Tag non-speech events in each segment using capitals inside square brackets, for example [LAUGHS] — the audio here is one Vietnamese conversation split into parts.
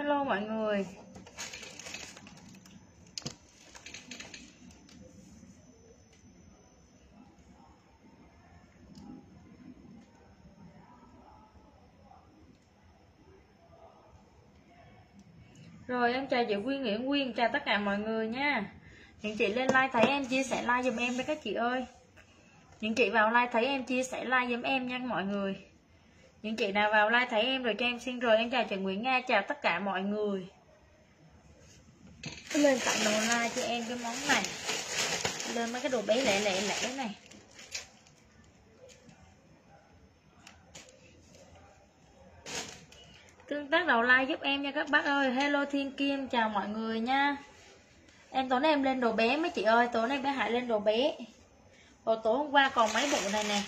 hello mọi người. Rồi, em chào chị Quyên Nguyễn Quyên Chào tất cả mọi người nha. Những chị lên like thấy em, chia sẻ like giùm em với các chị ơi. Những chị vào like thấy em, chia sẻ like giùm em nha mọi người. Những chị nào vào like thấy em rồi cho em xin rồi, Em chào chị Nguyễn Nga, Chào tất cả mọi người. Lên tặng đồ like cho em cái món này. Lên mấy cái đồ bé lẻ lẻ lẻ này. Tương tác đầu like giúp em nha các bác ơi. Hello thiên kim, chào mọi người nha. Em tối nay em lên đồ bé mấy chị ơi, tối nay bé hải lên đồ bé. Hồi tối hôm qua còn mấy bộ này nè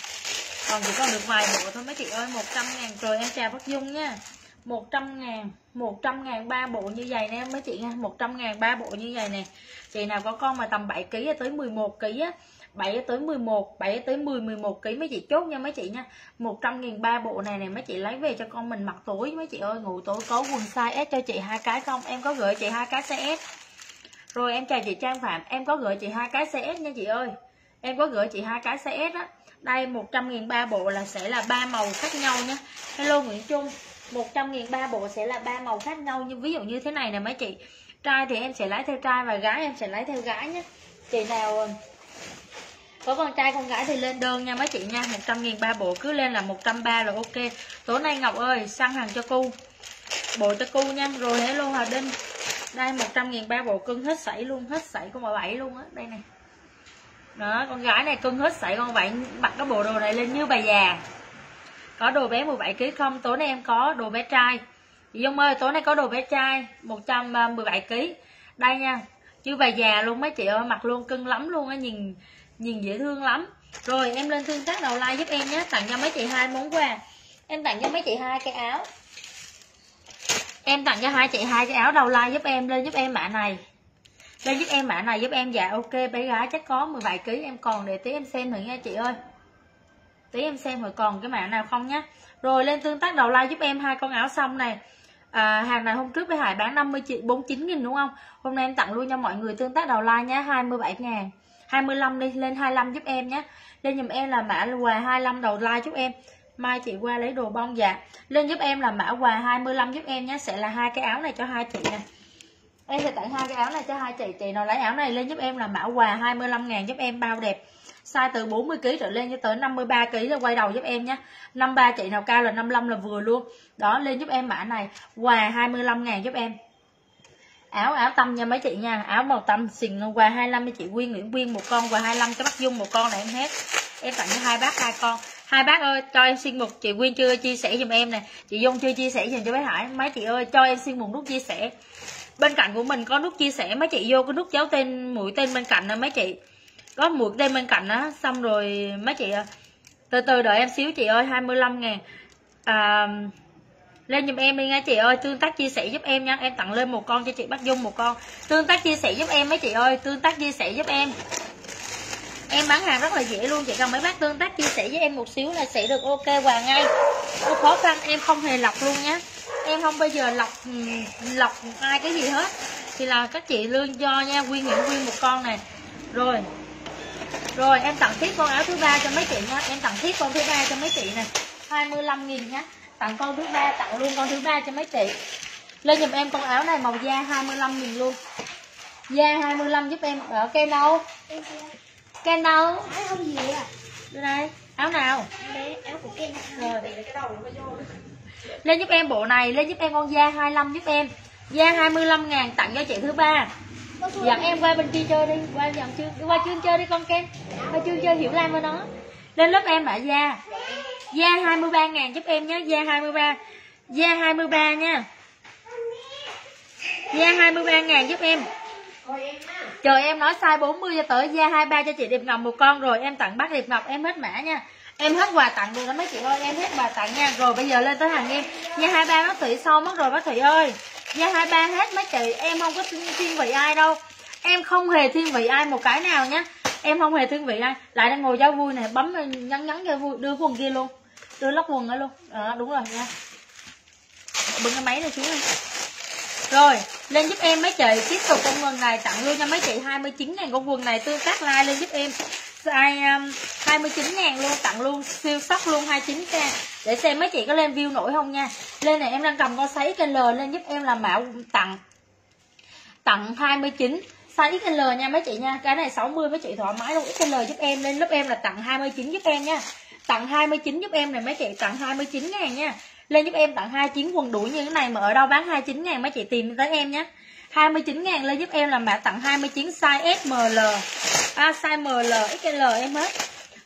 còn chỉ còn được vài bộ thôi. Mấy chị ơi 100 ngàn. Rồi em chào Bắc Dung nha. 100 ngàn 100 ngàn 3 bộ như vậy nè, mấy chị nha. 100 ngàn 3 bộ như vậy nè. Chị nào có con mà tầm 7 kg tới 11 kg á 7 tới 11 7 tới 10 11 kg mấy chị chốt nha mấy chị nha. 100 000 ba bộ này này mấy chị lấy về cho con mình mặc tối mấy chị ơi, ngủ tối có quần size S cho chị hai cái không? Em có gửi chị hai cái size S. Rồi em chào chị Trang Phạm, em có gửi chị hai cái size S nha chị ơi em có gửi chị hai cái size S á. Đây 100 nghìn ba bộ là sẽ là ba màu khác nhau nhé Hello Nguyễn Trung 100 nghìn ba bộ sẽ là ba màu khác nhau như, ví dụ như thế này nè mấy chị. Trai thì em sẽ lấy theo trai và gái em sẽ lấy theo gái nhé. Chị nào, có con trai con gái thì lên đơn nha mấy chị nha. 100 nghìn ba bộ cứ lên là 130 là ok. Tối nay Ngọc ơi săn hàng cho cu. Bộ cho cu nha. Rồi, hello Hòa Đinh. Đây 100 nghìn ba bộ cưng hết sảy luôn, hết sảy con bà bảy luôn á. Đây này đó, con gái này cưng hết sảy, con vậy mặc cái bộ đồ này lên như bà già. Có đồ bé 17 kg không? Tối nay em có đồ bé trai. Chị Dung ơi, tối nay có đồ bé trai 117 à, kg đây nha như bà già luôn, mấy chị ơi, mặc luôn cưng lắm luôn á, nhìn nhìn dễ thương lắm. Rồi, em lên thương tác đầu like giúp em nhé, tặng cho mấy chị hai món quà. Em tặng cho mấy chị hai cái áo. Em tặng cho hai chị hai cái áo đầu like giúp em, lên giúp em mã này lên giúp em mã này giúp em dạ ok bé gái chắc có 17 kg em còn để tí em xem thử nha chị ơi. Tí em xem rồi còn cái mã nào không nhé rồi lên tương tác đầu like giúp em hai con áo xong này. À, hàng này hôm trước với Hải bán 50 triệu 49 nghìn đúng không? Hôm nay em tặng luôn cho mọi người tương tác đầu like nhé 27 ngàn. 25 đi lên 25 giúp em nhé lên giùm em là mã quà 25 đầu like giúp em. Mai chị qua lấy đồ bông dạ. Lên giúp em là mã quà 25 giúp em nhé sẽ là hai cái áo này cho hai chị nè em sẽ tặng hai cái áo này cho hai chị. Chị nào lấy áo này lên giúp em là mã quà 25 ngàn giúp em bao đẹp. Size từ 40 kg trở lên cho tới 53 kg là quay đầu giúp em nhé. 53 chị nào cao là 55 là vừa luôn. Đó, lên giúp em mã này. Quà 25 ngàn giúp em. Áo áo tâm nha mấy chị nha. Áo màu tâm xình quà 25 cho chị. Quyên Nguyễn Quyên một con quà 25 cho bác Dung một con là em hết. Em tặng cho hai bác hai con. Hai bác ơi, cho em xin một. Chị Quyên chưa chia sẻ giùm em nè. Chị Dung chưa chia sẻ giùm cho bé Hải. Mấy chị ơi, cho em xin một nút chia sẻ bên cạnh của mình có nút chia sẻ mấy chị vô cái nút dấu tên mũi tên bên cạnh nè mấy chị. Có mũi tên bên cạnh đó xong rồi mấy chị à, từ từ đợi em xíu chị ơi 25 ngàn. À, lên giùm em đi nha chị ơi tương tác chia sẻ giúp em nha. Em tặng lên một con cho chị Bác Dung một con. Tương tác chia sẻ giúp em mấy chị ơi tương tác chia sẻ giúp em. Em bán hàng rất là dễ luôn chị cần mấy bác tương tác chia sẻ với em một xíu là sẽ được ok quà ngay. Không khó khăn em không hề lọc luôn nhé em không bao giờ lọc lọc ai cái gì hết. Thì là các chị lương cho nha quyên những quyên một con này. Rồi. Rồi em tặng tiếp con áo thứ ba cho mấy chị nha. Em tặng tiếp con thứ ba cho mấy chị nè. 25 nghìn nhá tặng con thứ ba tặng luôn con thứ ba cho mấy chị. Lên giùm em con áo này màu da 25 nghìn luôn. Da 25 giúp em ở cây đâu cây đâu áo không gì à đây đây áo nào? Đấy, áo của Ken. Rồi lên giúp em bộ này, lên giúp em con da 25 giúp em. Da 25 ngàn, tặng cho chị thứ ba. Dẫn em qua bên kia chơi đi, qua dẫn chương qua chương chơi đi con ken qua chương chơi hiểu lam với nó lên lớp em ạ da. Da 23 ngàn giúp em nhé, da 23 da 23 nha. Da 23 ngàn giúp em. Chờ em nói size 40 cho tới, da 23 cho chị Điệp Ngọc một con rồi, em tặng bác Điệp Ngọc, em hết mã nha em hết quà tặng rồi đó mấy chị ơi, em hết quà tặng nha. Rồi, bây giờ lên tới hàng em. Da 23 bác Thủy xong mất rồi, bác Thủy ơi. Giá hai ba hết mấy chị. Em không có thiên vị ai đâu. Em không hề thiên vị ai một cái nào nhá em không hề thiên vị ai. Lại đang ngồi cho vui này bấm ờ, nhắn nhắn cho vui, đưa quần kia luôn. Đưa lóc quần đó luôn. Đó, đúng rồi, nha. Bưng cái máy này xuống đi. Rồi, lên giúp em mấy chị. Tiếp tục con quần này tặng luôn cho mấy chị. 29 ngàn con quần này tương tác like lên giúp em size um, 29 ngàn luôn tặng luôn siêu sóc luôn 29k để xem mấy chị có lên view nổi không nha. Lên này em đang cầm con sấy xl L lên giúp em làm mạo tặng tặng 29 size XL nha mấy chị nha. Cái này 60 mấy chị thoải mái luôn. XL giúp em lên lớp em là tặng 29 giúp em nha. Tặng 29 giúp em này mấy chị tặng 29 ngàn nha. Lên giúp em tặng 29 quần đuổi như thế này mà ở đâu bán 29 ngàn mấy chị tìm tới em nhé 29 ngàn lên giúp em là mã tặng 29 size SML à, size ML XL em hết.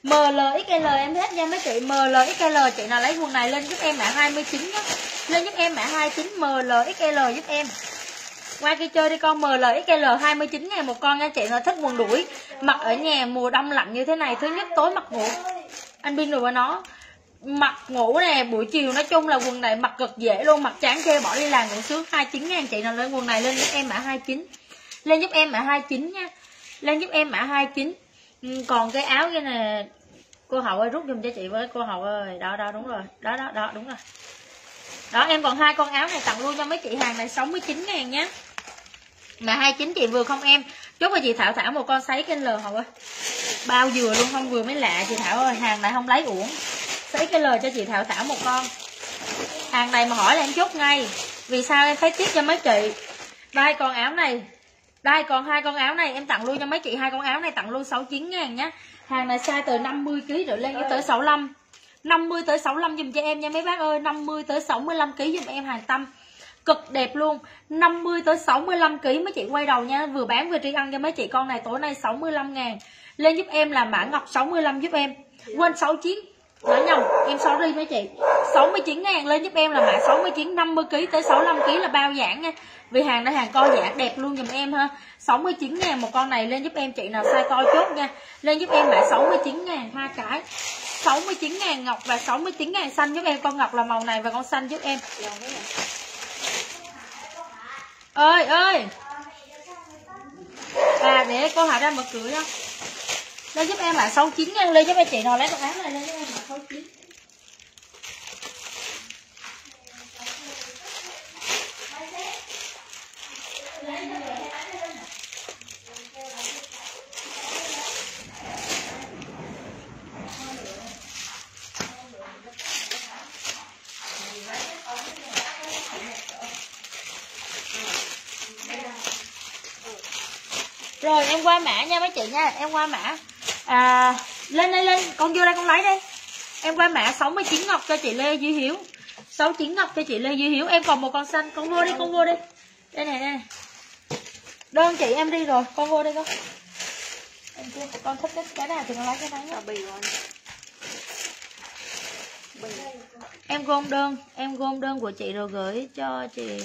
ML XL em hết nha mấy chị. ML XL chị nào lấy quần này lên giúp em mã 29 nhé lên giúp em mã 29 ML XL giúp em. Qua kia chơi đi con ML XL 29 ngàn một con nha chị nào thích quần đuổi. Mặc ở nhà mùa đông lạnh như thế này thứ nhất tối mặc ngủ. Anh pin rồi với nó mặc ngủ nè buổi chiều nói chung là quần này mặc cực dễ luôn mặc chán chê bỏ đi làm ngủ sướng. 29 ngàn chị nào lên quần này lên giúp em mã 29 lên giúp em mã 29 nha. Lên giúp em mã 29 ừ, còn cái áo cái này cô hậu ơi rút giùm cho chị với cô hậu ơi. Đó đó đúng rồi. Đó đó đó đúng rồi. Đó em còn hai con áo này tặng luôn cho mấy chị hàng này 69 ngàn nhé mà 29 chị vừa không em. Chốt mà chị Thảo Thảo một con sấy kênh lờ hậu ơi. Bao dừa luôn không vừa mới lạ chị Thảo ơi. Hàng này không lấy uổng sấy cái lời cho chị Thảo Thảo một con? Hàng này mà hỏi là em chốt ngay. Vì sao em thấy tiếp cho mấy chị? Đây con áo này. Đây còn hai con áo này. Em tặng luôn cho mấy chị hai con áo này tặng luôn 69 ngàn nhá. Hàng này size từ 50 kg trở lên tới 65 50 tới 65 dùm cho em nha mấy bác ơi. 50 tới 65 kg dùm em hàng tâm. Cực đẹp luôn. 50 tới 65 kg mấy chị quay đầu nha. Vừa bán vừa tri ăn cho mấy chị con này. Tối nay 65 ngàn. Lên giúp em là mã ngọc 65 giúp em. Quên 69 nói nhầm, em sorry mấy chị. 69 ngàn lên giúp em là mã 69 50kg tới 65kg là bao giảng nha. Vì hàng đây hàng co giãn đẹp luôn dùm em ha. 69 ngàn một con này lên giúp em chị nào sai coi chốt nha. Lên giúp em mã 69 ngàn hai cái. 69 ngàn ngọc và 69 ngàn xanh giúp em. Con ngọc là màu này và con xanh giúp em. Ơi ơi. À để cô hạ ra mở cửa cho lên giúp em là 69 nha. Lên giúp em chị nào lấy con bán này lên giúp em sáu 69 rồi, em qua mã nha mấy chị nha. Em qua mã à, lên đây lên con vô đây con lấy đây em qua mã 69 ngọc cho chị Lê Duy Hiếu. 69 ngọc cho chị Lê Duy Hiếu. Em còn một con xanh. Con vô đi con vô đi. Đây này đây này đơn chị em đi rồi. Con vô đây con. Em kia con thích cái, nào thì con lấy cái đấy nhá em gom đơn em gom đơn của chị rồi gửi cho chị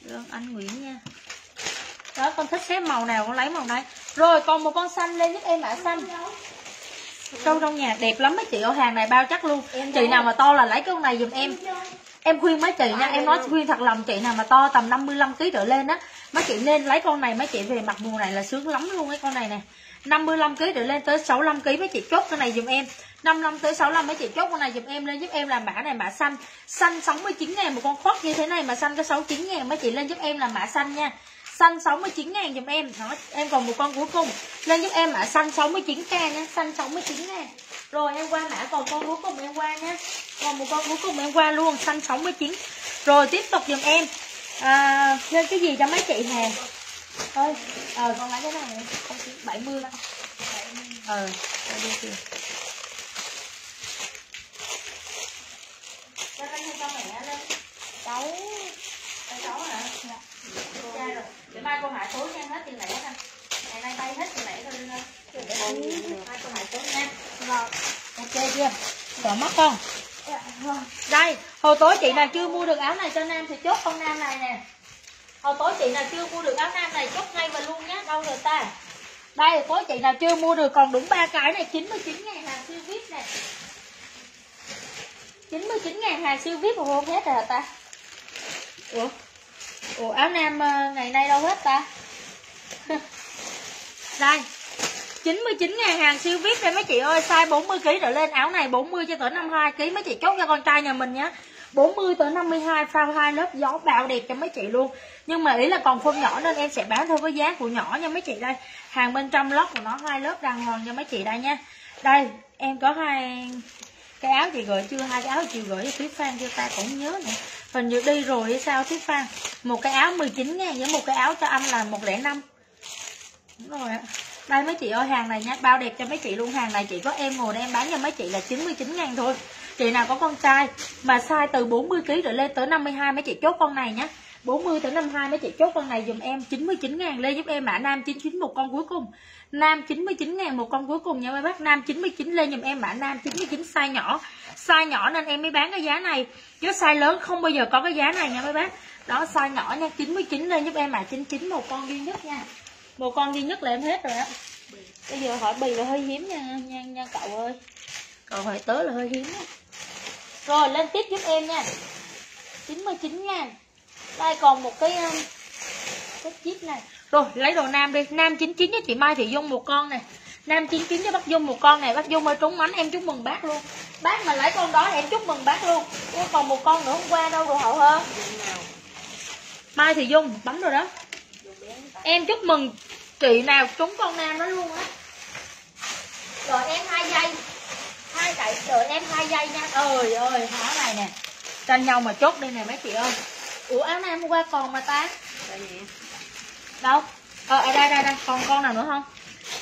đơn anh Nguyễn nha. Đó con thích xếp màu nào con lấy màu đấy rồi còn một con xanh lên giúp em mã xanh. Trâu trong nhà đẹp lắm mấy chị ở hàng này bao chắc luôn. Chị nào mà to là lấy con này giùm em. Em khuyên mấy chị nha Em nói khuyên thật lòng chị nào mà to tầm 55kg trở lên á Mấy chị nên lấy con này Mấy chị về mặt mùa này là sướng lắm luôn cái con này nè. 55kg trở lên tới 65kg mấy chị chốt cái này giùm em. 55 tới 65 mấy chị chốt con này giùm em lên giúp em là mã này mã xanh. Xanh 69 ngàn một con khoác như thế này mà xanh có 69 ngàn mấy chị lên giúp em là mã xanh nha xanh 69 ngàn dùm em. Đó, em còn một con cuối cùng. Lên giúp em mã xanh 69k nha xanh 69 ngàn. Rồi em qua mã còn con cuối cùng em qua nha còn một con cuối cùng em qua luôn. Xanh 69 rồi tiếp tục dùm em. À, lên cái gì cho mấy chị nè? Ơi ờ à, con lấy cái này. Không 70 lắm ờ đi kìa. Cho con mẹ lên. Cháu cháu hả? Dạ. Rồi để mai cô hải tối nha hết tiền lẻ ha ngày nay bay hết tiền lẻ rồi lên. Mai cô hải tối nha rồi ok chưa? Còn mắt không? Đây hồi tối chị nào chưa mua được áo này cho nam thì chốt con nam này nè. Hồi tối chị nào chưa mua được áo nam này chốt ngay và luôn nhé đâu rồi ta? Đây tối chị nào chưa mua được còn đúng ba cái này 99 ngàn hàng siêu vip nè. 99 ngàn hàng siêu vip mà hôn hết rồi hả ta? Ủa Ủa, áo nam ờ, ngày nay đâu hết ta? [LAUGHS] Đây 99 ngàn hàng siêu VIP đây mấy chị ơi. Size 40kg trở lên, áo này 40 cho tới 52kg Mấy chị chốt cho con trai nhà mình nhé. 40 tới 52 phao hai lớp gió bạo đẹp cho mấy chị luôn. Nhưng mà ý là còn phân nhỏ nên em sẽ bán theo với giá của nhỏ nha mấy chị đây. Hàng bên trong lót của nó, hai lớp đàng hoàng cho mấy chị đây nha đây, em có hai cái áo chị gửi chưa? Hai cái áo chị gửi cho tuyết phan, cho ta cũng nhớ nữa hình như đi rồi hay sao tuyết phan? Một cái áo 19 ngàn với một cái áo cho anh là 105 đúng rồi ạ. Đây mấy chị ơi, hàng này nha, bao đẹp cho mấy chị luôn. Hàng này chỉ có em ngồi đây em bán cho mấy chị là 99 ngàn thôi. Chị nào có con trai mà size từ 40 kg rồi lên tới 52 mấy chị chốt con này nhé 40 tới 52 mấy chị chốt con này dùm em 99 ngàn lên giúp em mã nam 99 một con cuối cùng. Nam 99 ngàn một con cuối cùng nha mấy bác Nam 99 lên dùm em mã Nam 99 size nhỏ. Size nhỏ nên em mới bán cái giá này. Chứ size lớn không bao giờ có cái giá này nha mấy bác. Đó size nhỏ nha 99 lên giúp em mã 99 một con duy nhất nha. Một con duy nhất là em hết rồi á. Bây giờ hỏi bì là hơi hiếm nha, nha, nha cậu ơi. Cậu hỏi tớ là hơi hiếm nha. Rồi lên tiếp giúp em nha. 99 ngàn. Đây còn một cái um, Cái chip này rồi, lấy đồ nam đi. Nam 99 cho chị Mai Thị Dung một con này Nam 99 cho bác Dung một con này Bác Dung ơi trúng mánh. Em chúc mừng bác luôn. Bác mà lấy con đó, em chúc mừng bác luôn. Em Còn một con nữa hôm qua đâu rồi, hậu hơn Mai Thị Dung bấm rồi đó. Em chúc mừng chị nào trúng con nam đó luôn á. Rồi, em hai giây. Hai cậy đợi em hai giây nha. Ơi ơi, hả này nè. Tranh nhau mà chốt đây nè, mấy chị ơi. Ủa, áo nam hôm qua còn mà ta? Đâu? Ờ ở đây đây đây. Còn con nào nữa không?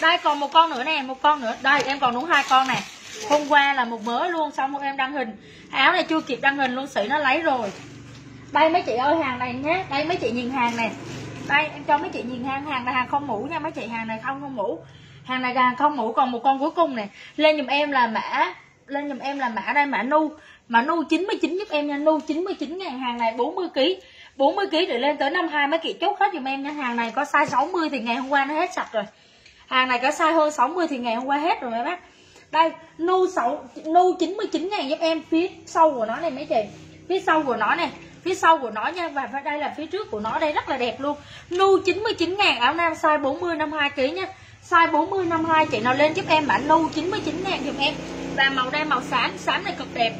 Đây, còn một con nữa nè, một con nữa. Đây, em còn đúng hai con nè. Hôm qua là một mớ luôn, xong hôm em đăng hình. Áo này chưa kịp đăng hình luôn sĩ nó lấy rồi. Đây, mấy chị ơi, hàng này nhé. Đây, mấy chị nhìn hàng nè. Đây, em cho mấy chị nhìn hàng. Hàng này hàng không mũ nha, mấy chị. Hàng này không không mũ. Hàng này hàng không mũ, còn một con cuối cùng nè. Lên giùm em là mã, lên giùm em là mã đây, mã nu. Mã nu 99 giúp em nha, nu 99 ngàn hàng này 40 kg 40 kg trở lên tới 52 mấy chị chốt hết dùm em nha. Hàng này có size 60 thì ngày hôm qua nó hết sạch rồi. Hàng này có size hơn 60 thì ngày hôm qua hết rồi mấy bác. Đây, nu 6 nu 99 ngàn giúp em. Phía sau của nó này mấy chị. Phía sau của nó này, phía sau của nó nha. Và đây là phía trước của nó đây, rất là đẹp luôn. Nu 99 ngàn áo nam size 40 52 kg nha. Size 40 52 chị. Nào lên giúp em bản nu 99 ngàn giùm em. Và màu đen, màu xám. Xám này cực đẹp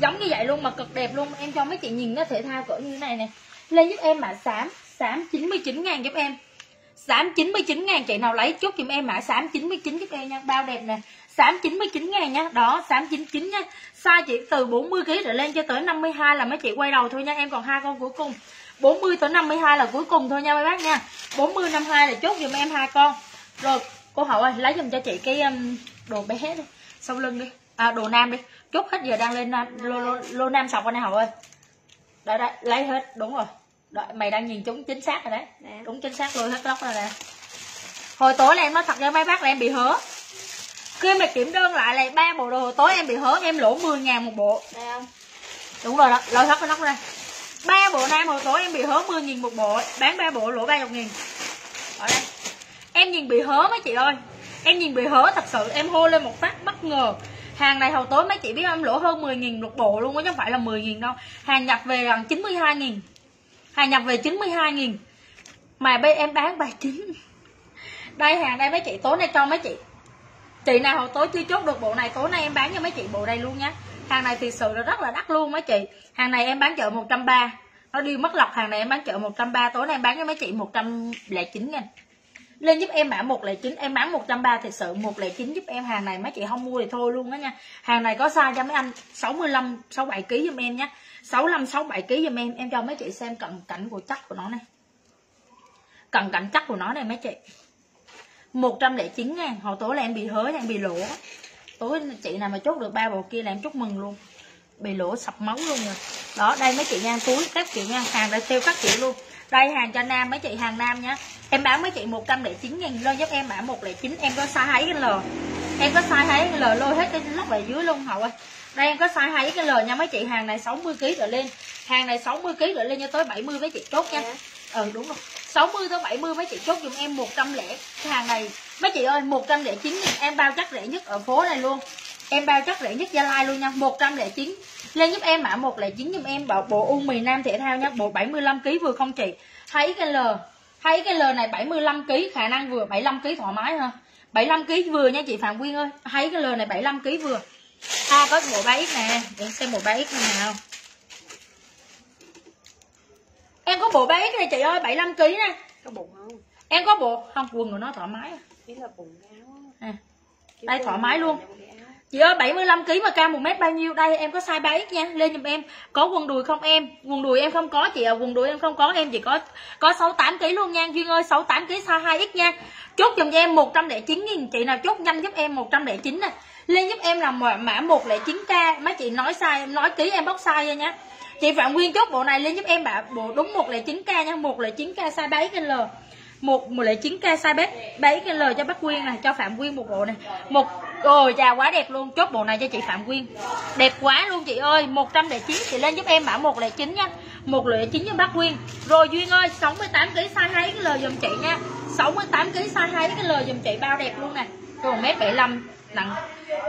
giống như vậy luôn, mà cực đẹp luôn. Em cho mấy chị nhìn nó thể thao cỡ như thế này nè. Lên giúp em mã xám. Xám 99 ngàn giúp em. Xám 99 ngàn chị nào lấy chút giùm em mã xám 99 giúp em nha. Bao đẹp nè. Xám 99 ngàn nha. Đó, xám 99 nha. Size chị từ 40 kg trở lên cho tới 52 là mấy chị quay đầu thôi nha. Em còn hai con cuối cùng. 40 tới 52 là cuối cùng thôi nha mấy bác nha. 40 52 là chốt giùm em hai con. Rồi, cô hậu ơi, lấy giùm cho chị cái um, đồ bé đi sau lưng đi à, đồ nam đi. Chốt hết giờ đang lên nam lô, lô, lô nam sọc anh hậu ơi. Đây đây lấy hết đúng rồi. Đợi, mày đang nhìn chúng chính xác rồi đấy. Nè. đúng chính xác lôi hết lóc rồi nè. Hồi tối là em nói thật với mấy bác là em bị hứa khi mà kiểm đơn lại là ba bộ đồ hồi tối em bị hứa em lỗ 10 ngàn một bộ. Không? Đúng rồi đó lôi hết cái lóc ra. Ba bộ nam hồi tối em bị hứa 10 nghìn một bộ bán ba bộ lỗ 30 nghìn. Ở đây. Em nhìn bị hớ mấy chị ơi. Em nhìn bị hớ thật sự em hô lên một phát bất ngờ hàng này hồi tối mấy chị biết em lỗ hơn 10.000 một bộ luôn á, chứ không phải là 10.000 đâu. Hàng nhập về gần 92.000 hàng nhập về 92.000 mà bây em bán 79 đây, hàng đây mấy chị, tối nay cho mấy chị. Chị nào hồi tối chưa chốt được bộ này, tối nay em bán cho mấy chị bộ đây luôn nhé hàng này thì sự là rất là đắt luôn mấy chị. Hàng này em bán chợ 130 nó đi mất lọc, hàng này em bán chợ 130 tối nay em bán cho mấy chị 109 nghìn lên giúp em mã 109 em bán 130 thật sự 109 giúp em. Hàng này mấy chị không mua thì thôi luôn đó nha. Hàng này có size cho mấy anh 65 67 kg giùm em nhé. 65 67 kg giùm em. Em cho mấy chị xem cận cảnh của chắc của nó này. Cận cảnh chắc của nó này mấy chị. 109 ngàn hồi tối là em bị hớ em bị lỗ. Tối chị nào mà chốt được ba bộ kia là em chúc mừng luôn. Bị lỗ sập máu luôn rồi. Đó, đây mấy chị nha, túi các chị nha. Hàng đã theo các chị luôn đây hàng cho nam mấy chị hàng nam nhá. Em bán mấy chị 109 ngàn lên giúp em mã 109 em có size 2 cái L. Em có size 2 cái L lôi hết cái lóc về dưới luôn hậu ơi. Đây em có size 2 cái L nha mấy chị hàng này 60 kg trở lên. Hàng này 60 kg trở lên cho tới 70 mấy chị chốt nha. Dạ. ừ đúng rồi. 60 tới 70 mấy chị chốt giùm em 100 lẻ. Hàng này mấy chị ơi 109 nghìn em bao chắc rẻ nhất ở phố này luôn em bao chắc rẻ nhất Gia Lai luôn nha 109 lên giúp em mã 109 giùm em bộ, bộ U miền Nam thể thao nha bộ 75 kg vừa không chị. Thấy cái L thấy cái L này 75 kg khả năng vừa 75 kg thoải mái ha. 75 kg vừa nha chị Phạm Quyên ơi thấy cái L này 75 kg vừa. À có bộ 3x nè để xem bộ 3x này nào. Em có bộ 3X này chị ơi 75 kg nè. Có bụng không? Em có bộ không quần của nó thoải mái. Ý là bụng áo. À. Đây thoải mái luôn. Chị ơi 75 kg mà cao 1 mét bao nhiêu? Đây, em có size 3X nha. Lên giùm em. Có quần đùi không em? Quần đùi em không có, chị ạ. À. Quần đùi em không có em chỉ có có 68 kg luôn nha. Duyên ơi 68 kg size 2X nha. Chốt giùm cho em 109 000 chị nào chốt nhanh giúp em 109 nè. Lên giúp em là mã 109k. Mấy chị nói sai em nói ký em bóc sai ra nha. Chị Phạm Nguyên chốt bộ này, lên giúp em bảo bộ đúng 109k nha. 109k size 3XL một một lẻ chín k size bé cái l cho bác Quyên này, cho Phạm Quyên một bộ này. Một rồi chào quá đẹp luôn, chốt bộ này cho chị Phạm Quyên. Đẹp quá luôn chị ơi 109 chị lên giúp em mã 109 nha. 109 cho bác Quyên. Rồi Duyên ơi 68 kg size hai cái lời dùm chị nha. 68 kg size hai cái lời dùm chị, bao đẹp luôn nè. Còn mét 75 nặng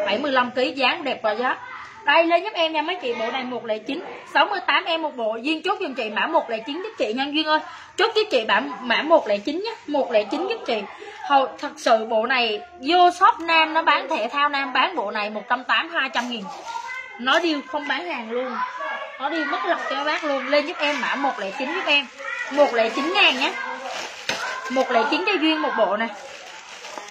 75 kg dáng đẹp và giá đây lên giúp em nha mấy chị bộ này 109 68 em một bộ Duyên chốt giùm chị mã 109 giúp chị nha Duyên ơi. Chốt giúp chị mã, mã 109 nhé 109 giúp chị. Hồi, Thật sự bộ này vô shop nam nó bán thể thao nam bán bộ này 180 200 nghìn. Nó điêu không bán hàng luôn. Nó điêu mất lọc cho bác luôn. Lên giúp em mã 109 giúp em. 109 ngàn nhé. 109 cho Duyên một bộ này.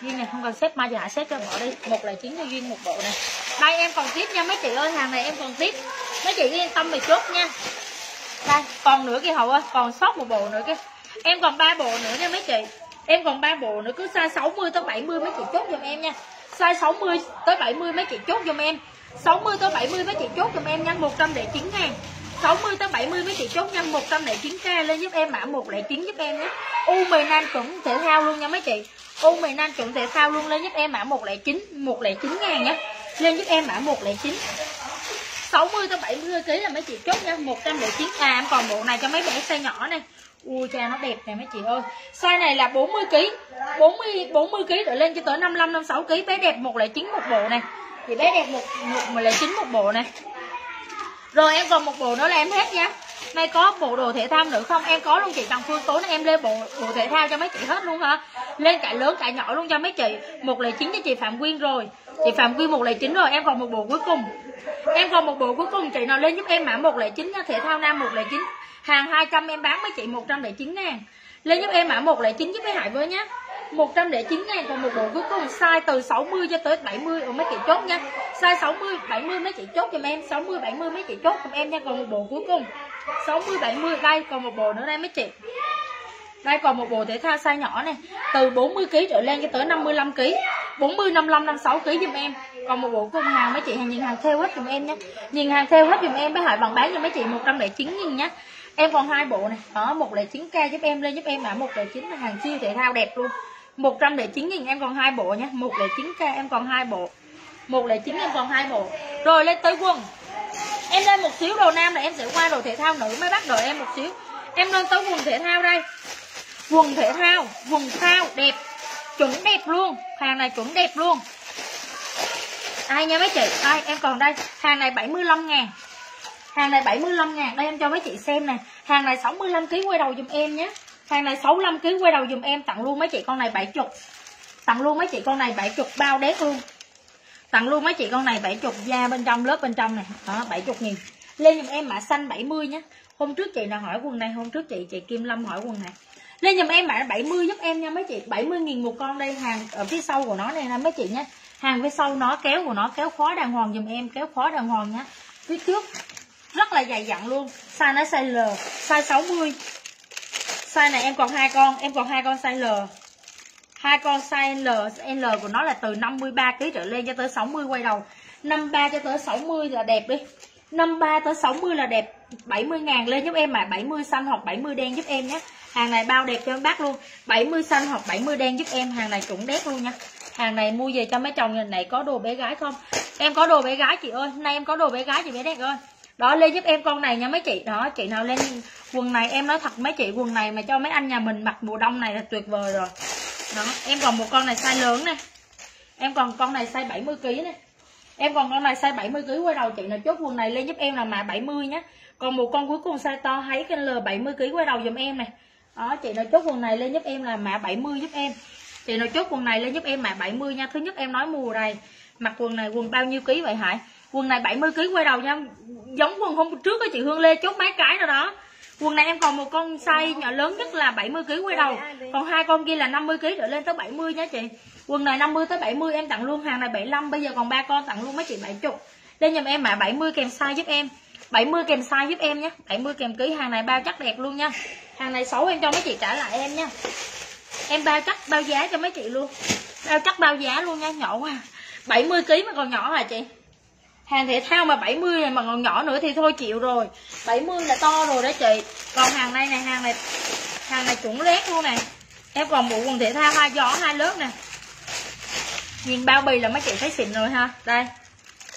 Duyên này không cần xếp mai giờ hạ xếp cho bỏ đi. 109 cho Duyên một bộ này. Đây, em còn tiếp nha, mấy chị ơi, hàng này em còn tiếp mấy chị yên tâm về chốt nha. Đây, còn nữa kia hậu ơi, còn sót một bộ nữa kia em còn ba bộ nữa nha mấy chị. Em còn ba bộ nữa, cứ size 60 tới 70 mấy chị chốt giùm em nha. Size 60 tới 70 mấy chị chốt giùm em. 60 tới 70 mấy chị chốt giùm em nha 109 ngàn. 60 tới 70 mấy chị chốt nha 109k lên giúp em, mã 109 giúp em nhé. U15 cũng thể thao luôn nha mấy chị. U10 nam chuẩn thể thao luôn, lên giúp em mã 109 109 ngàn nhé lên giúp em mã 109 60 tới 70 kg là mấy chị chốt nha 109 à em còn bộ này cho mấy bé size nhỏ này. Ui, cha, nó đẹp này mấy chị ơi. Size này là 40 kg 40 40 kg trở lên cho tới 55 56 kg bé đẹp 109 một bộ này. Chị bé đẹp 109 một bộ này. Rồi, em còn một bộ nữa là em hết nha nay có bộ đồ thể thao nữ không? Em có luôn chị, bằng Phương tối nay em lên bộ bộ thể thao cho mấy chị hết luôn hả? Lên cả lớn cả nhỏ luôn cho mấy chị. Một là chín cho chị Phạm Quyên rồi. Chị Phạm Quyên một là chín rồi, em còn một bộ cuối cùng. Em còn một bộ cuối cùng, chị nào lên giúp em mã một là chín nha, thể thao nam một là chín. Hàng 200 em bán mấy chị 109 ngàn lên giúp em mã một là chín giúp mấy Hải với nhé 109 ngàn còn một bộ cuối cùng size từ 60 cho tới 70 ở ừ, mấy chị chốt nha. Size 60 70 mấy chị chốt giùm em 60 70 mấy chị chốt giùm em nha. Còn một bộ cuối cùng 60 70 đây còn một bộ nữa đây mấy chị. Đây còn một bộ thể thao size nhỏ này, từ 40 kg trở lên cho tới 55 kg 40 55 56 kg giùm em. Còn một bộ cung hàng mấy chị, hàng nhìn hàng theo hết giùm em nhé nhìn hàng theo hết giùm em, với hỏi bằng bán cho mấy chị 109 nghìn nhé em còn hai bộ này, đó 109k giúp em lên, giúp em mã 109 là hàng siêu thể thao đẹp luôn. 109 nghìn em còn hai bộ nhé 109k em còn hai bộ. 109 em còn hai bộ. Rồi, lên tới quần. Em lên một xíu đồ nam là em sẽ qua đồ thể thao nữ. Mới bắt đợi em một xíu. Em lên tới quần thể thao đây. Quần thể thao, quần thao đẹp. Chuẩn đẹp luôn. Hàng này chuẩn đẹp luôn. Ai nha mấy chị? Ai, em còn đây. Hàng này 75 ngàn. Hàng này 75 ngàn. Đây em cho mấy chị xem nè. Hàng này 65 kg quay đầu dùm em nhé hàng này 65 kg quay đầu dùm em, tặng luôn mấy chị con này 70 tặng luôn mấy chị con này 70 bao đét luôn. Tặng luôn mấy chị con này 70 da bên trong, lớp bên trong này. Đó 70 nghìn. Lên dùm em mã xanh 70 nhé hôm trước chị nào hỏi quần này, hôm trước chị chị Kim Lâm hỏi quần này. Lên dùm em mã 70 giúp em nha mấy chị. 70 nghìn một con đây, hàng ở phía sau của nó này nè mấy chị nhé hàng phía sau nó, kéo của nó, kéo khóa đàng hoàng dùm em, kéo khóa đàng hoàng nhé phía trước, rất là dày dặn luôn. Size nó size L, size 60 size này em còn hai con, em còn hai con size L. Hai con size L L của nó là từ 53 kg trở lên cho tới 60 quay đầu. 53 cho tới 60 là đẹp đi. 53 tới 60 là đẹp 70 ngàn lên giúp em mà 70 xanh hoặc 70 đen giúp em nhé. Hàng này bao đẹp cho bác luôn. 70 xanh hoặc 70 đen giúp em, hàng này cũng đẹp luôn nha. Hàng này mua về cho mấy chồng này có đồ bé gái không? Em có đồ bé gái chị ơi, nay em có đồ bé gái chị bé đẹp ơi. Đó, lên giúp em con này nha mấy chị. Đó, chị nào lên quần này, em nói thật, mấy chị quần này mà cho mấy anh nhà mình mặc mùa đông này là tuyệt vời rồi. Đó, em còn một con này size lớn này em còn con này size 70 kg này em còn con này size 70 kg quay đầu chị nào chốt quần này lên giúp em là mã 70 nhé còn một con cuối cùng size to hãy cái L 70 kg quay đầu giùm em này đó, chị nào chốt quần này lên giúp em là mã 70 giúp em. Chị nào chốt quần này lên giúp em mã 70 nha. Thứ nhất em nói mùa này, mặc quần này quần bao nhiêu ký vậy hả? Quần này 70 kg quay đầu nha. Giống quần hôm trước á chị Hương Lê, chốt mấy cái rồi đó quần này em còn một con size nhỏ lớn nhất là 70 kg quay đầu. còn hai con kia là 50 kg trở lên tới 70 nha chị. Quần này 50 tới 70 em tặng luôn. Hàng này 75 bây giờ còn ba con tặng luôn mấy chị 70 lên giùm em mã 70 kèm size giúp em. 70 kèm size giúp em nhé 70 kèm ký hàng này bao chắc đẹp luôn nha. Hàng này xấu em cho mấy chị trả lại em nha. Em bao chắc bao giá cho mấy chị luôn. Bao chắc bao giá luôn nha nhỏ quá. 70 kg mà còn nhỏ hả chị hàng thể thao mà 70 này mà còn nhỏ nữa thì thôi chịu rồi. 70 là to rồi đó chị. Còn hàng này này hàng này hàng này chuẩn lét luôn nè. Em còn bộ quần thể thao hai gió hai lớp nè. Nhìn bao bì là mấy chị thấy xịn rồi ha. Đây.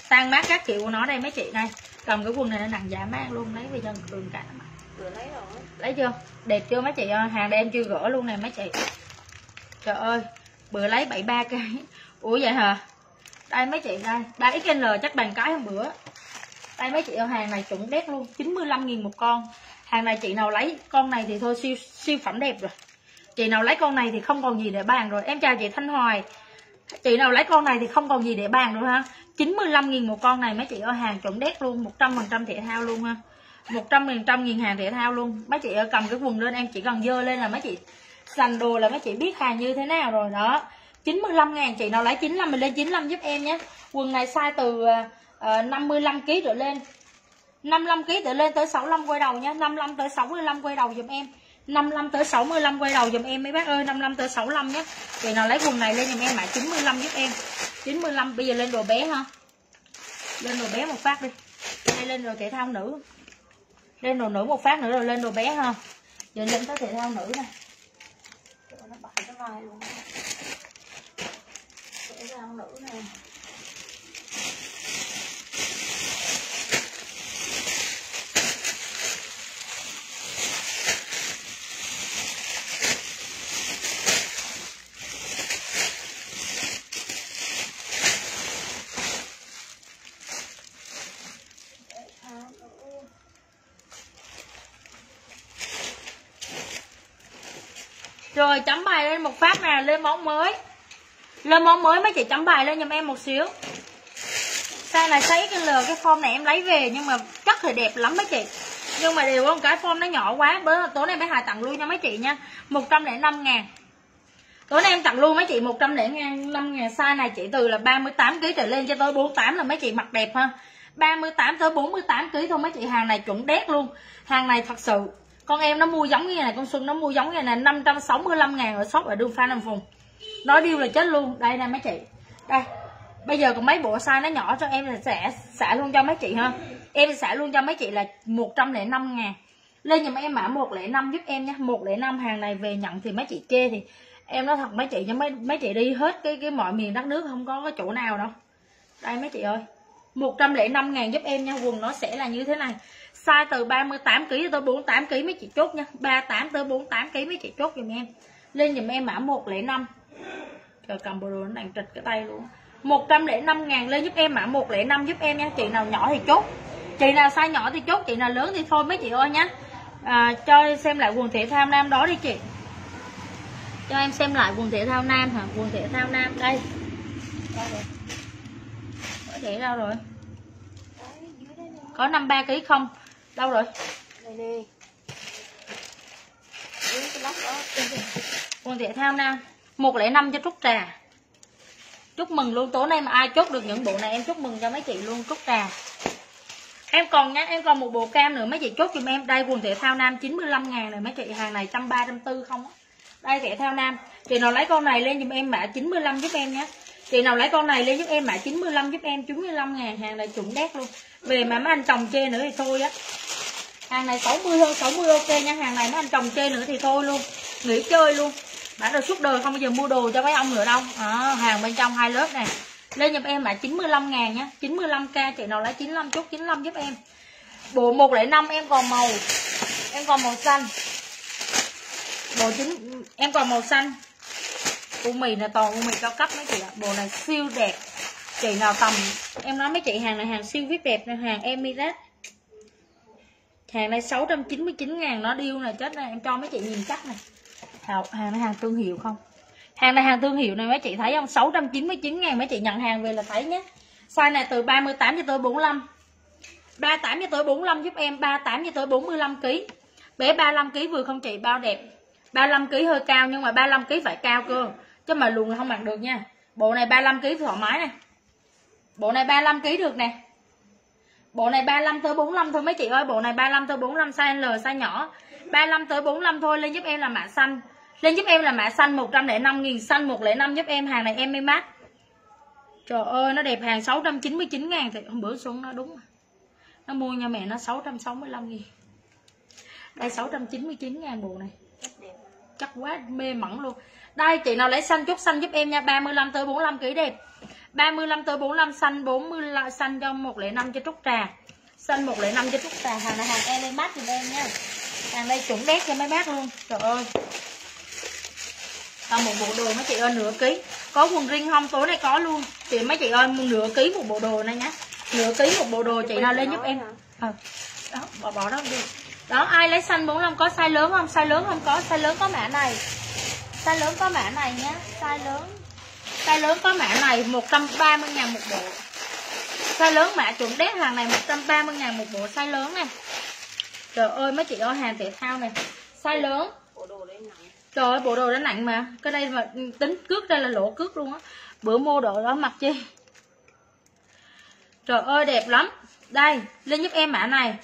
Tan mát các kiểu của nó đây mấy chị này cầm cái quần này nó nặng giả mát luôn lấy bây giờ cường cả mà. Vừa lấy rồi. Lấy chưa? Đẹp chưa mấy chị ơi? Hàng đây em chưa gỡ luôn nè mấy chị. Trời ơi bữa lấy 73 cái. Ủa vậy hả đây, mấy chị đây. 3 xl chắc bàn cái hôm bữa. Đây, mấy chị ở hàng này chuẩn đét luôn. 95 000 một con. Hàng này chị nào lấy con này thì thôi, siêu siêu phẩm đẹp rồi. Chị nào lấy con này thì không còn gì để bàn rồi. Em chào chị Thanh Hoài. Chị nào lấy con này thì không còn gì để bàn rồi ha. 95 000 một con này, mấy chị ở hàng chuẩn đét luôn. 100% thể thao luôn ha. 100% nghìn hàng thể thao luôn. Mấy chị ở cầm cái quần lên, em chỉ cần dơ lên là mấy chị sành đồ là mấy chị biết hàng như thế nào rồi. Đó. 95 ngàn chị nào lấy 95 mình lên 95 giúp em nhé quần này size từ uh, 55 kg trở lên 55 kg trở lên tới 65 quay đầu nhé 55 tới 65 quay đầu giùm em 55 tới 65 quay đầu giùm em mấy bác ơi 55 tới 65 nhé chị nào lấy quần này lên giùm em mã 95 giúp em 95 bây giờ lên đồ bé ha lên đồ bé một phát đi đây lên đồ thể thao nữ lên đồ nữ một phát nữa rồi lên đồ bé ha giờ lên tới thể thao nữ này nó bại cái vai luôn thể nữ này Rồi chấm bài lên một phát nè Lên món mới. Lên món mới mấy chị chấm bài lên giùm em một xíu. Size này size XL Cái form này em lấy về, Nhưng mà chắc thì đẹp lắm mấy chị. Nhưng mà điều không, cái form nó nhỏ quá, Bữa tối nay bé Hà tặng luôn nha mấy chị nha. 105 ngàn. Tối nay em tặng luôn mấy chị 105 ngàn. Size này chỉ từ là 38kg trở lên cho tới 48 là mấy chị mặc đẹp ha. 38 tới 48 kg thôi mấy chị. Hàng này chuẩn đét luôn. Hàng này thật sự, con em nó mua giống như này, con xuân nó mua giống như này 565 ngàn ở shop ở đường phan Đình phùng nói điêu là chết luôn. Đây nè, mấy chị. Đây. Bây giờ còn mấy bộ size nó nhỏ cho em là sẽ xả luôn cho mấy chị ha. Em xả luôn cho mấy chị là 105 ngàn. Lên giùm em mã 105 giúp em nhé 105 hàng này về nhận thì mấy chị chê thì em nói thật mấy chị cho mấy mấy chị đi hết cái cái mọi miền đất nước không có cái chỗ nào đâu. Đây mấy chị ơi. 105 ngàn giúp em nha. Quần nó sẽ là như thế này. Size từ 38 kg tới 48 kg mấy chị chốt nha. 38 tới 48 kg mấy chị chốt giùm em. Lên giùm em mã 105 trời cầm bộ đồ nó đang trịch cái tay luôn. 105 ngàn lên giúp em mã 105 giúp em nha. Chị nào nhỏ thì chốt. Chị nào size nhỏ thì chốt chị nào lớn thì thôi mấy chị ơi nhá à, cho xem lại quần thể thao nam đó đi chị. Cho em xem lại quần thể thao nam hả? Quần thể thao nam đây. Đâu rồi để đâu rồi? Có 53 kg không? Đâu rồi? Quần thể thao nam 105 cho Trúc Trà. Chúc mừng luôn, tối nay mà ai chốt được những bộ này, em chúc mừng cho mấy chị luôn, Trúc Trà. Em còn nhá em còn một bộ cam nữa, mấy chị chốt giùm em. Đây, quần thể thao nam 95 ngàn này mấy chị, hàng này trăm ba trăm tư không đây thể thao nam. Chị nào lấy con này lên giùm em, mã 95 giúp em nhé. Chị nào lấy con này lên giúp em, mã 95 giúp em 95 ngàn, hàng này chuẩn đét luôn. Về mà mấy anh chồng chê nữa thì thôi á. Hàng này 60 hơn 60 ok nha, hàng này mấy anh chồng chê nữa thì thôi luôn. Nghỉ chơi luôn bản đồ suốt đời không bao giờ mua đồ cho mấy ông nữa đâu. À, hàng bên trong hai lớp nè. Lên giùm em là 95 ngàn nhá. 95k chị nào lấy 95 chút 95 giúp em. Bộ 105 em còn màu. Em còn màu xanh. Bộ chính em còn màu xanh. U mì là toàn u mì cao cấp mấy chị ạ. Bộ này siêu đẹp. Chị nào tầm em nói mấy chị hàng này hàng siêu viết đẹp này hàng Emirates. Hàng này 699 ngàn nó điêu này chết này em cho mấy chị nhìn chắc này hàng, hàng này hàng thương hiệu không hàng này hàng thương hiệu này mấy chị thấy không 699 ngàn mấy chị nhận hàng về là thấy nhé size này từ 38 cho tới 45 38 cho tới 45 giúp em 38 cho tới 45 kg bé 35 kg vừa không chị bao đẹp 35 kg hơi cao nhưng mà 35 kg phải cao cơ chứ mà luồn là không mặc được nha bộ này 35 kg thoải mái này bộ này 35 kg được nè bộ này 35 tới 45 thôi mấy chị ơi bộ này 35 tới 45 size L size nhỏ 35 tới 45 thôi lên giúp em là mã xanh lên giúp em là mã xanh 105 nghìn xanh 105 giúp em. Hàng này em mới mát. Trời ơi nó đẹp hàng 699 ngàn thì hôm bữa xuống nó đúng Nó mua nha mẹ nó 665 nghìn. Đây 699 ngàn bộ này. Chắc quá mê mẩn luôn. Đây chị nào lấy xanh chút xanh giúp em nha. 35 tới 45 kg đẹp. 35 tới 45 xanh 40 là xanh cho 105 cho trúc trà. Xanh 105 cho trúc trà. Hàng này hàng em lên mát giùm em nha. Hàng đây chuẩn đét cho mấy bác luôn. Trời ơi còn một bộ đồ mấy chị ơi, nửa ký. Có quần riêng không? Tối nay có luôn. Chị mấy chị ơi, nửa ký một bộ đồ này nhá. Nửa ký một bộ đồ chị nào lên giúp em. Ờ. Đó, bỏ bỏ đó đi. Đó, ai lấy xanh 45 có size lớn không? Size lớn không có? Size lớn có mã này. Size lớn có mã này nhá. Size lớn. Size lớn có mã này 130 ngàn một bộ. Size lớn mã chuẩn đét hàng này 130 ngàn một bộ size lớn nè trời ơi, mấy chị ơi, hàng thể thao này. Size lớn. Trời ơi, bộ đồ đã nặng mà. Cái đây mà tính cước đây là lỗ cước luôn á. Bữa mua đồ đó mặc chi? Trời ơi đẹp lắm. Đây, lên giúp em mã này.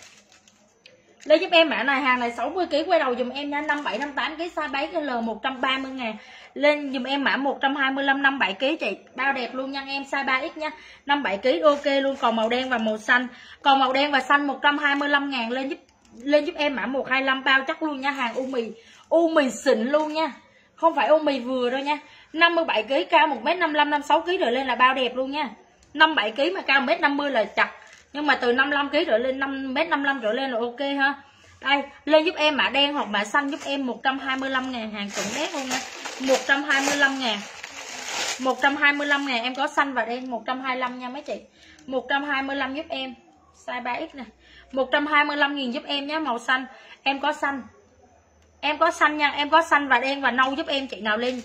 Lên giúp em mã này Hàng này 60kg quay đầu dùm em nha. 57 58 kg size 7 L 130 ngàn. Lên dùm em mã 125 57kg chị. Bao đẹp luôn nha em size 3X nha. 57kg ok luôn. Còn màu đen và màu xanh. Còn màu đen và xanh 125 ngàn. Lên giúp lên giúp em mã 125 bao chắc luôn nha Hàng u mì u mì xịn luôn nha. Không phải u mì vừa đâu nha. 57 kg cao 1m55 56 kg rồi lên là bao đẹp luôn nha. 57 kg mà cao 1m50 là chặt. Nhưng mà từ 55 kg trở lên 5m55 trở lên là ok ha. Đây, lên giúp em mã đen hoặc mã xanh giúp em 125 ngàn hàng chuẩn nét luôn nha. 125 ngàn. 125 ngàn, em có xanh và đen 125 nha mấy chị. 125 giúp em, size 3x nè. 125 nghìn giúp em nhé màu xanh. Em có xanh em có xanh nha, em có xanh và đen và nâu giúp em chị nào lên.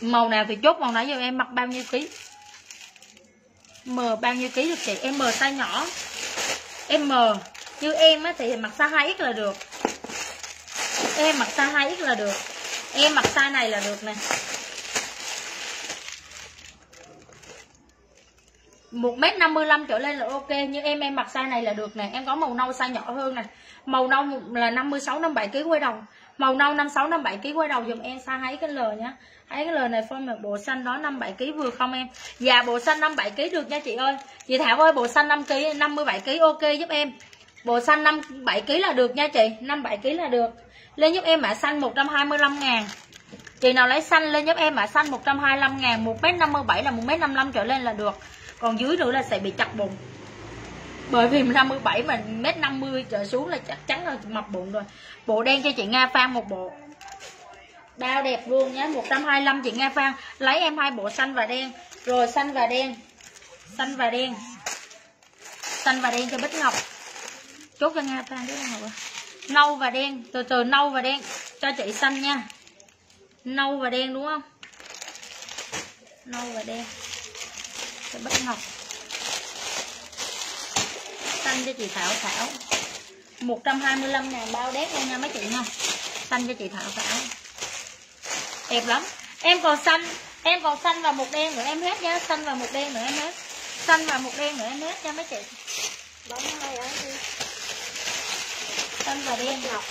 Màu nào thì chốt, màu nãy giờ em mặc bao nhiêu ký? M, bao nhiêu ký được chị? Em m size nhỏ. Em m, như em á thì mặc size 2x là được. Em mặc size 2x là được. Em mặc size này là được nè. Một mét năm mươi lăm trở lên là ok, như em em mặc size này là được nè. Em có màu nâu size nhỏ hơn nè. Màu nâu là 56 57 kg quay đầu màu nâu 56 57 kg quay đầu dùm em size 2 cái L nhá. 2 cái L này form một bộ xanh đó 57 kg vừa không em? Dạ bộ xanh 57 kg được nha chị ơi. Chị Thảo ơi, bộ xanh 5 kg 57 kg ok giúp em. Bộ xanh 57 kg là được nha chị. 57 kg là được. Lên giúp em mã xanh 125 ngàn. Chị nào lấy xanh lên giúp em mã xanh 125 ngàn. 1m57 là 1m55 trở lên là được. Còn dưới nữa là sẽ bị chặt bụng bởi vì 57 mà mét 50 trở xuống là chắc chắn là mập bụng rồi. Bộ đen cho chị Nga Phan một bộ. Bao đẹp luôn nhé 125 chị Nga Phan. Lấy em hai bộ xanh và đen. Rồi xanh và đen. Xanh và đen. Xanh và đen cho Bích Ngọc. Chốt cho Nga Phan đấy Ngọc nâu và đen. Từ từ, nâu và đen. Cho chị xanh nha. Nâu và đen đúng không? Nâu và đen. Cho Bích Ngọc xanh cho chị Thảo Thảo. 125 ngàn bao đét luôn nha mấy chị nha. Xanh cho chị Thảo Thảo. Đẹp lắm. Em còn xanh em còn xanh và một đen nữa em hết nha. Xanh và một đen nữa em hết. Xanh và một đen nữa em hết nha mấy chị. Bấm hai ấy đi. xanh và đen. Ngọc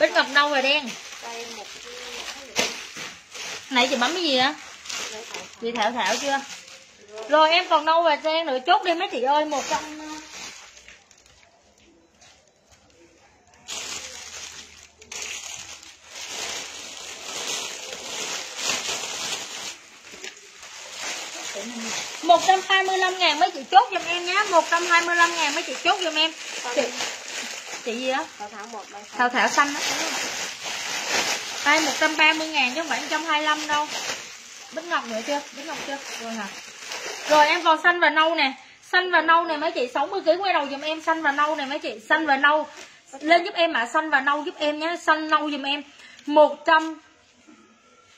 bích ngọc nâu và đen. Nãy chị bấm cái gì á? Chị Thảo Thảo chưa rồi em còn nâu và đen nữa. Chốt đi mấy chị ơi một trăm một trăm hai mươi lăm ngàn mấy chị chốt giùm em nhé. Một trăm hai mươi lăm ngàn mấy chị chốt giùm em. Chị, chị gì á? Thảo thảo đây. thảo thảo xanh đó đây một trăm ba mươi ngàn chứ không phải một trăm hai mươi lăm đâu. Bích ngọc nữa chưa? Bích ngọc chưa? Rồi hả rồi, em còn xanh và nâu nè. Xanh và nâu này mấy chị 60 kg quay đầu giùm em. Xanh và nâu này mấy chị, xanh và nâu. Lên giúp em mã xanh và nâu giúp em nhé. Xanh nâu giùm em. 100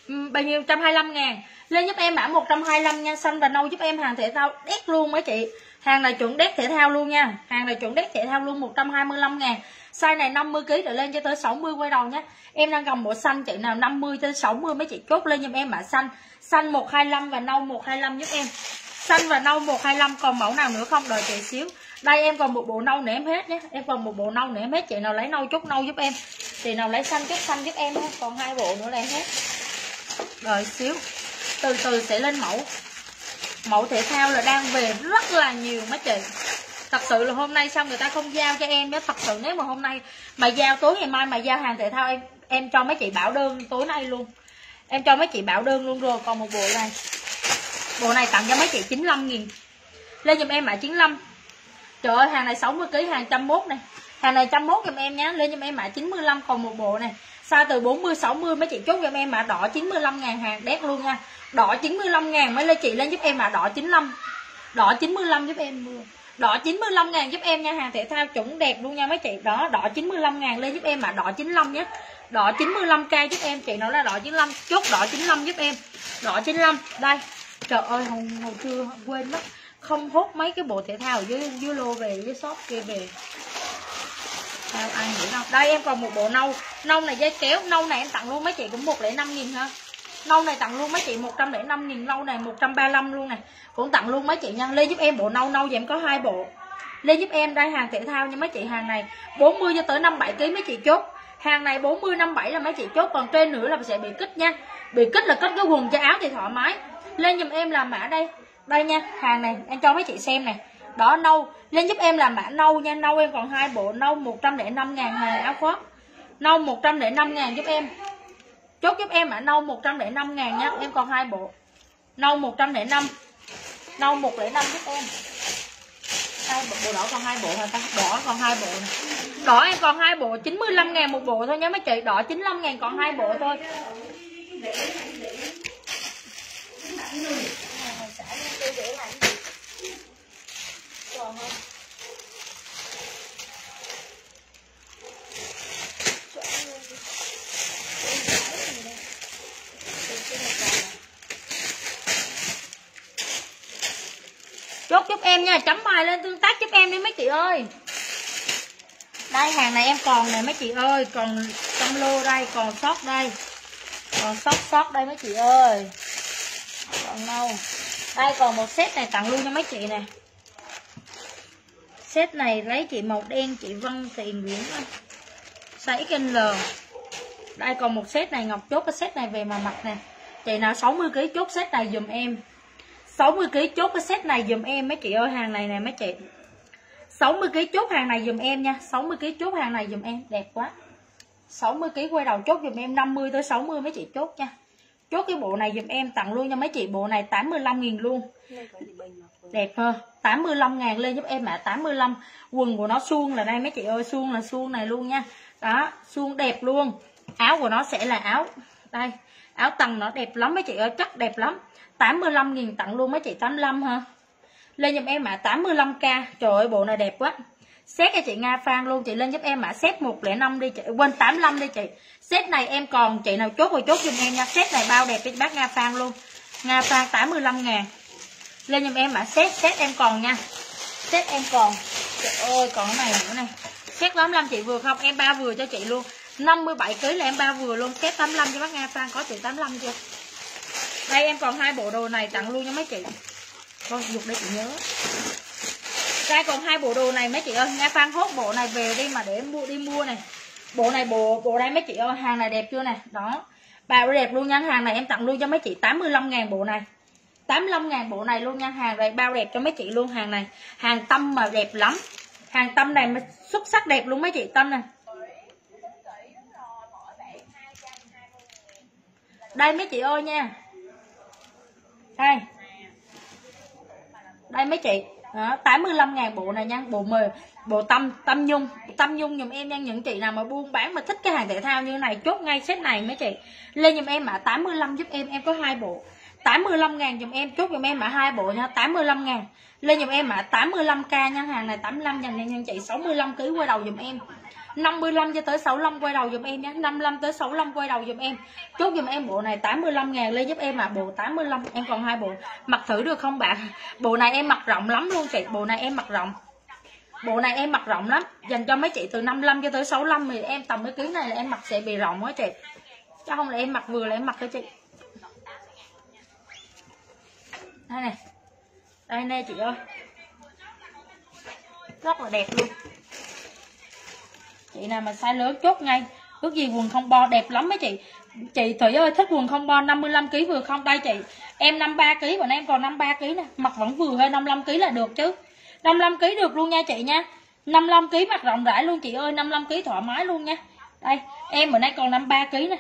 bao nhiêu? 125 ngàn. Lên giúp em mã 125 nha. Xanh và nâu giúp em hàng thể thao đét luôn mấy chị. Hàng này chuẩn đét thể thao luôn nha. Hàng này chuẩn đét thể thao luôn 125 ngàn size này 50 kg trở lên cho tới 60 quay đầu nhé. Em đang cầm bộ xanh chị nào 50 tới 60 mấy chị chốt lên giùm em mã xanh. Xanh 125 và nâu 125 giúp em. Xanh và nâu 125 còn mẫu nào nữa không? Đợi chị xíu. Đây, em còn một bộ nâu nữa em hết nhé. Em còn một bộ nâu nữa em hết. Chị nào lấy nâu chút nâu giúp em. Chị nào lấy xanh chút xanh giúp em nhé còn hai bộ nữa là em hết. Đợi xíu. Từ từ sẽ lên mẫu. Mẫu thể thao là đang về rất là nhiều mấy chị thật sự là hôm nay sao người ta không giao cho em đó? Thật sự nếu mà hôm nay mà giao, tối ngày mai mà giao hàng thể thao em em cho mấy chị bảo đơn tối nay luôn. Em cho mấy chị bảo đơn luôn rồi, còn một bộ này. Bộ này tặng cho mấy chị 95 nghìn. Lên giùm em mã 95 trời ơi, hàng này 60 kg hàng 101 này. Hàng này 101 giùm em nhé lên giùm em mã 95 còn một bộ này. Size từ 40 60 mấy chị chốt giùm em mã đỏ 95 ngàn hàng đét luôn nha. Đỏ 95 ngàn mấy lên chị, lên giúp em mã đỏ 95 đỏ 95 giúp em vừa đỏ 95 ngàn giúp em nha hàng thể thao chuẩn đẹp luôn nha mấy chị. Đó đỏ 95 ngàn lên giúp em mà đỏ 95 nhé. Đỏ 95k giúp em chị nói là đỏ 95 chốt đỏ 95 giúp em. Đỏ 95 đây. Trời ơi hồi, hồi trưa quên mất. Không hốt mấy cái bộ thể thao dưới dưới lô về dưới shop kia về. Sao ai nghĩ đâu. Đây em còn một bộ nâu. Nâu này dây kéo nâu này em tặng luôn mấy chị cũng một lẻ năm nghìn ha nâu này tặng luôn mấy chị 105 000 nâu này 135 luôn này. Cũng tặng luôn mấy chị nha. Lên giúp em bộ nâu nâu thì có hai bộ. Lên giúp em đây, hàng thể thao nha mấy chị, hàng này 40 cho tới 57 kg mấy chị chốt. Hàng này 40 57 là mấy chị chốt, còn trên nữa là sẽ bị kích nha. Bị kích là kích cái quần cho áo thì thoải mái. Lên giùm em làm mã đây. Đây nha, hàng này, em cho mấy chị xem này. Đó nâu lên giúp em làm mã nâu nha. Nâu em còn hai bộ, nâu 105 ngàn, hàng áo khoác. Nâu 105 ngàn giúp em chốt giúp em ạ à, nâu 105 ngàn nha em còn hai bộ. Nâu 105 nâu 105 giúp em. Hai bộ, bộ đỏ còn hai bộ hả ta? Đỏ còn hai bộ này. đỏ em còn hai bộ 95 ngàn một bộ thôi nha mấy chị. Đỏ 95 ngàn còn hai bộ thôi. Còn không? Chốt giúp em nha, chấm bài lên tương tác giúp em đi mấy chị ơi. Đây, hàng này em còn nè mấy chị ơi, còn trong lô đây, còn sót đây. Còn sót sót đây mấy chị ơi. Còn đâu? Đây, còn một set này tặng luôn cho mấy chị nè. Set này lấy chị màu đen, chị Vân Thị Nguyễn, size XL đây, còn một set này, Ngọc chốt cái set này về mà mặt nè. Chị nào 60 kg chốt set này dùm em. 60 kg chốt cái set này dùm em mấy chị ơi hàng này nè mấy chị. 60 kg chốt hàng này dùm em nha 60 kg chốt hàng này dùm em đẹp quá. 60 kg quay đầu chốt dùm em 50 tới 60 mấy chị chốt nha. Chốt cái bộ này dùm em tặng luôn cho mấy chị bộ này 85 nghìn luôn. Đẹp hơn 85 ngàn lên giúp em ạ à, 85 quần của nó suông là đây mấy chị ơi suông là suông này luôn nha. Đó suông đẹp luôn. Áo của nó sẽ là áo đây áo tầng nó đẹp lắm mấy chị ơi chắc đẹp lắm. 85.000 tặng luôn mấy chị 85 ha lên giùm em mã 85k trời ơi, bộ này đẹp quá. Xét cho chị Nga Phan luôn, chị lên giúp em mã xét 105 đi chị. Quên 85 đi chị. Xét này em còn, chị nào chốt rồi chốt giùm em nha. Xét này bao đẹp cho bác Nga Phan luôn. Nga Phan 85 ngàn lên giùm em mã xét xét em còn nha. Xét em còn. Trời ơi, còn cái này nữa này. Xét 85 chị vừa không, em ba vừa cho chị luôn. 57 kg là em ba vừa luôn. Xét 85 cho bác Nga Phan, có chị 85 chưa? Đây, em còn hai bộ đồ này tặng luôn cho mấy chị. Con dục đây chị nhớ. Đây còn hai bộ đồ này, mấy chị ơi. Nghe phan hốt bộ này về đi mà để mua, đi mua này. Bộ này, bộ bộ đây mấy chị ơi, hàng này đẹp chưa này đó. Bao đẹp luôn nha. Hàng này em tặng luôn cho mấy chị 85 ngàn bộ này. 85 ngàn bộ này luôn nha. Hàng này bao đẹp cho mấy chị luôn, hàng này. Hàng tâm mà đẹp lắm. Hàng tâm này mà xuất sắc đẹp luôn mấy chị, tâm này đây, mấy chị ơi nha đây đây mấy chị. Đó, 85 ngàn bộ này nha bộ mười bộ tâm tâm nhung. Tâm nhung dùm em nha những chị nào mà buôn bán mà thích cái hàng thể thao như này chốt ngay set này mấy chị. Lên dùm em mã 85 giúp em em có hai bộ. 85 ngàn dùm em chốt dùm em mã hai bộ nha 85 ngàn. Lên dùm em mã 85k nha hàng này 85 dành cho chị 65 kg qua đầu dùm em. 55 cho tới 65 quay đầu giùm em nhé. 55 tới 65 quay đầu giùm em. Chốt giùm em, bộ này 85 ngàn lên giúp em à bộ 85 em còn hai bộ. Mặc thử được không bạn? Bộ này em mặc rộng lắm luôn chị, bộ này em mặc rộng. Bộ này em mặc rộng lắm, dành cho mấy chị từ 55 cho tới 65 thì em tầm cái ký này là em mặc sẽ bị rộng quá chị. Chứ không là em mặc vừa là em mặc cho chị. Đây nè. Đây nè chị ơi. Rất là đẹp luôn chị nào mà size lớn chốt ngay ước gì quần không bo đẹp lắm mấy chị chị thủy ơi thích quần không bo 55 kg vừa không đây chị em 53 kg còn em còn 53 kg nè mặc vẫn vừa hơi 55 kg là được chứ 55 kg được luôn nha chị nha 55 kg mặc rộng rãi luôn chị ơi 55 kg thoải mái luôn nha đây em bữa nay còn 53 kg nè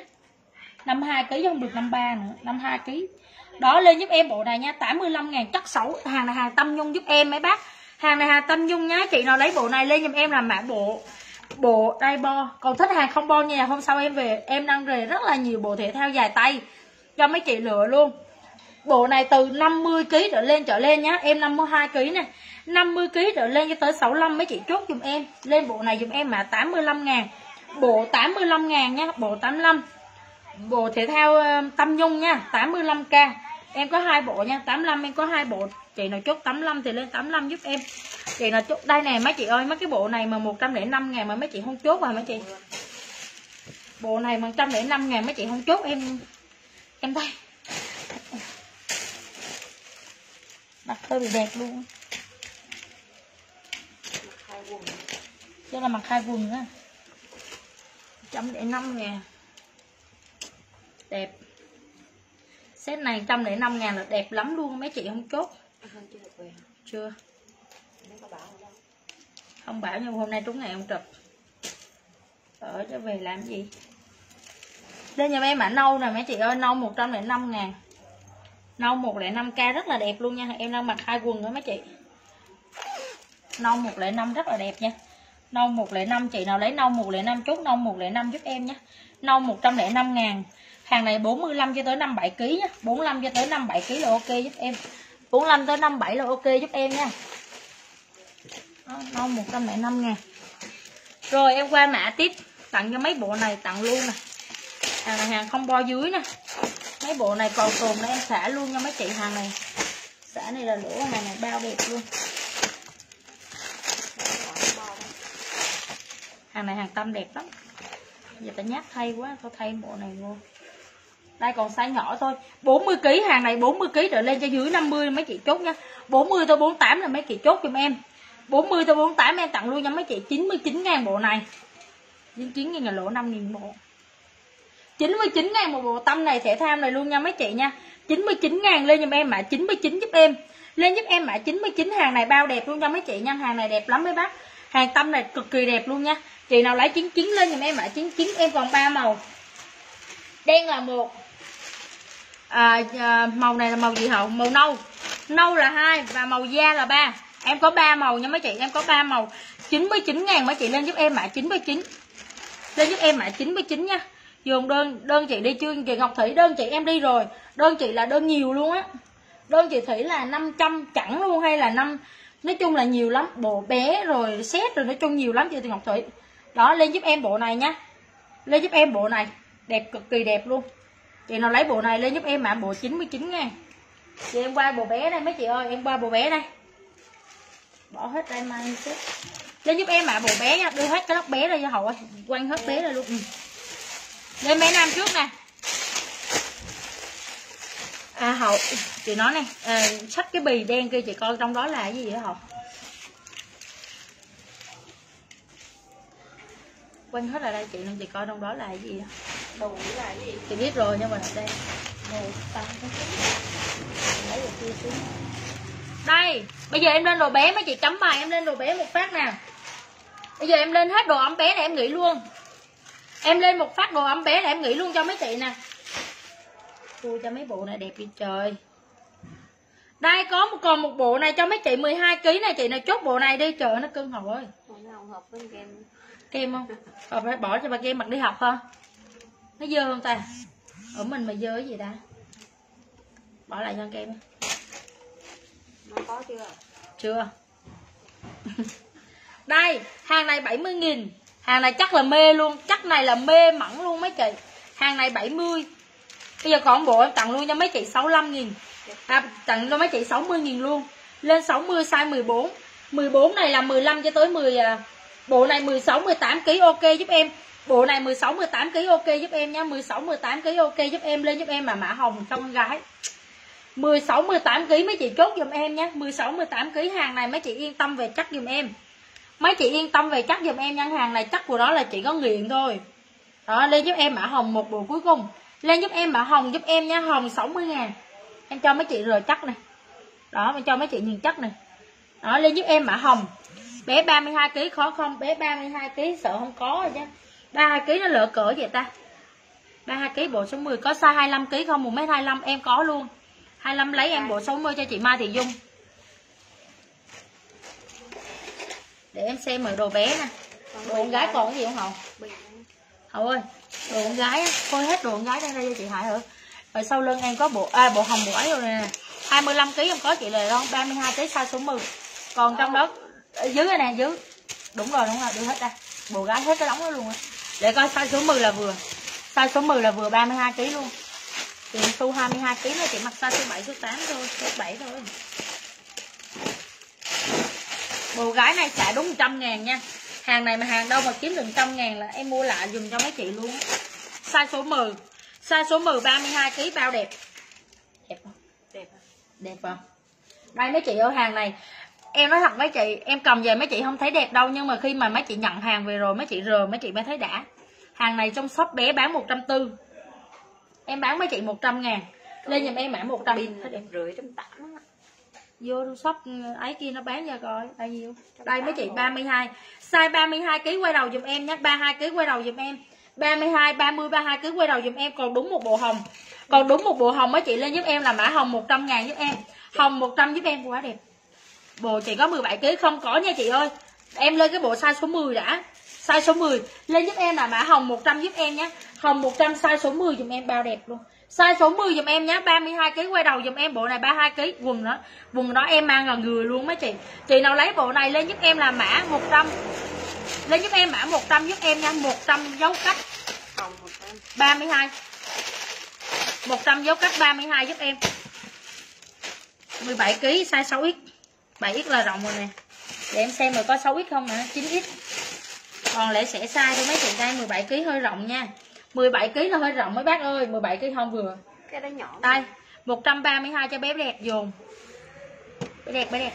52 kg không được 53 nữa 52 kg đó lên giúp em bộ này nha 85 ngàn chắc xấu hàng này hàng tâm nhung giúp em mấy bác hàng này hàng tâm nhung nhá chị nào lấy bộ này lên giùm em là mã bộ bộ đai bo còn thích hàng không bo nhà, hôm sau em về, em đang về rất là nhiều bộ thể thao dài tay, cho mấy chị lựa luôn. Bộ này từ 50 kg trở lên trở lên nhá, em 52 kg nè. 50 kg trở lên cho tới 65 mấy chị chốt dùm em. Lên bộ này dùm em mà 85 ngàn. Bộ 85 ngàn nhá, bộ 85 bộ thể thao ờ, tâm nhung nha 85k em có hai bộ nha 85 em có hai bộ chị nào chốt 85 thì lên 85 giúp em. Chị nào chốt, đây nè, mấy chị ơi, mấy cái bộ này mà 105 ngàn mà mấy chị không chốt rồi mấy chị. Bộ này 105 ngàn mấy chị không chốt em. Em đây. Mặt hơi bị đẹp luôn. Đây chứ là mặt hai quần á. trăm lẻ năm ngàn. Đẹp. Set này trăm lẻ năm ngàn là đẹp lắm luôn, mấy chị không chốt không chưa. Được về chưa nếu có bảo ở đâu không bảo nhưng hôm nay trúng ngày ông trực. Ở cho về làm gì? Đây nhà em mã nâu nè, mấy chị ơi, nâu 105 ngàn. Nâu 105k rất là đẹp luôn nha. Em đang mặc hai quần đó mấy chị. Nâu 105 rất là đẹp nha. Nâu 105 chị nào lấy nâu 105 chút, nâu 105 giúp em nhé nâu 105 ngàn. Hàng này 45 cho tới 57 kg nhé 45 cho tới 57 kg là ok giúp em. 45 tới 57 là ok giúp em nha. Đó, 105 ngàn rồi em qua mã tiếp. Tặng cho mấy bộ này tặng luôn nè. Hàng này hàng không bo dưới nè. Mấy bộ này còn tồn là em xả luôn nha mấy chị hàng này. Xả này là lỗ hàng này bao đẹp luôn. Hàng này hàng tâm đẹp lắm. Giờ ta nhát thay quá thôi thay bộ này luôn đây, còn size nhỏ thôi. 40 kg hàng này 40 kg trở lên cho dưới 50 mấy chị chốt nha. 40 tới 48 là mấy chị chốt giùm em. 40 tới 48 em tặng luôn nha mấy chị 99 ngàn bộ này. 99 ngàn là lỗ 5 nghìn bộ. 99 ngàn một bộ tâm này thể tham này luôn nha mấy chị nha. 99 ngàn lên giùm em mã 99 giúp em. Lên giúp em mã 99 hàng này, bao đẹp luôn nha mấy chị nha. Hàng này đẹp lắm mấy bác. Hàng tâm này cực kỳ đẹp luôn nha. Chị nào lấy 99 lên giùm em mã 99 em còn 3 màu. Đen là một à, à, màu này là màu gì hậu màu nâu. Nâu là hai và màu da là ba. Em có ba màu nha mấy chị em có ba màu. 99 ngàn mấy chị lên giúp em mã 99 lên giúp em mã 99 nha. Dùng đơn đơn chị đi chưa chị Ngọc Thủy đơn chị em đi rồi. Đơn chị là đơn nhiều luôn á. Đơn chị Thủy là 500 chẳng luôn hay là năm nói chung là nhiều lắm. Bộ bé rồi xét rồi nói chung nhiều lắm chị Ngọc Thủy. Đó lên giúp em bộ này nhá lên giúp em bộ này. Đẹp cực kỳ đẹp luôn chị nào lấy bộ này lên giúp em mã bộ 99 nha. Chị em qua bộ bé đây mấy chị ơi em qua bộ bé đây. Bỏ hết đây mai xếp lên giúp em mã bộ bé nha đưa hết cái lóc bé ra cho hậu ơi. Quăng hết bé ra luôn. Ừ. lên bé nam trước nè. À hậu chị nói này à, xách cái bì đen kia chị coi trong đó là cái gì hả hậu? Quanh hết là đây chị chị coi trong đó là cái gì đồ là cái gì? Chị biết rồi nhưng mà là đây. Đồ tăng cái lấy đồ kia xuống. Đây bây giờ em lên đồ bé mấy chị chấm bài em lên đồ bé một phát nào bây giờ em lên hết đồ ấm bé này em nghỉ luôn. Em lên một phát đồ ấm bé này em nghỉ luôn cho mấy chị nè. Tôi cho mấy bộ này đẹp đi trời. Đây có một còn một bộ này cho mấy chị 12 kg này chị nào chốt bộ này đi. Trời nó cưng ơi. Hợp với kem kem không? Ờ phải bỏ cho bà kem mặc đi học không? Nó dơ không ta? Ở mình mà dơ cái gì ta? Bỏ lại cho kem. Nó có chưa? Chưa. [LAUGHS] Đây hàng này 70 nghìn. Hàng này chắc là mê luôn. Chắc này là mê mẫn luôn mấy chị. Hàng này 70 bây giờ còn bộ em tặng luôn cho mấy chị 65 nghìn. À, tặng cho mấy chị 60 nghìn luôn. Lên 60 size 14 14 này là 15 cho tới 10 à bộ này 16 18 kg ok giúp em. Bộ này 16 18 kg ok giúp em nha 16 18 kg ok giúp em, lên giúp em mà mã hồng cho con gái. 16 18 kg mấy chị chốt giùm em nha. 16 18 kg hàng này mấy chị yên tâm về chắc giùm em. Mấy chị yên tâm về chắc giùm em nha. hàng này chắc của nó là chỉ có nghiện thôi. Đó, lên giúp em mã hồng một bộ cuối cùng. Lên giúp em mã hồng giúp em nha hồng 60 ngàn. Em cho mấy chị rời chắc này. Đó, em cho mấy chị nhìn chắc này. Đó, lên giúp em mã hồng bé 32 kg khó không? Bé 32 kg sợ không có rồi chứ. 32 kg nó lỡ cỡ vậy ta. 32 kg bộ số 10 có size 25 kg không? 1 m 25 em có luôn. 25 lấy em bộ 60 cho chị Mai Thị Dung. Để em xem ở đồ bé nè. Đồ con gái còn cái gì không hậu? Hậu ơi đồ con gái á coi hết đồ con gái đây đây cho chị Hải hả? Ở sau lưng em có bộ à, bộ hồng bộ ấy rồi nè. 25 kg em có chị lời không 32 kg size số 10 còn trong đó ở dưới này nè dưới. Đúng rồi đúng rồi đưa hết đây. Bộ gái hết cái đống đó luôn á. Để coi size số 10 là vừa. Size số 10 là vừa 32 kg luôn. Tiền xu 22 kg là chị mặc size số 7 số 8 thôi số 7 thôi. Bộ gái này trả đúng 100 ngàn nha. Hàng này mà hàng đâu mà kiếm được 100 ngàn là em mua lại dùng cho mấy chị luôn. Size số 10 size số 10 32 kg bao đẹp. Đẹp không? Đẹp. À? đẹp không? Đây mấy chị ở hàng này em nói thật mấy chị em cầm về mấy chị không thấy đẹp đâu nhưng mà khi mà mấy chị nhận hàng về rồi mấy chị rờ mấy chị mới thấy đã. Hàng này trong shop bé bán 140 em bán mấy chị 100 ngàn. Lên giùm em mã 100 pin thấy đẹp rưỡi tám á. vô trong shop ấy kia nó bán ra coi bao nhiêu đây mấy chị 32 size 32 kg quay đầu giùm em nhé 32 kg quay đầu giùm em. 32 30 32 kg quay đầu giùm em còn đúng một bộ hồng. Còn đúng một bộ hồng mấy chị lên giúp em là mã hồng 100 ngàn giúp em. Hồng 100 giúp em quá đẹp bộ chị có 17 kg không có nha chị ơi. Em lên cái bộ size số 10 đã. Size số 10 lên giúp em là mã hồng 100 giúp em nhé. Hồng 100 size số 10 giùm em, bao đẹp luôn. Size số 10 giùm em nhé 32 kg quay đầu giùm em, bộ này 32 kg quần đó. Quần đó em mang là người luôn mấy chị. Chị nào lấy bộ này lên giúp em là mã 100 lên giúp em mã 100 giúp em nha 100 dấu cách. 32 100 dấu cách 32 giúp em. 17 kg size 6x 7x là rộng rồi nè. Để em xem rồi có 6x không hả? 9x còn lẽ sẽ sai thôi mấy chị đây 17 kg hơi rộng nha. 17 kg là hơi rộng mấy bác ơi 17 kg không vừa. Cái đó nhỏ đây 132 cho bé đẹp dồn. Bé đẹp bé đẹp.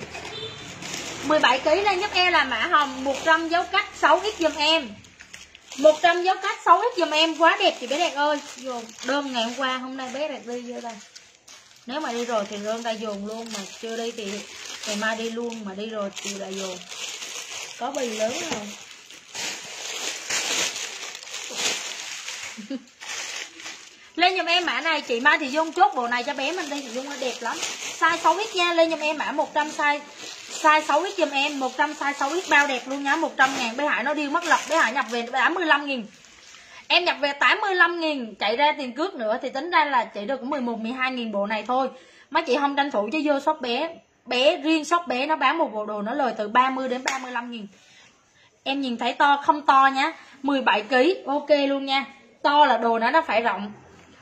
17 kg lên giúp em là mã hồng 100 dấu cách 6x giùm em. 100 dấu cách 6x giùm em quá đẹp chị bé đẹp ơi. Dồn đơn ngày hôm qua hôm nay bé đẹp đi vô đây. Nếu mà đi rồi thì đơn đây dồn luôn mà chưa đi thì ngày mai đi luôn mà đi rồi chiều lại vô. Có bì lớn không? [LAUGHS] Lên giùm em mã này, chị Mai thì Dung chốt bộ này cho bé mình đi, thì Dung nó đẹp lắm. Size 6x nha, lên giùm em mã 100 size size 6x giùm em 100 size 6x bao đẹp luôn nhá 100 ngàn. Bé Hải nó đi mất lọc, bé Hải nhập về 85 nghìn. Em nhập về 85 nghìn, chạy ra tiền cước nữa thì tính ra là chị được 11 12 nghìn bộ này thôi. Mấy chị không tranh thủ chứ, vô shop bé bé, riêng shop bé nó bán một bộ đồ nó lời từ 30 đến 35 nghìn. Em nhìn thấy to, không to nhá 17 kg ok luôn nha. To là đồ nó nó phải rộng.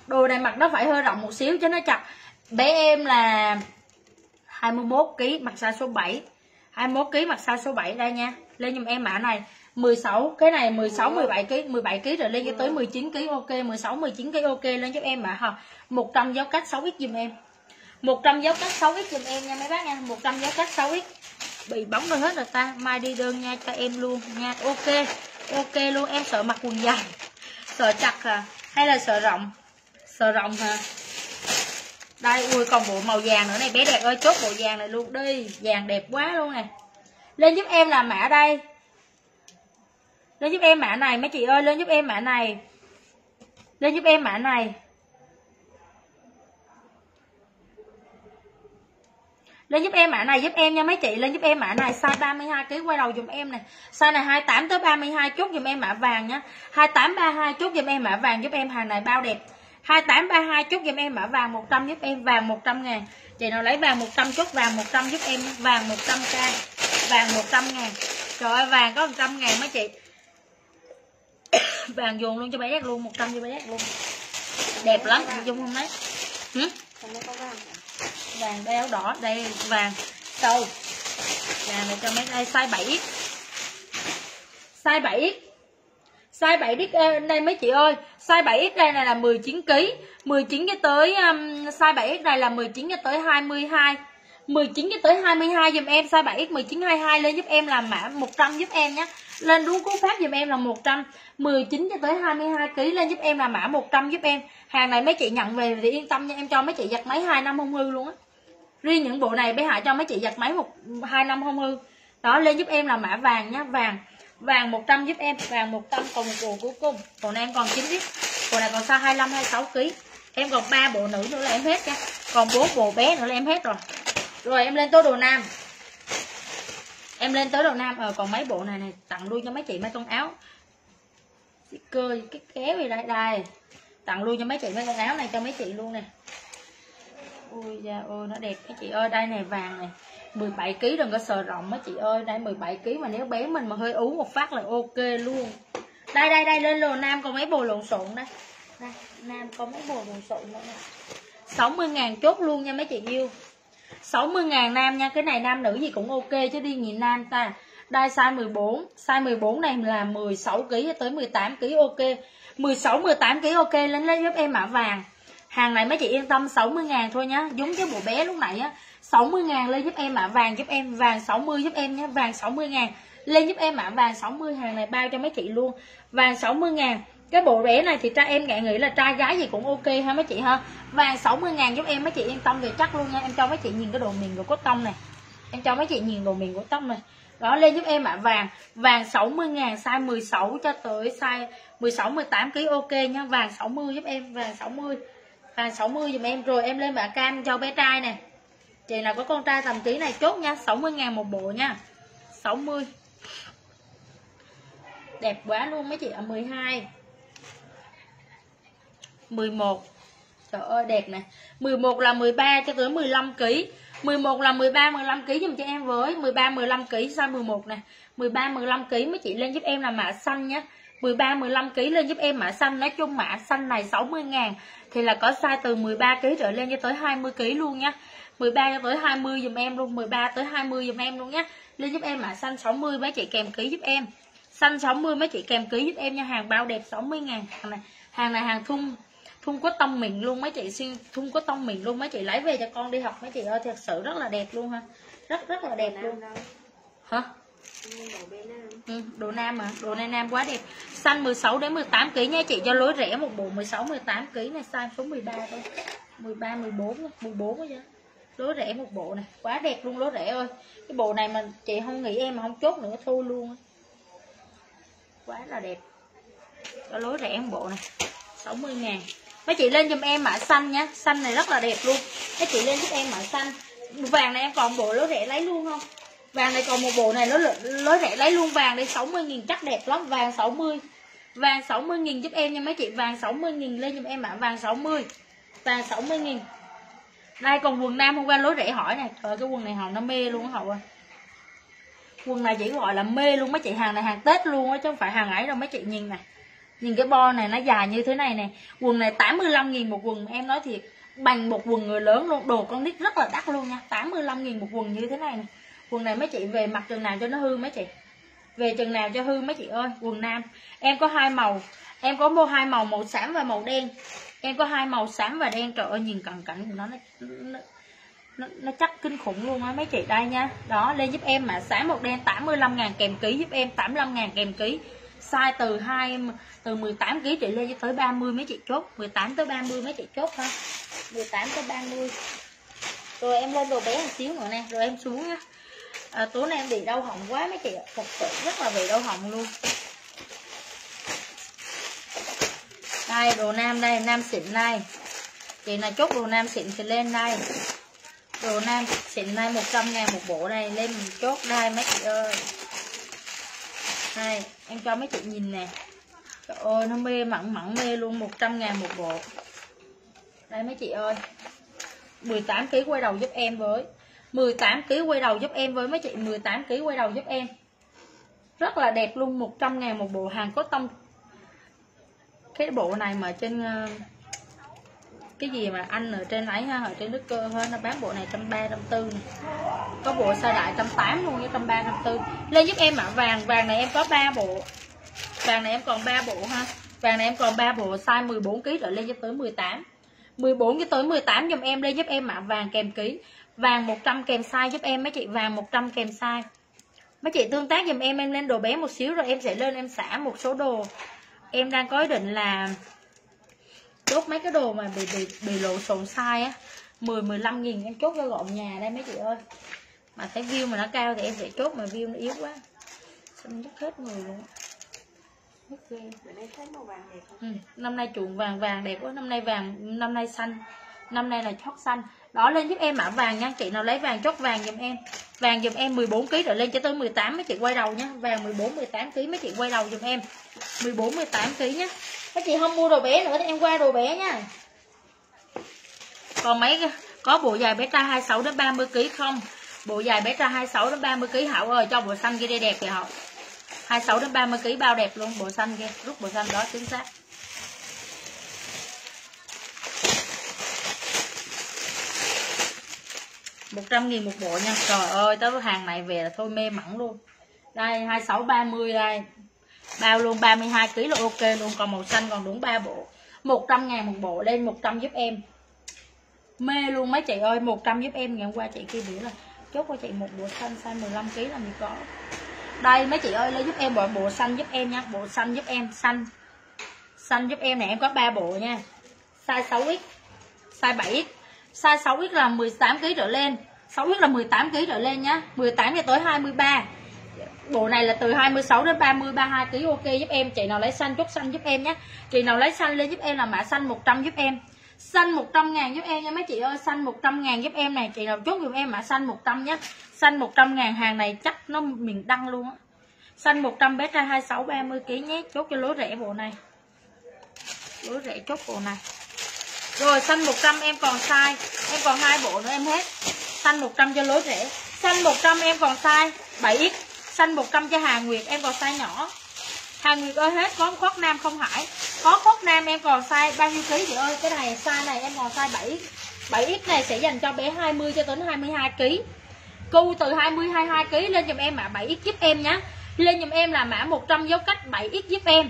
Đồ này mặc nó phải hơi rộng một xíu chứ nó chặt. Bé em là 21 kg mặc size số 7 21 kg mặc size số 7 đây nha. Lên giùm em mã này 16 cái này 16 17 kg 17 kg rồi lên cho tới 19 kg ok 16 19 kg ok, lên giúp em mã hả 100 dấu cách 6x giùm em. 100 dấu cách 6x giùm em nha mấy bác nha. 100 dấu cách 6x bị bóng rồi hết rồi ta. Mai đi đơn nha cho em luôn nha. Ok. Ok luôn. Em sợ mặc quần dài. Sợ chặt à. Hay là sợ rộng? Sợ rộng hả? Đây, ui, còn bộ màu vàng nữa này. Bé đẹp ơi, chốt bộ vàng này luôn đi. Vàng đẹp quá luôn nè. Lên giúp em là mã đây. Lên giúp em mã này, mấy chị ơi. Lên giúp em mã này. Lên giúp em mã này. Lên giúp em mã này, giúp em nha mấy chị. Lên giúp em mã này. Size 32 kg quay đầu dùm em này size này 28 tới 32 chốt dùm em mã vàng nhá. 28 32 chốt dùm em mã vàng giúp em hàng này bao đẹp. 28 32 chốt dùm em mã vàng 100 giúp em, vàng 100 ngàn. Chị nào lấy vàng 100 chốt vàng 100 giúp em, vàng 100k vàng 100 ngàn. Trời ơi, vàng có 100 ngàn mấy chị. [COUGHS] Vàng dồn luôn cho bé giác luôn 100 cho bé giác luôn. Đẹp lắm dung không đấy Hử? Vàng đeo đỏ đây vàng. Sâu vàng này cho mấy đây size 7 size 7 size 7 x đây mấy chị ơi? Size 7 x đây này là 19 kg 19 cho tới um, size 7 x này là 19 cho tới 22 19 cho tới 22 giùm em. Size 7x 19 22 lên giúp em làm mã 100 giúp em nhé. Lên đúng cú pháp giùm em là 100 19 cho tới 22 kg lên giúp em là mã 100 giúp em. Hàng này mấy chị nhận về thì yên tâm nha. Em cho mấy chị giặt máy 2 năm không hư luôn á riêng những bộ này bé Hải cho mấy chị giặt máy một, hai năm không hư. Đó lên giúp em là mã vàng nhá, vàng. Vàng 100 giúp em, vàng 100 còn một bộ cuối cùng. Bộ này em còn 9 ít bộ này còn xa 25 26 kg em còn ba bộ nữ nữa là em hết nha. Còn bốn bộ bé nữa là em hết rồi. Rồi, em lên tới đồ nam. Em lên tới đồ nam. Ờ còn mấy bộ này này, tặng luôn cho mấy chị mấy con áo. Cơ cái kéo gì đây? Đây. Tặng luôn cho mấy chị mấy con áo này cho mấy chị luôn nè ui da ôi nó đẹp mấy chị ơi. Đây này vàng này 17 kg đừng có sờ rộng á chị ơi. Đây 17 kg mà nếu bé mình mà hơi ú một phát là ok luôn. Đây đây đây lên lồ nam còn mấy bồ lộn xộn đây. Đây nam có mấy bồ lộn xộn đây nè. 60 ngàn chốt luôn nha mấy chị yêu. 60 ngàn nam nha Cái này nam nữ gì cũng ok chứ đi nhìn nam ta. Đây size 14 Size 14 này là 16kg tới 18kg ok. 16, 18kg ok Lên lấy giúp em mã vàng. Hàng này mấy chị yên tâm 60 ngàn thôi nhá. Giống cái bộ bé lúc nãy á 60 ngàn lên giúp em ạ. À. vàng giúp em Vàng 60 giúp em nhé Vàng 60 ngàn Lên giúp em ạ. À. vàng 60 hàng này bao cho mấy chị luôn. Vàng 60 ngàn cái bộ rẻ này thì trai em ngại nghĩ là trai gái gì cũng ok ha mấy chị ha. Vàng 60 ngàn giúp em mấy chị yên tâm về chắc luôn nha. Em cho mấy chị nhìn cái đồ miền của cốt tông này. Em cho mấy chị nhìn đồ miền của tông này. Đó lên giúp em ạ. À, vàng vàng 60 ngàn size 16 cho tới size 16 18 kg ok nha vàng 60 giúp em vàng 60 hàng 60 dùm em. Rồi em lên bả cam cho bé trai nè. Chị nào có con trai tầm ký này chốt nha. 60 ngàn một bộ nha. 60 đẹp quá luôn mấy chị ạ. 12 11 Trời ơi, đẹp nè. 11 là 13 cho tới 15 kg 11 là 13 15 kg dùm cho em với. 13 15 kg size 11 nè. 13 15 kg mấy chị lên giúp em là mã xanh nhé 13 15 kg lên giúp em mã xanh. Nói chung mã xanh này 60 ngàn thì là có size từ 13 kg trở lên cho tới 20 kg luôn nhá. 13 cho tới 20 dùm em luôn 13 tới 20 dùm em luôn nhé lên giúp em mã xanh 60 mấy chị kèm ký giúp em. Xanh 60 mấy chị kèm ký giúp em nha. Hàng bao đẹp 60 ngàn. Hàng này hàng này hàng thun thun có tông mình luôn mấy chị. Xuyên thun có tông mình luôn mấy chị. Lấy về cho con đi học mấy chị ơi. Thật sự rất là đẹp luôn ha. Rất rất là đẹp luôn. hả Ừ, đồ nam mà đồ này nam quá đẹp. Xanh 16 đến 18 kg nha chị. Cho lối rẻ một bộ 16 18 kg này size số 13 thôi. 13 14 14 quá chứ. Lối rẻ một bộ này quá đẹp luôn lối rẻ ơi. Cái bộ này mà chị không nghĩ em mà không chốt nữa thôi luôn quá là đẹp. Cho lối rẻ một bộ này 60 ngàn. Mấy chị lên giùm em mã xanh nhá xanh này rất là đẹp luôn. Mấy chị lên giúp em mã xanh. Vàng này em còn bộ lối rẻ lấy luôn không? Vàng này còn một bộ này, nó lối rẻ lấy luôn. Vàng đi 60 nghìn, chắc đẹp lắm. Vàng 60 vàng 60 nghìn giúp em nha mấy chị. Vàng 60 nghìn lên giùm em ạ. À. vàng 60 vàng 60 nghìn. Đây, còn quần nam hôm qua lối rẻ hỏi nè. Trời cái quần này hồng nó mê luôn á hậu ơi. Quần này chỉ gọi là mê luôn. Mấy chị hàng này hàng tết luôn á, chứ không phải hàng ấy đâu mấy chị. Nhìn nè. Nhìn cái bo này nó dài như thế này nè. Quần này 85 nghìn một quần. Em nói thiệt bằng một quần người lớn luôn. Đồ con nít rất là đắt luôn nha. 85 nghìn một quần như thế này nè quần này mấy chị? Về mặc chừng nào cho nó hư mấy chị? Về chừng nào cho hư mấy chị ơi quần nam. Em có hai màu. Em có mua hai màu màu xám và màu đen. Em có hai màu xám và đen. Trời ơi nhìn cận cảnh của nó nó, nó nó, chắc kinh khủng luôn á mấy chị. Đây nha. Đó lên giúp em mà. Xám màu đen 85 ngàn kèm ký giúp em. 85 ngàn kèm ký. Size từ 2 từ 18 kg chị lên cho tới 30 mấy chị chốt. 18 tới 30 mấy chị chốt ha. 18 tới 30 rồi em lên đồ bé một xíu nữa nè. Rồi em xuống á à, tối nay em bị đau họng quá mấy chị thật sự rất là bị đau họng luôn. Đây đồ nam đây nam xịn này. Chị là chốt đồ nam xịn thì lên đây. Đồ nam xịn này 100 ngàn một bộ này lên mình chốt đây mấy chị ơi. Đây em cho mấy chị nhìn nè. Trời ơi nó mê mặn mặn mê luôn 100 ngàn một bộ. Đây mấy chị ơi. 18 kg quay đầu giúp em với. 18 kg quay đầu giúp em với mấy chị 18 kg quay đầu giúp em. Rất là đẹp luôn 100 ngàn một bộ hàng có tông. Cái bộ này mà trên ờ, cái gì mà anh ở trên ấy ha, ở trên nước cơ hơn nó bán bộ này trăm ba, trăm tư này. có bộ size đại trăm tám luôn với trăm ba, trăm tư. Lên giúp em ạ, vàng vàng này em có 3 bộ. Vàng này em còn 3 bộ ha. Vàng này em còn 3 bộ, size 14 kg trở lên cho tới 18 14 cho tới 18 giùm em, lên giúp em mã vàng kèm ký vàng 100 kèm size giúp em mấy chị vàng 100 kèm size. Mấy chị tương tác giùm em em lên đồ bé một xíu rồi em sẽ lên em xả một số đồ. Em đang có ý định là chốt mấy cái đồ mà bị bị bị lộ sồn sai á. 10 15 nghìn em chốt cho gọn nhà đây mấy chị ơi. Mà thấy view mà nó cao thì em sẽ chốt mà view nó yếu quá. Xong dứt hết người luôn. Ừ, năm nay chuồng vàng vàng đẹp quá năm nay vàng năm nay xanh năm nay là chót xanh đó, lên giúp em mã vàng nha. Chị nào lấy vàng, chốt vàng giùm em. Vàng giùm em 14 kg rồi lên cho tới 18 mấy chị quay đầu nhá vàng 14 18 kg mấy chị quay đầu giùm em. 14 18 kg nhé các chị không mua đồ bé nữa thì em qua đồ bé nha. Còn mấy có bộ dài bé trai 26 đến 30 kg không? Bộ dài bé trai 26 đến 30 kg Hảo ơi, cho bộ xanh kia đây đẹp kìa họ 26 đến 30 kg bao đẹp luôn, bộ xanh kia, rút bộ xanh đó, chính xác. Một trăm nghìn một bộ nha. Trời ơi, tới hàng này về là thôi mê mẩn luôn. Đây, hai sáu ba mươi đây. Bao luôn 32 kg là ok luôn, còn màu xanh còn đúng 3 bộ. 100 ngàn một bộ lên 100 giúp em. Mê luôn mấy chị ơi 100 giúp em. Ngày hôm qua chị kia biểu là, chốt qua chị một bộ xanh, size 15 kg là mình có. Đây, mấy chị ơi, lấy giúp em bộ bộ xanh giúp em nha. Bộ xanh giúp em, xanh. Xanh giúp em này em có 3 bộ nha. Size 6x size 7x size 6x là 18 kg trở lên. 6x là 18 kg trở lên nhá. 18 cho tới 23 bộ này là từ 26 đến 30 32 kg ok, giúp em. Chị nào lấy xanh chốt xanh giúp em nhé chị nào lấy xanh lên giúp em là mã xanh 100 giúp em. Xanh 100 ngàn giúp em nha mấy chị ơi. Xanh 100 ngàn giúp em này. Chị nào chốt giùm em mã xanh 100 nhé xanh 100 ngàn hàng này chắc nó miền đăng luôn á. Xanh 100 bé trai 26 30 kg nhé. Chốt cho lối rẻ bộ này. Lối rẻ chốt bộ này rồi, xanh 100 em còn size. Em còn hai bộ nữa em hết. Xanh 100 cho lối rẻ xanh 100 em còn size 7x xanh 100 cho Hà Nguyệt, em còn size nhỏ. Hà Nguyệt ơi, hết. Có khoác nam không hải? Có khoác nam em còn size bao nhiêu ký chị ơi? Cái này, size này em còn size 7 7x này sẽ dành cho bé 20 cho đến 22 kg cu từ 20 22 kg lên giùm em mã 7x giúp em nhé lên giùm em là mã 100 dấu cách 7x giúp em.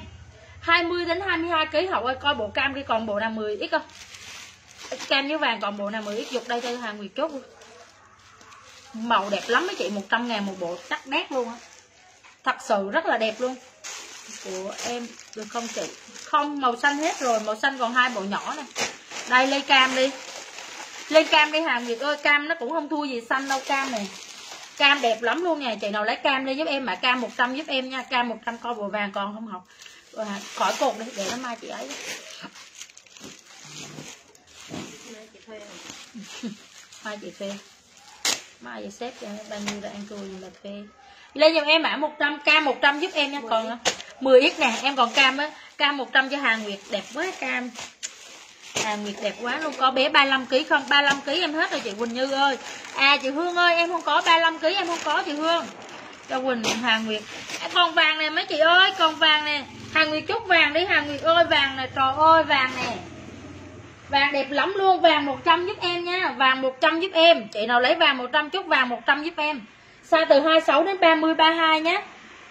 20 đến 22 kg hậu ơi, coi bộ cam kia còn bộ nào 10x không? Cam với vàng còn bộ nào 10x dục đây cho hàng Nguyệt chốt màu đẹp lắm mấy chị 100 ngàn một bộ chắc đét luôn á. Thật sự rất là đẹp luôn. Của em được không chị? Không màu xanh hết rồi màu xanh còn hai bộ nhỏ này đây lấy cam đi. Lấy cam đi hàng Việt ơi cam nó cũng không thua gì xanh đâu cam này. Cam đẹp lắm luôn nha chị nào lấy cam đi giúp em mà cam 100 giúp em nha cam 100 co bộ vàng còn không học. Rồi, khỏi cột đi để nó mai chị ấy Nay chị thuê rồi. [LAUGHS] mai chị phê. Mai chị xếp cho bao nhiêu là ăn cua mà phê. Lên giùm em mã 100 cam 100 giúp em nha còn 10x nè em còn cam á cam 100 cho Hà Nguyệt đẹp quá cam. Hà Nguyệt đẹp quá luôn có bé 35 kg không? 35 kg em hết rồi chị Quỳnh Như ơi. À chị Hương ơi em không có 35 kg em không có chị Hương. Cho Quỳnh Hà Nguyệt. À, còn vàng nè mấy chị ơi còn vàng nè. Hà Nguyệt chút vàng đi Hà Nguyệt ơi vàng nè trời ơi vàng nè Vàng đẹp lắm luôn, vàng 100 giúp em nha, vàng 100 giúp em. Chị nào lấy vàng 100 chút vàng 100 giúp em. Size từ 26 đến 30 32 nhé.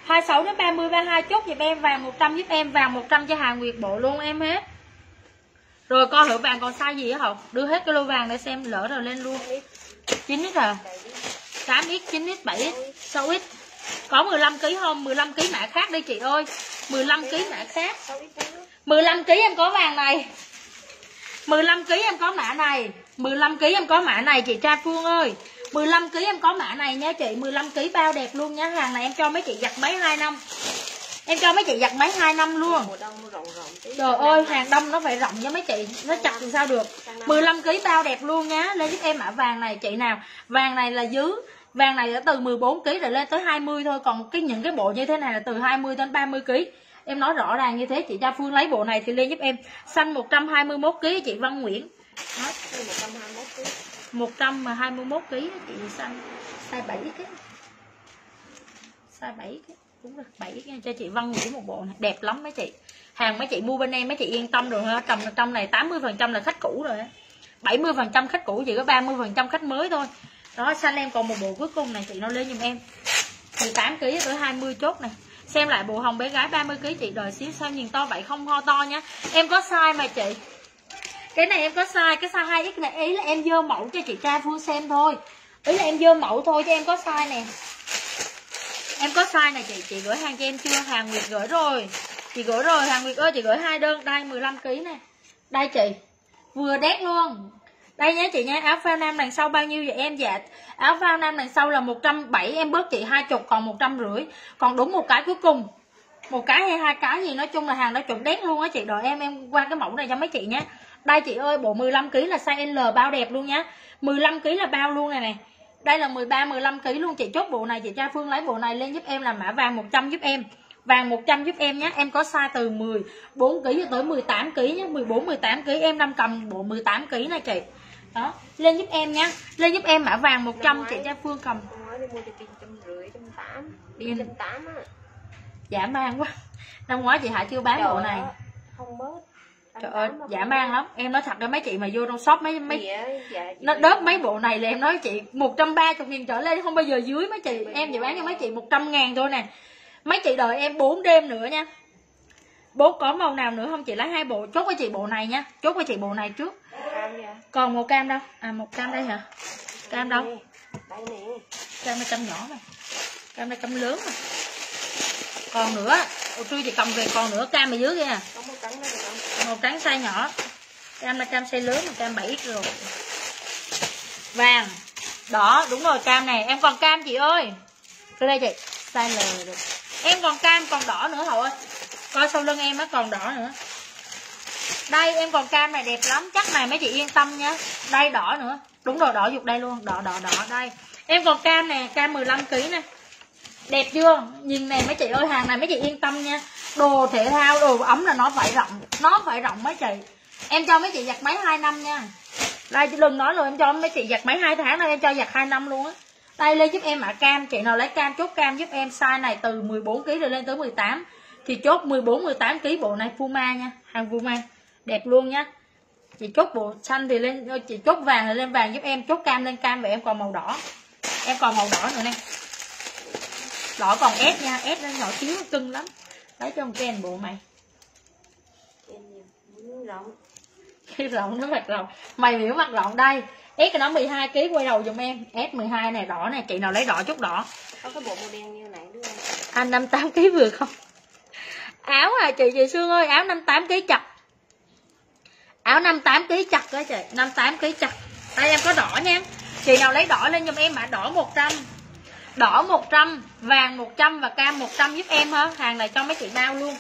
26 đến 30 32 chốt giúp em vàng 100 giúp em, vàng 100 cho Hà Nguyệt bộ luôn em hết. Rồi coi thử vàng còn size gì á Học. Đưa hết cái lô vàng để xem lỡ rồi lên luôn. 9x à? 8x, 9x, 7x, 6x. Có 15 kg không? 15 kg mã khác đi chị ơi. 15 kg mã khác. 15 kg em có vàng này. 15 kg em có mã này. 15 kg em có mã này chị Tra Phương ơi. 15 kg em có mã này nha chị. 15 kg bao đẹp luôn nha. Hàng này em cho mấy chị giặt mấy 2 năm. Em cho mấy chị giặt mấy 2 năm luôn. Trời ơi hàng đông nó phải rộng nha mấy chị. Nó chặt thì sao được. 15 kg bao đẹp luôn nhá lên giúp em mã vàng này chị nào. Vàng này là dứ vàng này đã từ 14 kg rồi lên tới 20 thôi. Còn cái những cái bộ như thế này là từ 20 đến 30 kg em nói rõ ràng như thế chị Gia Phương lấy bộ này thì lên giúp em. Xanh 121 kg chị Văn Nguyễn. Đó, 121 kg 121 kg chị xanh. Size 7 cái. Size 7 cái. Đúng rồi 7 cái cho chị Văn Nguyễn một bộ này. Đẹp lắm mấy chị. Hàng mấy chị mua bên em mấy chị yên tâm rồi ha. Trong trong này 80 phần trăm là khách cũ rồi 70 phần trăm khách cũ chỉ có 30 phần trăm khách mới thôi. Đó xanh em còn một bộ cuối cùng này chị nó lên giùm em. 18 kg tới 20 chốt này xem lại bộ hồng bé gái 30 kg chị đợi xíu sao nhìn to vậy không ho to nhá. Em có size mà chị. Cái này em có size, cái size 2 x này, ý là em dơ mẫu cho chị trai phương xem thôi. Ý là em dơ mẫu thôi chứ em có size nè. Em có size này chị chị gửi hàng cho em chưa? Hàng nguyệt gửi rồi. Chị gửi rồi, hàng nguyệt ơi, chị gửi hai đơn, đây 15 kg nè. Đây chị. Vừa đét luôn đây nhé, chị nhé, áo phao nam đằng sau bao nhiêu vậy em? Dạ áo phao nam đằng sau là 170 em bớt chị hai chục, còn một trăm rưỡi. Còn đúng một cái cuối cùng. Một cái hay hai cái gì, nói chung là hàng đã chuẩn đét luôn á chị. Đợi em em qua cái mẫu này cho mấy chị nhé. Đây chị ơi, bộ 15 kg là size L, bao đẹp luôn nhá. 15 kg là bao luôn này này đây là 13 15 kg luôn. Chị chốt bộ này, chị cho Phương lấy bộ này lên giúp em là mã vàng 100 giúp em. Vàng 100 giúp em nhé em có size từ 14 kg tới 18 kg nhé 14 18 kg em đang cầm bộ 18 kg này chị đó lên giúp em nhá. Lên giúp em mã vàng 100 chị cho Phương cầm. Pin tám giả man quá. Năm ngoái chị Hạ chưa bán bộ này. không bớt. Trời ơi giả man lắm. Em nói thật đó mấy chị mà vô trong shop mấy mấy dạ, dạ, nó đớp mấy bộ này là em nói chị 130 nghìn trở lên không bao giờ dưới mấy chị. Em chỉ bán cho mấy chị 100 ngàn thôi nè. Mấy chị đợi em 4 đêm nữa nha. Bố có màu nào nữa không? Chị lấy hai bộ chốt với chị bộ này nha. Chốt với chị bộ này trước dạ còn một cam đâu? À một cam đây hả? Cam đâu? Nè, đây nè. Cam này cam nhỏ này cam này cam lớn mà còn nữa Ôi, tôi chị cầm về còn nữa cam ở dưới kia. À một trắng size nhỏ. Cam là cam size lớn cam 7 x rồi. Vàng đỏ đúng rồi cam này. Em còn cam chị ơi. Cứ đây chị size L được. Em còn cam còn đỏ nữa hậu ơi. Coi sau lưng em á còn đỏ nữa đây, em còn cam này đẹp lắm. Chắc này mấy chị yên tâm nhé đây, đỏ nữa. Đúng rồi, đỏ dục đây luôn. Đỏ đỏ đỏ, đây. Em còn cam nè, cam 15 kg nè. Đẹp chưa? Nhìn này, mấy chị ơi, hàng này mấy chị yên tâm nha. Đồ thể thao, đồ ấm là nó phải rộng. Nó phải rộng mấy chị. Em cho mấy chị giặt máy 2 năm nha. Đây chứ đừng nói luôn, em cho mấy chị giặt máy 2 tháng đây em cho giặt 2 năm luôn á. Đây, lên giúp em mã cam. Chị nào lấy cam, chốt cam giúp em size này từ 14 kg rồi lên tới 18 thì chốt 14 18 kg bộ này Puma nha, hàng Puma đẹp luôn nhá. Chị chốt bộ xanh thì lên chị chốt vàng thì lên vàng giúp em chốt cam lên cam và em còn màu đỏ. Em còn màu đỏ nữa nè. Đỏ còn ép nha ép nó nhỏ xíu cưng lắm. Lấy cho một ken bộ mày. Rộng [LAUGHS] cái rộng nó mặt rộng mày biểu mặt rộng đây. Ép cái nó 12 kg quay đầu giùm em. Ép 12 này đỏ này. Chị nào lấy đỏ chút đỏ. Có cái bộ màu đen như này đúng không? Anh 58 kg vừa không? Áo à chị chị Sương ơi áo 58 kg chặt áo 58 kg chặt đó chị. 58 kg chặt. Đây em có đỏ nha chị nào lấy đỏ lên giùm em mã đỏ 100 đỏ 100 vàng 100 và cam 100 giúp em ha hàng này cho mấy chị bao luôn.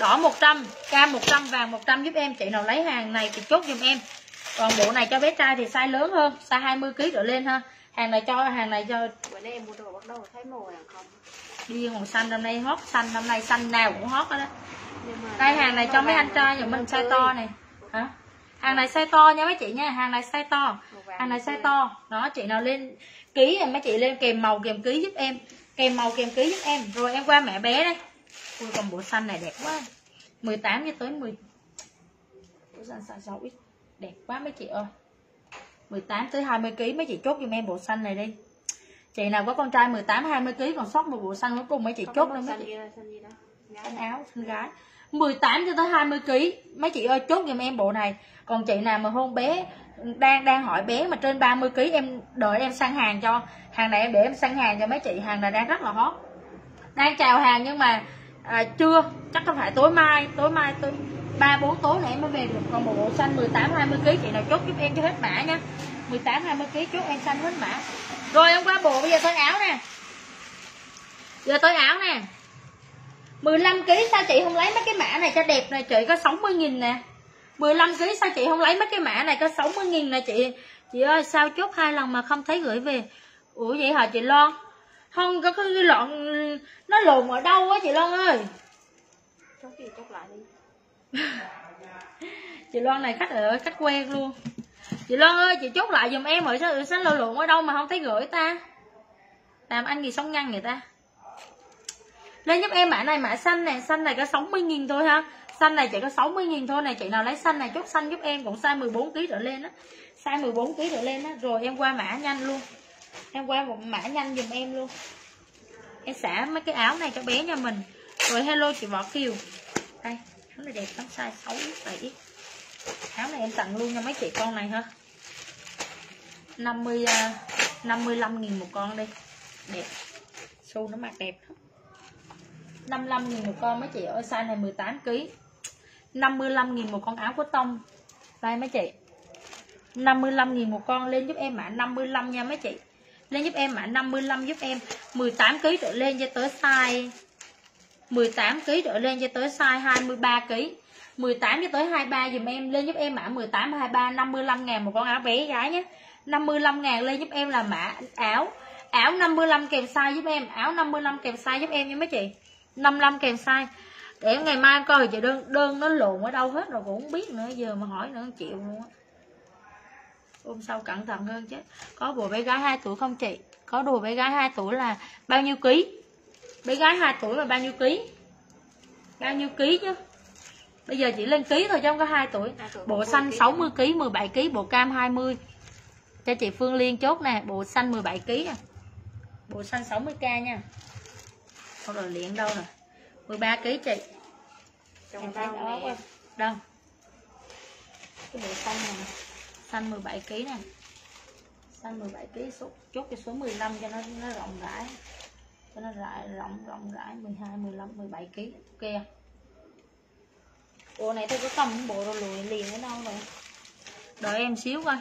Đỏ 100 cam 100 vàng 100 giúp em. Chị nào lấy hàng này thì chốt giùm em. Còn bộ này cho bé trai thì size lớn hơn size 20 kg trở lên ha. Hàng này cho hàng này cho bữa nay em mua đồ bắt đầu thấy màu vàng không? Đi màu xanh năm nay hot xanh năm nay xanh nào cũng hot đó, đó. đây hàng này cho mấy anh trai giùm mình size to này. Hả hàng này size to nha mấy chị nha hàng này size to. Hàng này size to. Đó chị nào lên ký em mấy chị lên kèm màu kèm ký giúp em. Kèm màu kèm ký giúp em. Rồi em qua mẹ bé đây. Ui còn bộ xanh này đẹp quá. 18 cho tới 10 bộ xanh xanh 6 ít? Đẹp quá mấy chị ơi. 18 tới 20 kg mấy chị chốt giùm em bộ xanh này đi. Chị nào có con trai 18 20 kg còn sót một bộ xanh cuối cùng mấy chị chốt lên mấy chị. xanh áo. xanh gái 18 cho tới 20 kg mấy chị ơi chốt giùm em bộ này. Còn chị nào mà hôn bé đang đang hỏi bé mà trên 30 kg em đợi em săn hàng cho. Hàng này em để em săn hàng cho mấy chị hàng này đang rất là hot. Đang chào hàng nhưng mà à, chưa. Chắc có phải tối mai tối mai tối ba bốn tối này em mới về được. Còn một bộ xanh 18 20 kg chị nào chốt giúp em cho hết mã nha. 18 20 kg chốt em xanh hết mã. Rồi hôm qua bộ bây giờ tới áo nè. Giờ tới áo nè. 15 kg sao chị không lấy mấy cái mã này cho đẹp này chị có 60 nghìn nè. 15 kg sao chị không lấy mấy cái mã này có 60 nghìn nè chị. Chị ơi sao chốt hai lần mà không thấy gửi về? Ủa vậy hả chị Loan? Không có cái lọn nó lồn ở đâu á chị Loan ơi? Chốt gì chốt lại đi. [LAUGHS] Chị Loan này khách ở khách quen luôn. Chị Loan ơi chị chốt lại giùm em rồi sao sao lộn lộn ở đâu mà không thấy gửi ta? Làm anh gì sống nhăn người ta lên giúp em mã này, mã xanh này. Xanh này có 60 nghìn thôi ha. Xanh này chỉ có 60 nghìn thôi này. Chị nào lấy xanh này, chốt xanh giúp em. Cũng size 14 kg trở lên á. Size 14 kg trở lên á. Rồi em qua mã nhanh luôn. Em qua một mã nhanh giùm em luôn. Em xả mấy cái áo này cho bé nhà mình. Rồi hello chị võ kiều. Đây, áo này đẹp lắm. Size 6 7 áo này em tặng luôn cho mấy chị con này ha. 50 55 à, nghìn một con đi đẹp. Xu nó mặc đẹp lắm. 55 000 một con mấy chị ơi, size này 18 kg 55 000 một con áo của tông. Đây mấy chị. 55 000 một con lên giúp em mã 55 nha mấy chị. Lên giúp em mã 55 giúp em 18 kg trở lên cho tới size 18 kg trở lên cho tới size 23 kg 18 cho tới 23 dùm em. Lên giúp em mã 18 23 55 ngàn một con áo bé gái nhé. 55 ngàn lên giúp em là mã áo. Áo 55 kèm size giúp em. Áo 55 kèm size giúp em nha mấy chị. 55 kèm size để ngày mai em coi chị đơn đơn nó lộn ở đâu hết rồi cũng không biết nữa giờ mà hỏi nữa chịu luôn á. Hôm sau cẩn thận hơn chứ. Có bộ bé gái 2 tuổi không chị? Có đồ bé gái 2 tuổi là bao nhiêu ký? Bé gái 2 tuổi là bao nhiêu ký? Bao nhiêu ký chứ? Bây giờ chỉ lên ký thôi chứ không có 2 tuổi. Hai tuổi bộ 40 xanh ký. 60 kg 17 kg bộ cam 20 cho chị Phương Liên chốt nè bộ xanh 17 kg à. bộ xanh 60k nha không rồi liền đâu rồi 13 kg chị. Thấy rau nè quá. Đâu? Cái bộ xanh này nè. xanh 17 kg nè. Xanh 17 kg số chốt cái số 15 cho nó nó rộng rãi. Cho nó rãi rộng rộng rãi 12 15 17 kg ok bộ này tôi có cầm bộ rồi lùi liền ở đâu rồi đợi em xíu coi.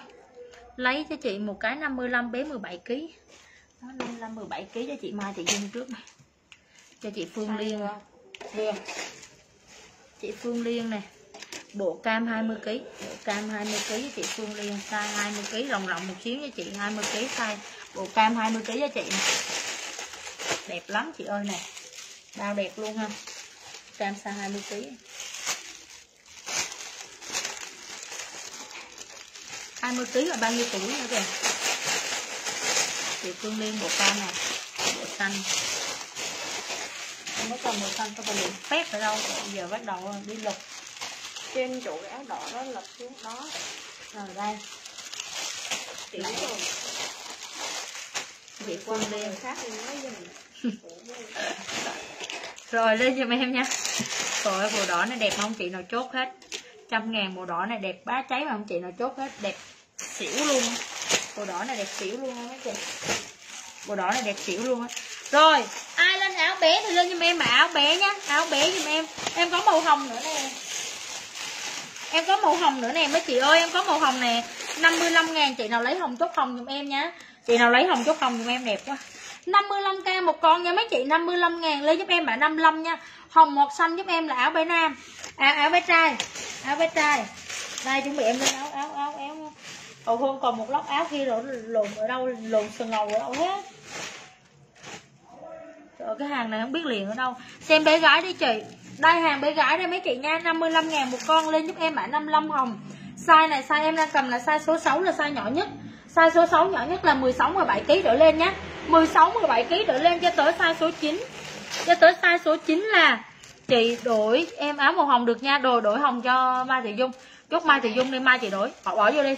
Lấy cho chị một cái 55 bé 17 kg đó 55 17 kg cho chị Mai chị dùng trước này cho chị Phương Liên Vừa. Chị Phương Liên nè. Bộ cam 20 kg, bộ cam 20 kg chị Phương Liên size 20 kg rộng rộng một xíu cho chị 20 kg size bộ cam 20 kg cho chị nè. Đẹp lắm chị ơi nè. Bao đẹp luôn ha. Cam size 20 kg. hai mươi kg là bao nhiêu tuổi nữa kìa chị Phương Liên bộ cam này bộ xanh không có còn màu xanh có còn liền phép ở đâu. Rồi giờ bắt đầu đi lục. Trên chỗ cái áo đỏ đó lật xuống đó. Rồi đây. Tiểu rồi chị liên người khác thì nói giùm [LAUGHS] rồi lên giùm em nha. Rồi màu đỏ này đẹp không? Chị nào chốt hết. Trăm ngàn màu đỏ này đẹp bá cháy mà không? Chị nào chốt hết đẹp xỉu luôn. Màu đỏ này đẹp xỉu luôn á chị. Màu đỏ này đẹp xỉu luôn á. Rồi ai lên áo bé thì lên giùm em mà áo bé nhá áo bé giùm em. Em có màu hồng nữa nè. Em có màu hồng nữa nè mấy chị ơi em có màu hồng nè. 55 ngàn chị nào lấy hồng chốt hồng giùm em nhá. Chị nào lấy hồng chốt hồng giùm em đẹp quá. 55k một con nha mấy chị 55 ngàn lấy giúp em mã 55 nha. Hồng hoặc xanh giúp em là áo bé nam. À, áo bé trai áo bé trai. Đây chuẩn bị em lên áo áo áo áo. Ồ hôm còn một lóc áo kia rồi lộn ở đâu lộn sừng ngầu ở đâu hết. Trời cái hàng này không biết liền ở đâu. Xem bé gái đi chị. Đây hàng bé gái đây mấy chị nha. 55 ngàn một con lên giúp em mã 55 hồng. Size này size em đang cầm là size số 6 là size nhỏ nhất. Size số 6 nhỏ nhất là 16 17 kg trở lên nhé 16 17 kg trở lên cho tới size số 9 Cho tới size số 9 là Chị đổi em áo màu hồng được nha. Đồ đổi hồng cho Mai Thị Dung. Chốt Mai Thị Dung đi Mai chị đổi. Bỏ, bỏ vô đi.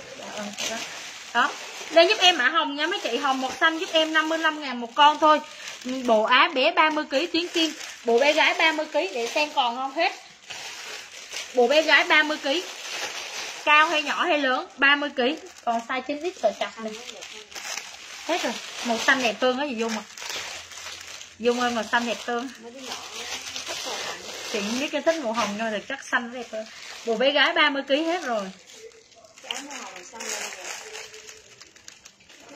Đó lên giúp em mã hồng nha, mấy chị. Hồng một xanh giúp em 55 ngàn một con thôi. Bộ á bé 30 kg tiếng kim bộ bé gái 30 kg để xem còn không hết. Bộ bé gái 30 kg cao hay nhỏ hay lớn? 30 kg còn size 9x cỡ chặt này hết rồi. Màu xanh đẹp tương á, gì dung à dung ơi, màu xanh đẹp tương. Chị biết cái thích màu hồng thôi thì chắc xanh đẹp hơn. Bộ bé gái 30 kg hết rồi cái áo màu hồng xanh lên kìa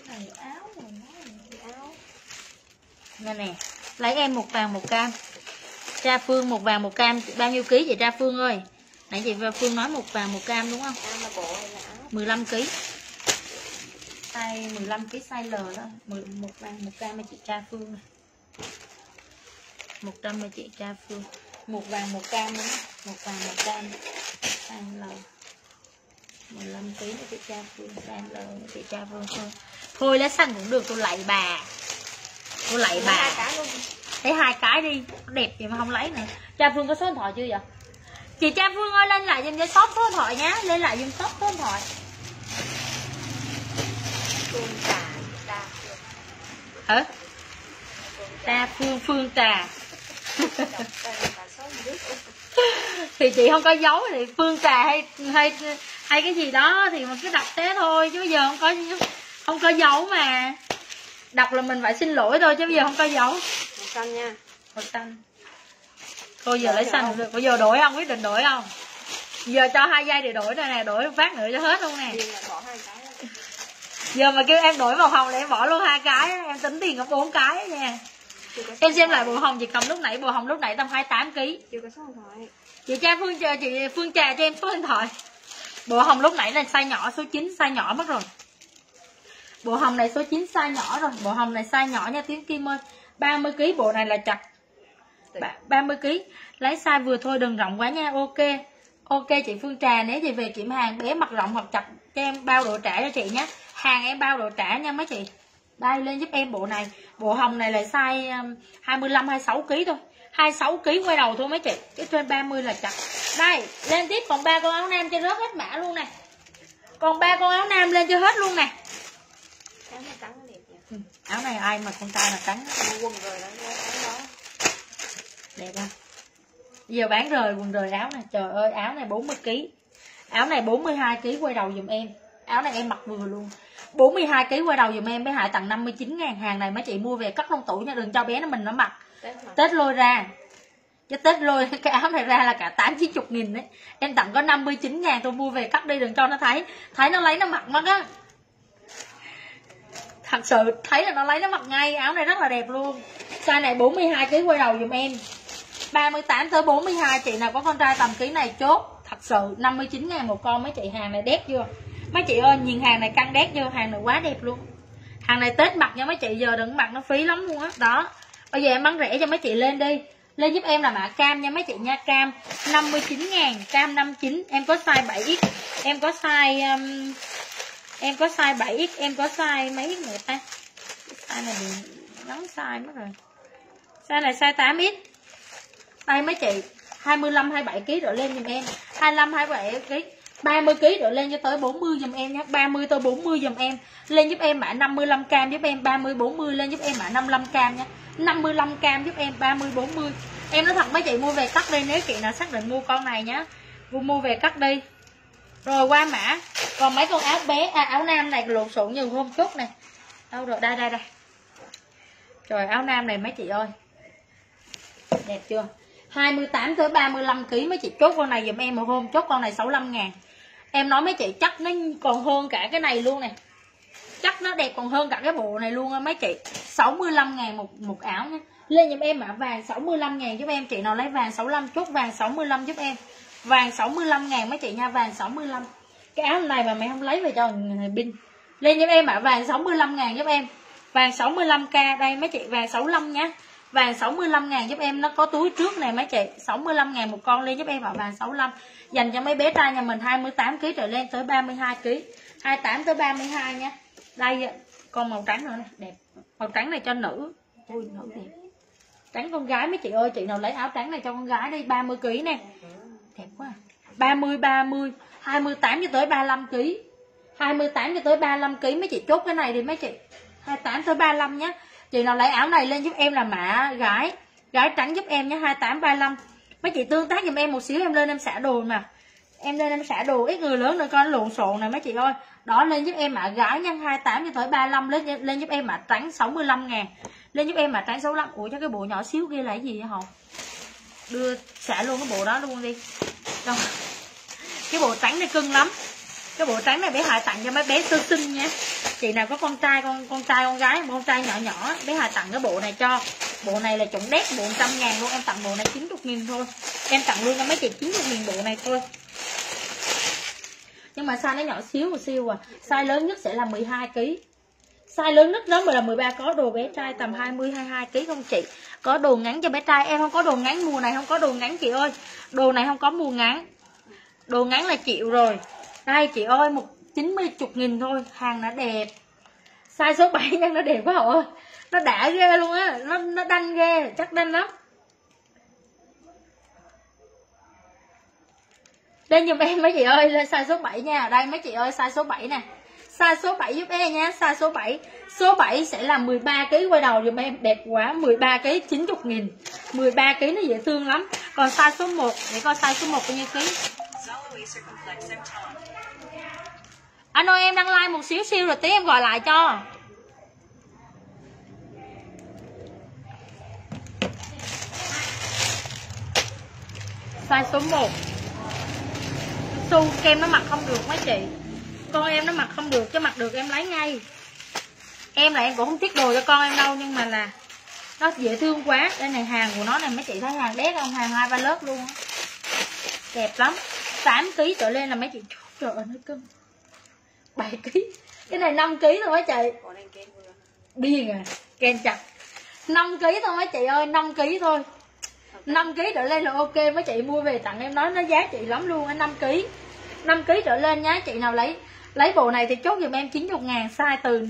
cái này áo rồi nó cái áo. Nè nè lấy em một vàng một cam. Cha phương một vàng một cam bao nhiêu ký vậy cha phương ơi? Nãy chị phương nói một vàng một cam đúng không? Áo là bộ hay là áo. 15 kg size 15 kg size L đó. 10, một vàng một cam cho chị cha phương này 100 cho chị cha phương. Một vàng một cam không? một vàng một cam size L. 15 kg chị cha phương size L chị cha phương thôi thôi lá xanh cũng được tôi lạy bà. Tôi lạy Lấy bà. lấy hai cái đi. Đẹp gì mà không lấy nữa cha phương có số điện thoại chưa vậy? Chị Trang Phương ơi lên lại giùm cho shop số điện thoại nhá. Lên lại giùm shop số điện thoại. Phương trà ta hả? Ta Phương Phương trà thì chị không có dấu thì Phương trà hay hay hay cái gì đó thì mình cứ đọc thế thôi. Chứ bây giờ không có không có dấu mà. Đọc là mình phải xin lỗi thôi chứ bây giờ không có dấu. Màu xanh nha. Màu xanh thôi giờ lấy xanh được. Bây giờ đổi không? Quyết định đổi không? Giờ cho hai giây để đổi đây nè đổi phát nữa cho hết luôn nè. Giờ mà kêu em đổi màu hồng là em bỏ luôn hai cái em tính tiền có bốn cái nha. Em xem lại bộ hồng chị cầm lúc nãy. Bộ hồng lúc nãy tầm 28 kg chưa có số điện thoại. Chị cha phương chờ chị phương trà cho em số điện thoại. Bộ hồng lúc nãy là size nhỏ số 9 size nhỏ mất rồi bộ hồng này số 9 size nhỏ rồi. Bộ hồng này size nhỏ nha tiếng kim ơi. 30 kg bộ này là chặt. Ba- 30 kg lấy size vừa thôi, đừng rộng quá nha. Ok. Ok, chị phương trà, nếu chị về kiểm hàng bé mặt rộng hoặc chặt cho em bao độ trả cho chị nhé. Hàng em bao độ trả nha mấy chị. Đây, lên giúp em bộ này. Bộ hồng này là size 25 26 kg thôi. 26 kg quay đầu thôi mấy chị. Cái trên 30 là chặt. Đây, lên tiếp. Còn ba con áo nam cho rớt hết mã luôn nè. Còn ba con áo nam lên cho hết luôn nè áo này trắng đẹp nha ừ, áo này ai mà con trai mà trắng? Mua quần rồi đó mua áo đó. Đẹp không? Giờ bán rời quần rời áo này. Trời ơi áo này 40 kg áo này 42 kg quay đầu giùm em. Áo này em mặc vừa luôn. 42 kg quay đầu giùm em bé Hải tặng 59 ngàn. Hàng này mấy chị mua về cất trong tủ nha đừng cho bé nó mình nó mặc. Tết Tết lôi ra. Chứ Tết lôi [LAUGHS] cái áo này ra là cả 8 90 nghìn đấy. Em tặng có 59 ngàn tôi mua về cắt đi đừng cho nó thấy. Thấy nó lấy nó mặc mất á Thật sự thấy là nó lấy nó mặc ngay. Áo này rất là đẹp luôn. Size này 42 kg quay đầu dùm em. 38 tới 42 chị nào có con trai tầm ký này chốt. Thật sự 59 ngàn một con. Mấy chị hàng này đét chưa? Mấy chị ơi nhìn hàng này căng đét chưa? Hàng này quá đẹp luôn. Hàng này Tết mặc nha mấy chị. Giờ đừng mặc nó phí lắm luôn á. Đó. Bây giờ em bán rẻ cho mấy chị lên đi. Lên giúp em là mã cam nha mấy chị nha. Cam 59 ngàn Cam 59 Em có size 7x Em có size um, Em có size 7x Em có size mấy x nữa ta? Size này bị ngắn size mất rồi. Size này size 8x Đây mấy chị 25 27 kg trở lên giùm em. 25 27 kg 30 kg rồi lên cho tới 40 giùm em nhé. 30 tới 40 giùm em. Lên giúp em mã 55 cam, giúp em 30 40 lên giúp em mã 55 cam nhé. 55 cam giúp em 30 40 em nói thật mấy chị, mua về cắt đi, nếu chị nào xác định mua con này nhá mua mua về cắt đi rồi qua mã. Còn mấy con áo bé à, áo nam này lộn xộn nhiều hôm chút này. Đâu rồi? Đây đây đây. Trời áo nam này mấy chị ơi. Đẹp chưa? 28 tới 35 kg mấy chị. Chốt con này giùm em một hôm. Chốt con này 65 ngàn. Em nói mấy chị chắc nó còn hơn cả cái này luôn nè chắc nó đẹp còn hơn cả cái bộ này luôn á mấy chị. 65 ngàn một một áo nha lên giùm em mã vàng 65 ngàn giúp em. Chị nào lấy vàng 65 chốt vàng 65 giúp em vàng 65 ngàn mấy chị nha vàng 65 cái áo này mà mày không lấy về cho người pin. Lên giúp em ạ à, vàng 65 ngàn giúp em. Vàng 65k đây mấy chị vàng 65 nhá. Vàng 65 ngàn giúp em nó có túi trước này mấy chị. 65 ngàn một con lên giúp em ạ à, vàng 65 dành cho mấy bé trai nhà mình 28 kg trở lên tới 32 kg 28 tới 32 nha đây con màu trắng nữa này đẹp. Màu trắng này cho nữ. Ui nữ đẹp. Trắng con gái mấy chị ơi chị nào lấy áo trắng này cho con gái đi 30 kg nè đẹp quá. À. 30 30 28 cho tới 35 kg 28 cho tới 35 kg mấy chị chốt cái này đi mấy chị. 28 tới 35 nhé chị nào lấy áo này lên giúp em là mã gái. Gái trắng giúp em nhé 28 35 mấy chị tương tác giùm em một xíu, em lên em xả đồ mà. Em lên em xả đồ, ít người lớn rồi con lộn xộn này mấy chị ơi. Đó, lên giúp em mã gái nhân 28 cho tới 35 lên lên giúp em mã trắng 65 ngàn. Lên giúp em mã trắng 65 ủa, cho cái bộ nhỏ xíu kia là cái gì vậy hồng đưa xả luôn cái bộ đó luôn đi. Đâu. cái bộ trắng này cưng lắm. Cái bộ trắng này bé Hải tặng cho mấy bé sơ sinh nha. Chị nào có con trai, con con trai, con gái, con trai nhỏ nhỏ, bé Hải tặng cái bộ này cho. Bộ này là chuẩn đét, bộ trăm ngàn luôn. Em tặng bộ này 90 nghìn thôi. Em tặng luôn cho mấy chị 90 nghìn bộ này thôi. Nhưng mà size nó nhỏ xíu một siêu à. Size lớn nhất sẽ là 12 kg size lớn nhất đó mà là 13 có. Đồ bé trai tầm 20 22 kg không chị? Có đồ ngắn cho bé trai em không có đồ ngắn mùa này không có đồ ngắn chị ơi. Đồ này không có mùa ngắn. Đồ ngắn là chịu rồi. Đây chị ơi một 90 chục nghìn thôi. Hàng nó đẹp. Size số 7 nhưng nó đẹp quá hả? Nó đã ghê luôn á. Nó nó đanh ghê chắc đanh lắm. Đây giùm em mấy chị ơi, lên size số 7 nha. Đây mấy chị ơi, size số 7 nè. Size số 7 giúp em nha, size số 7. Số 7 sẽ là 13 kg quay đầu giùm em, đẹp quá, 13 kg 90 000 13 kg nó dễ thương lắm. Còn size số 1, để coi size số 1 bao nhiêu ký. Anh ơi em đang like một xíu siêu rồi tí em gọi lại cho. Size số 1 Su kem nó mặc không được mấy chị con em nó mặc không được chứ mặc được em lấy ngay. Em là em cũng không tiếc đồ cho con em đâu Nhưng mà là Nó dễ thương quá. Đây này hàng của nó này mấy chị thấy hàng đét không? Hàng hai ba lớp luôn. Đẹp lắm. 8 kg trở lên là mấy chị Trời ơi nó cưng. 7 kg Cái này 5 kg thôi mấy chị. Điên à Ken chặt. 5 kg thôi mấy chị ơi 5 kg thôi. 5 kg trở lên là ok mấy chị mua về tặng em nói nó giá trị lắm luôn á 5 kg 5 kg trở lên nhá chị nào lấy lấy bộ này thì chốt dùm em 90 ngàn, size từ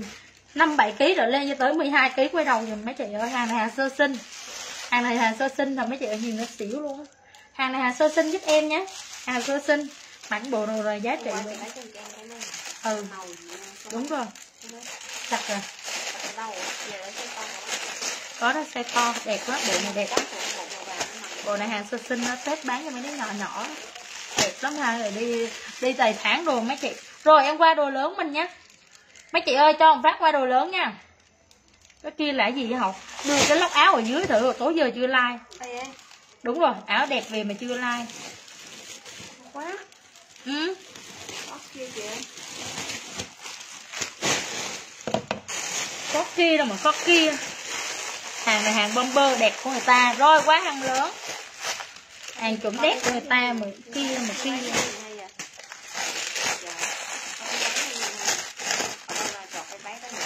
57kg rồi lên cho tới 12 kg quay đầu dùm mấy chị ơi. Hàng này hàng sơ sinh. Hàng này hàng sơ sinh là mấy chị ơi, nhìn nó xỉu luôn hàng này hàng sơ sinh giúp em nhé. Hàng sơ sinh. Mảnh bộ đồ rồi giá trị rồi. luôn ừ. Đúng rồi. Chặt rồi. Có đó xe to, đẹp quá, bộ này đẹp. Cắt bộ này hàng sơ sinh nó tết bán cho mấy đứa nhỏ nhỏ. Đẹp lắm ha rồi đi đi tài tháng đồ mấy chị rồi em qua đồ lớn mình nhé mấy chị ơi cho một phát qua đồ lớn nha. Cái kia là cái gì vậy học đưa cái lóc áo ở dưới thử tối giờ chưa like. Đúng rồi áo đẹp về mà chưa like. Quá. ừ. Có kia kìa. có kia đâu mà có kia. Hàng này hàng bomber đẹp của người ta. Rồi quá hàng lớn. Hàng chuẩn đẹp của người ta mà kia mà kia Hay à? Dạ. Không có cái gì hay. Ở đâu là chọt cái bé đó nè.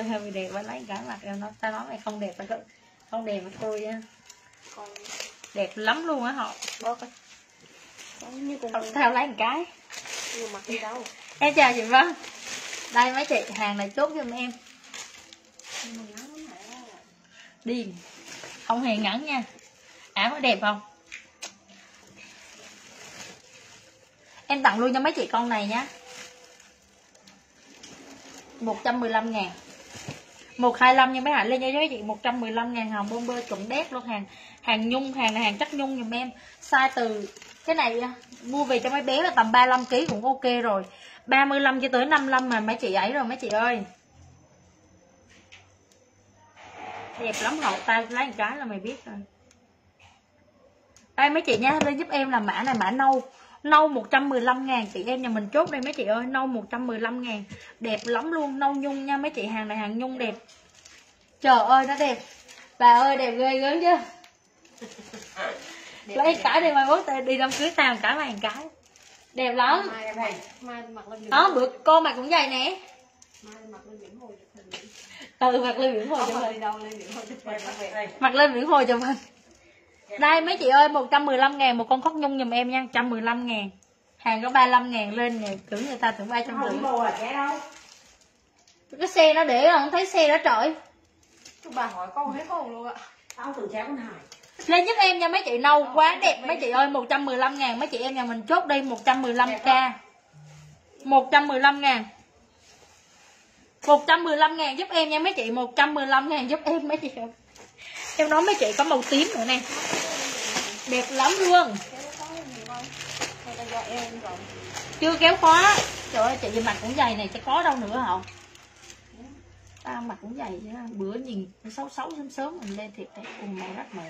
Lên hơi bị đẹp và lấy cái mặt em nó ta nói mày không đẹp phải không không đẹp mà thôi á đẹp lắm luôn á họ. Bớt như Không sao lấy một cái. Mặc đi đâu. em chào chị Vân. Đây mấy chị hàng này chốt giùm em. Nhưng mà điên không hề ngắn nha. Áo có đẹp không? Em tặng luôn cho mấy chị con này nhá. 115 ngàn 125 nha mấy bạn lên cho giá chị 115 ngàn hàng bơ chuẩn đét luôn. Hàng hàng nhung, hàng này hàng chắc nhung dùm em. Size từ cái này à, mua về cho mấy bé là tầm 35 kg cũng ok rồi. 35 cho tới 55 mà mấy chị ấy rồi mấy chị ơi. Đẹp lắm hậu tay, lấy một cái là mày biết rồi. Đây mấy chị nha, lên giúp em là mã này, mã nâu nâu 115 ngàn chị em nhà mình chốt đây mấy chị ơi. Nâu 115 ngàn đẹp lắm luôn. Nâu nhung nha mấy chị hàng này hàng nhung đẹp. Trời ơi nó đẹp. Bà ơi đẹp ghê gớm chưa [LAUGHS] lấy cái đi mai mốt đi đám cưới tao mày một cái. Đẹp lắm. Mai mai mai mặc lên đó bữa cô mặc cũng vậy nè. Mai mặc lên biển hồi chụp hình. từ mặc lên biển hồ cho mình hồi chụp hình? Mặc lên biển hồ cho mình đây mấy chị ơi 115 ngàn một con khóc nhung giùm em nha. 115 ngàn. Hàng có 35 ngàn lên nè tưởng người ta tưởng 350 mua à trẻ đâu? cái xe nó để không thấy xe đó trời. Chú bà hỏi con hết con luôn ạ. Tao tự trẻ con Hải. lên giúp em nha mấy chị nâu quá đẹp. mấy chị ơi 115 ngàn. Mấy chị em nhà mình chốt đây 115k 115 ngàn. 115 ngàn giúp em nha mấy chị. 115 ngàn giúp em mấy chị em nói mấy chị có màu tím nữa nè. Đẹp lắm luôn. Chưa kéo khóa. Trời ơi, chị về mặc cũng dày này, sẽ có đâu nữa không tao mặc cũng dày chứ. Bữa nhìn xấu xấu sớm sớm mình lên thiệt đấy cùng màu rất màu.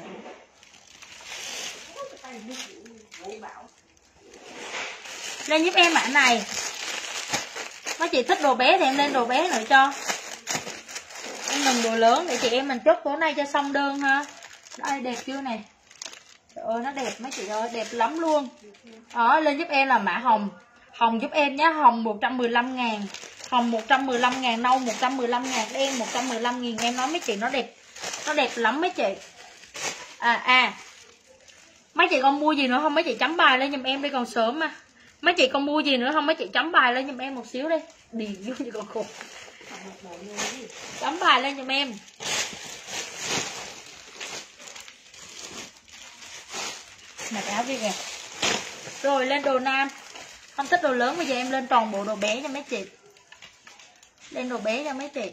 Lên giúp em mã này. Mấy chị thích đồ bé thì em lên đồ bé nữa cho em đừng đồ lớn để chị em mình chốt tối nay cho xong đơn ha. Đây, đẹp chưa này trời ơi, nó đẹp mấy chị ơi, đẹp lắm luôn. Đó, lên giúp em là mã hồng. Hồng giúp em nhé hồng 115 ngàn. Hồng 115 ngàn, nâu 115 ngàn, đen 115 nghìn. Em nói mấy chị, nó đẹp nó đẹp lắm mấy chị. À à. Mấy chị còn mua gì nữa không? Mấy chị chấm bài lên giùm em đi, còn sớm mà. Mấy chị còn mua gì nữa không? Mấy chị chấm bài lên giùm em một xíu đi. Điền vô như con khùng Chấm bài lên giùm em mặc áo đi kìa rồi lên đồ nam không thích đồ lớn bây giờ em lên toàn bộ đồ bé cho mấy chị lên đồ bé cho mấy chị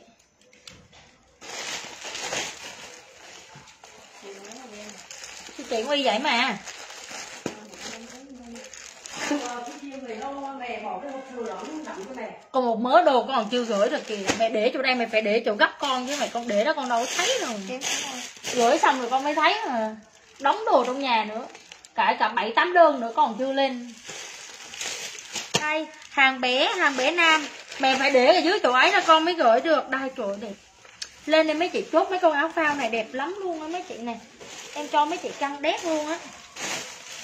chị chị nguy vậy mà còn một mớ đồ con còn chưa gửi được kìa. Mẹ để chỗ đây mày phải để chỗ gấp con chứ mày con để đó con đâu có thấy đâu. Gửi xong rồi con mới thấy mà. Đóng đồ trong nhà nữa. Cả cả bảy tám đơn nữa còn chưa lên. Đây hàng bé hàng bé nam. Mẹ phải để ở dưới chỗ ấy là con mới gửi được. Đây trời ơi, đẹp. Lên đây mấy chị chốt mấy con áo phao này đẹp lắm luôn á mấy chị này. Em cho mấy chị căng đét luôn á.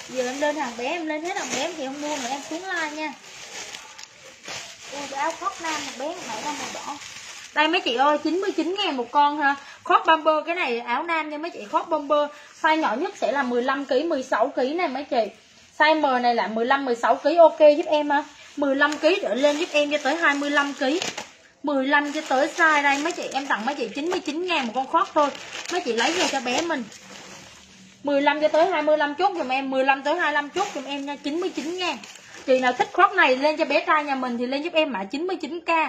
Giờ em lên hàng bé em lên hết hàng bé em chị không mua nữa em xuống like nha Ui, áo khóc nam một bé nãy ra màu đỏ đây mấy chị ơi 99 ngàn một con ha. Khoác bomber cái này áo nam nha mấy chị khoác bomber size nhỏ nhất sẽ là 15 kg 16 kg này mấy chị. Size M này là 15 16 kg ok giúp em ha. 15 kg trở lên giúp em cho tới 25 kg 15 cho tới size đây mấy chị em tặng mấy chị 99 ngàn một con khoác thôi. Mấy chị lấy về cho bé mình. 15 cho tới 25 chốt giùm em 15 tới 25 chốt giùm em nha 99 ngàn. Chị nào thích khoác này lên cho bé trai nhà mình thì lên giúp em mã 99k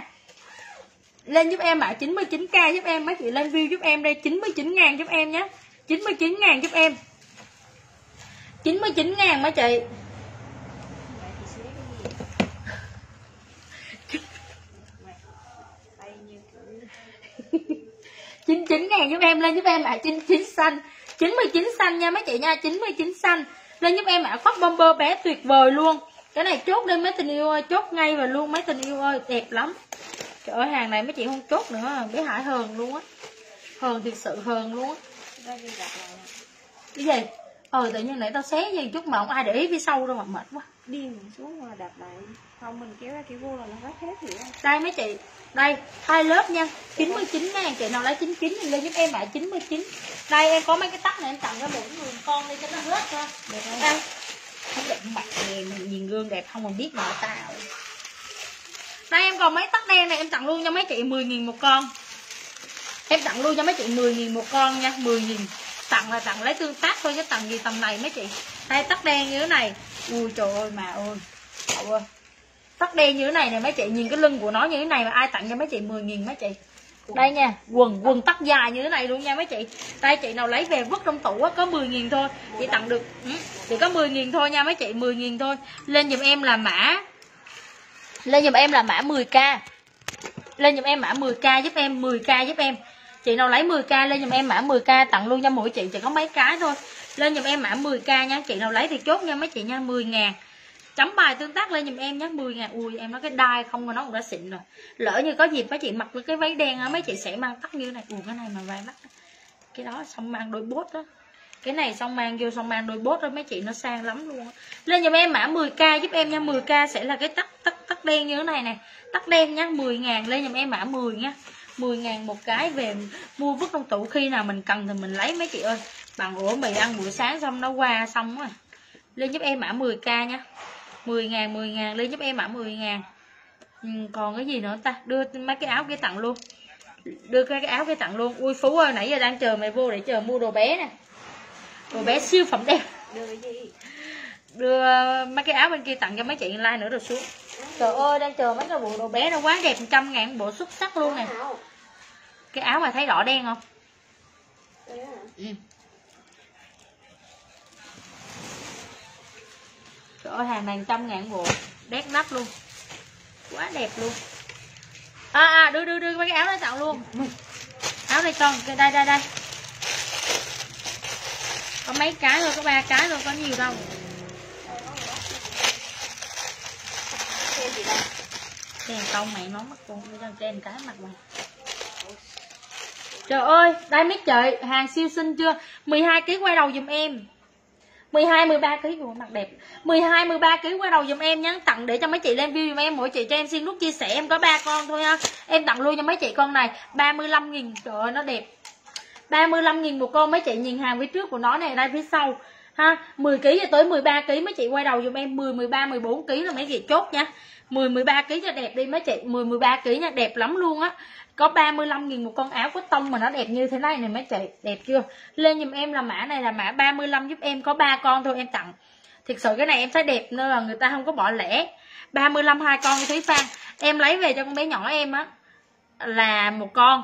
Lên giúp em mã 99k giúp em Mấy chị lên view giúp em đây 99 ngàn giúp em nhé. 99 ngàn giúp em. 99 ngàn mấy chị. [LAUGHS] chín chín ngàn giúp em, lên giúp em mã 99 xanh. 99 xanh nha mấy chị nha 99 xanh. Lên giúp em mã khoác bomber bé tuyệt vời luôn cái này chốt đi mấy tình yêu ơi chốt ngay và luôn mấy tình yêu ơi đẹp lắm. Trời ơi hàng này mấy chị không chốt nữa bé hải hờn luôn á. Hờn thiệt sự hờn luôn á. Ra cái gì? Ờ tự nhiên nãy tao xé gì chút mà không ai để ý phía sau đâu mà mệt quá. Đi xuống mà đặt lại. Không mình kéo ra kéo vô là nó hết hết không đây mấy chị. Đây hai lớp nha. 99 ngàn chị nào lấy 99 thì lên giúp em lại 99 đây em có mấy cái tóc này em tặng cho mỗi người con đi cho nó hết ha được không đây không đẹp mặt nè mình nhìn gương đẹp không còn biết mà tao đây, em còn mấy tóc đen này, em tặng luôn cho mấy chị 10.000 một con. Em tặng luôn cho mấy chị 10.000 một con nha 10.000 tặng là tặng lấy tương tác thôi chứ tặng gì tầm này mấy chị. Đây tóc đen như thế này. Ui trời ơi, mà ơi Cậu ơi. Tóc đen như thế này này mấy chị nhìn cái lưng của nó như thế này mà ai tặng cho mấy chị 10.000 mấy chị? Đây nha quần quần tắt dài như thế này luôn nha mấy chị. Đây chị nào lấy về vứt trong tủ á có 10 nghìn thôi. Chị tặng được ừ, chỉ có 10 nghìn thôi nha mấy chị 10 nghìn thôi. Lên giùm em là mã lên giùm em là mã 10k lên giùm em mã 10k giúp em 10k giúp em. Chị nào lấy 10k lên giùm em mã 10k tặng luôn cho mỗi chị chỉ có mấy cái thôi. Lên giùm em mã 10k nha chị nào lấy thì chốt nha mấy chị nha 10 ngàn chấm bài tương tác lên giùm em nhé 10 ngàn, ui, em nói cái đai không mà nó cũng đã xịn rồi. Lỡ như có dịp mấy chị mặc cái váy đen á, mấy chị sẽ mang tóc như thế này. Ui, cái này mà vài mắt cái đó xong mang đôi bốt đó cái này xong mang vô, xong mang đôi bốt đó mấy chị nó sang lắm luôn lên giùm em mã 10k giúp em nha. 10k sẽ là cái tóc tóc tóc đen như thế này nè. Tóc đen nhá 10 ngàn, lên giùm em mã 10 nha 10 ngàn một cái về mua vứt trong tủ, khi nào mình cần thì mình lấy, mấy chị ơi. Bằng ủa mì ăn buổi sáng xong nó qua xong rồi lên giúp em mã 10k nha. 10 ngàn 10 ngàn lên giúp em mã 10 ngàn. Ừ, còn cái gì nữa ta? Đưa mấy cái áo kia tặng luôn. Đưa cái, cái áo kia tặng luôn. Ui phú ơi nãy giờ đang chờ mày vô để chờ mua đồ bé nè. Đồ bé siêu phẩm đẹp. Đưa cái gì? Đưa mấy cái áo bên kia tặng cho mấy chị like nữa rồi xuống. Trời ơi đang chờ mấy cái bộ đồ bé nó quá đẹp trăm ngàn bộ xuất sắc luôn nè. Cái áo. Mà thấy đỏ đen không? Ừ. trời ơi hàng này trăm ngàn bộ. Đét nắp luôn. Quá đẹp luôn. À, à đưa đưa đưa mấy cái áo đó tặng luôn. Áo đây con đây đây đây. Có mấy cái thôi có ba cái thôi có nhiều đâu. Đèn con mày nó mất con cho giờ đèn cái mặt mày. Trời ơi đây mấy chị hàng siêu xinh chưa? 12 kg quay đầu giùm em. 12 13 kg của mặt đẹp. 12 13 kg quay đầu giùm em nhắn tặng để cho mấy chị lên view giùm em. Mỗi chị cho em xin lúc chia sẻ em có ba con thôi ha. Em tặng luôn cho mấy chị con này. 35 nghìn, trời ơi, nó đẹp. 35 nghìn một con. Mấy chị nhìn hàng phía trước của nó này đây phía sau, ha. 10 kg cho tới 13 kg mấy chị quay đầu giùm em 10 13 14 kg là mấy chị chốt nha. 10 13 kg cho đẹp đi. Mấy chị 10 13 kg nha, đẹp lắm luôn á có 35 nghìn một con áo có tông mà nó đẹp như thế này này mấy chị, đẹp chưa? Lên giùm em là mã này là mã 35 giúp em có ba con thôi, em tặng. Thực sự cái này em thấy đẹp nên là người ta không có bỏ lẻ. 35 hai con Thúy Phan. Em lấy về cho con bé nhỏ em á, là một con.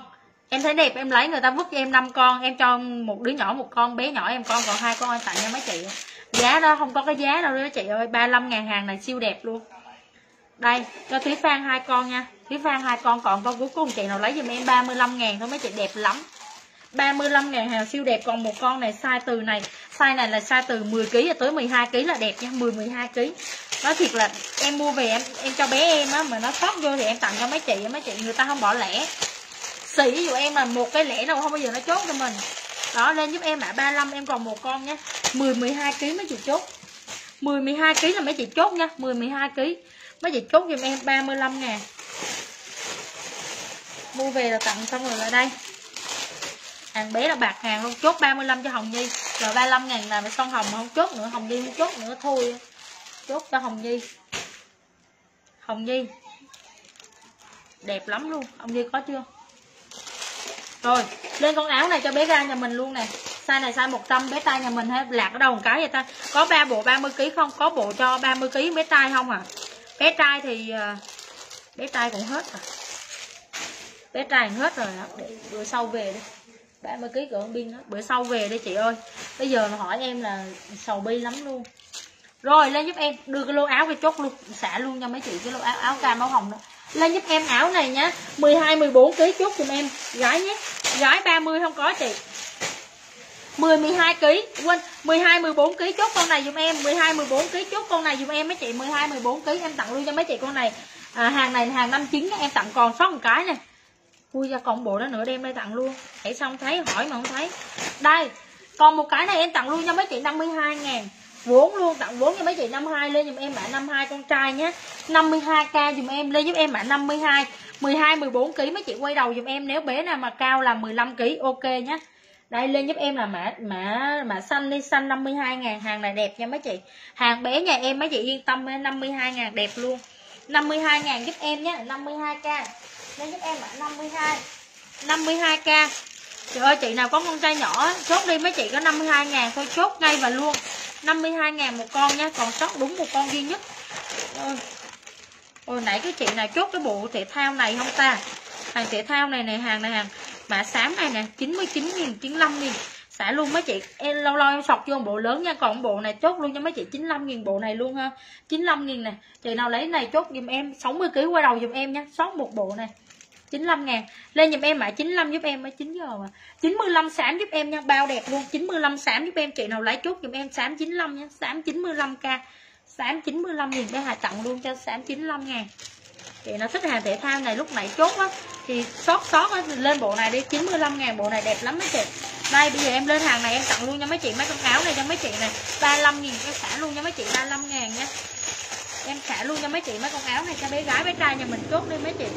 Em thấy đẹp, em lấy người ta vứt cho em năm con, em cho một đứa nhỏ một con, bé nhỏ em con, còn hai con em tặng cho mấy chị. Giá đó không có cái giá đâu đó chị ơi 35 ngàn hàng này siêu đẹp luôn. Đây, cho Thúy Phan hai con nha. Thúy Phan hai con còn con cuối cùng chị nào lấy giùm em 35 ngàn thôi mấy chị đẹp lắm. 35 ngàn hàng siêu đẹp còn một con này size từ này size này là size từ 10 kg tới 12 kg là đẹp nha 10 12 kg nói thiệt là em mua về em em cho bé em á mà nó sót vô thì em tặng cho mấy chị mấy chị người ta không bỏ lẻ. Sỉ ví dụ em là một cái lẻ đâu không bao giờ nó chốt cho mình. Đó lên giúp em ạ à, 35 em còn một con nha. 10 12 kg mấy chị chốt. 10 12 kg là mấy chị chốt nha 10 12 kg mấy chị chốt giùm em 35 ngàn mua về là tặng xong rồi lại đây. Hàng bé là bạc hàng luôn chốt 35 cho Hồng Nhi. Rồi 35 ngàn là son hồng mà không chốt nữa, Hồng Nhi không chốt nữa, thôi. Chốt cho Hồng Nhi. Hồng Nhi. Đẹp lắm luôn, Hồng Nhi có chưa? Rồi, lên con áo này cho bé ra nhà mình luôn nè. Size này size 100 bé tay nhà mình hay lạc ở đâu một cái vậy ta? Có ba bộ 30 kg không? Có bộ cho 30 kg bé tay không à? Bé trai thì ờ, bé trai cũng hết rồi. Bé trai cũng hết rồi để bữa sau về đi. 30 kg của con pin đó. Bữa sau về đi chị ơi. Bây giờ mà hỏi em là sầu bi lắm luôn. Rồi, lên giúp em đưa cái lô áo về chốt luôn. Xả luôn cho mấy chị cái lô áo áo cam, áo hồng đó. Lên giúp em áo này nhá 12 14 kg chốt giùm em. Gái nhé. Gái 30 không có chị. 10 12 kg quên 12 14 kg chốt con này giùm em. 12 14 kg chốt con này giùm em mấy chị. 12 14 kg em tặng luôn cho mấy chị con này à, hàng này hàng 59 em tặng còn sót một cái này. Ui ra còn bộ đó nữa đem đây tặng luôn. Hãy xong thấy hỏi mà không thấy. Đây còn một cái này em tặng luôn cho mấy chị 52 ngàn. Vốn luôn tặng vốn cho mấy chị 52 lên giùm em mã 52 con trai nhé. 52k dùm em lên giúp em mã 52 12 14 kg mấy chị quay đầu dùm em nếu bé nào mà cao là 15 kg ok nhé. Đây lên giúp em là mã mã mã xanh đi xanh 52 ngàn. Hàng này đẹp nha mấy chị. Hàng bé nhà em mấy chị yên tâm 52 ngàn đẹp luôn. 52 ngàn giúp em nhé 52k lên giúp em ạ à, 52 52k Trời ơi chị nào có con trai nhỏ chốt đi mấy chị có 52 ngàn thôi chốt ngay và luôn. 52 ngàn một con nha còn sót đúng một con duy nhất. Ôi. Ôi nãy cái chị nào chốt cái bộ thể thao này không ta? Hàng thể thao này này hàng này hàng mã xám này nè 99 nghìn 95 nghìn xả luôn mấy chị em lâu lâu em sọc vô một bộ lớn nha còn bộ này chốt luôn cho mấy chị 95 000 bộ này luôn ha 95 000 nè chị nào lấy này chốt giùm em 60 kg qua đầu giùm em nha sót một bộ này 95 ngàn Lên giùm em mã 95 giúp em mới 9 giờ mà 95 xám giúp em nha Bao đẹp luôn 95 xám giúp em Chị nào lấy chốt giùm em xám 95 nha Xám 95k Xám 95 nghìn Bé Hà tặng luôn cho xám 95 ngàn Chị nào thích hàng thể thao này lúc nãy chốt á Thì sót sót á Lên bộ này đi 95 ngàn Bộ này đẹp lắm mấy chị. Đây bây giờ em lên hàng này em tặng luôn cho mấy chị Mấy con áo này cho mấy chị này 35 nghìn em xả luôn cho mấy chị 35 ngàn nha. Em xả luôn cho mấy chị mấy con áo này cho bé gái bé trai nhà mình chốt đi mấy chị.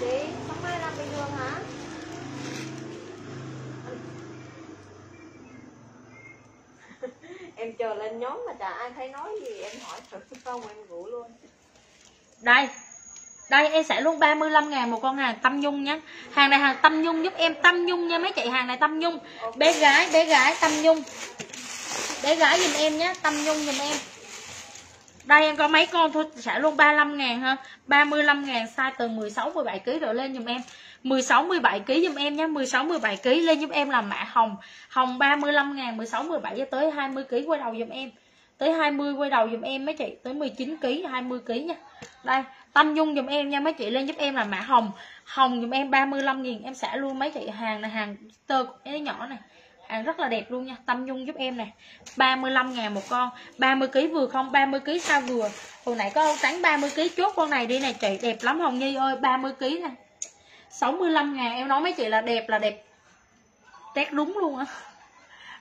Chị, không phải làm bình thường hả? [LAUGHS] em chờ lên nhóm mà chả ai thấy nói gì em hỏi thử không em ngủ luôn. Đây đây, em sẽ luôn 35 ngàn một con hàng tâm nhung nhé Hàng này hàng tâm nhung, giúp em tâm nhung nha, mấy chị Hàng này tâm nhung. Bé gái bé gái tâm nhung. Bé gái giùm em nhé Tâm nhung giùm em. Đây, em có mấy con thôi, sẽ luôn 35 ngàn ha. 35 ngàn size từ 16 17 kg rồi lên giùm em. 16 17 kg giùm em nhé 16 17 kg lên giúp em là mạ hồng. Hồng 35 ngàn 16 17 cho tới 20 kg quay đầu giùm em. Tới 20 quay đầu giùm em, mấy chị, tới 19 kg 20 kg nha. Đây tâm dung giùm em nha, mấy chị lên giúp em là mã hồng. Hồng giùm em 35 nghìn, em xả luôn mấy chị hàng này, hàng tơ cái nhỏ này. Hàng rất là đẹp luôn nha. Tâm dung giúp em này. 35 ngàn một con. 30 kg vừa không 30 kg sao vừa? Hồi nãy có trắng 30 kg chốt con này đi này chị đẹp lắm Hồng Nhi ơi 30 kg này 65 ngàn em nói mấy chị là đẹp là đẹp. Tét đúng luôn á.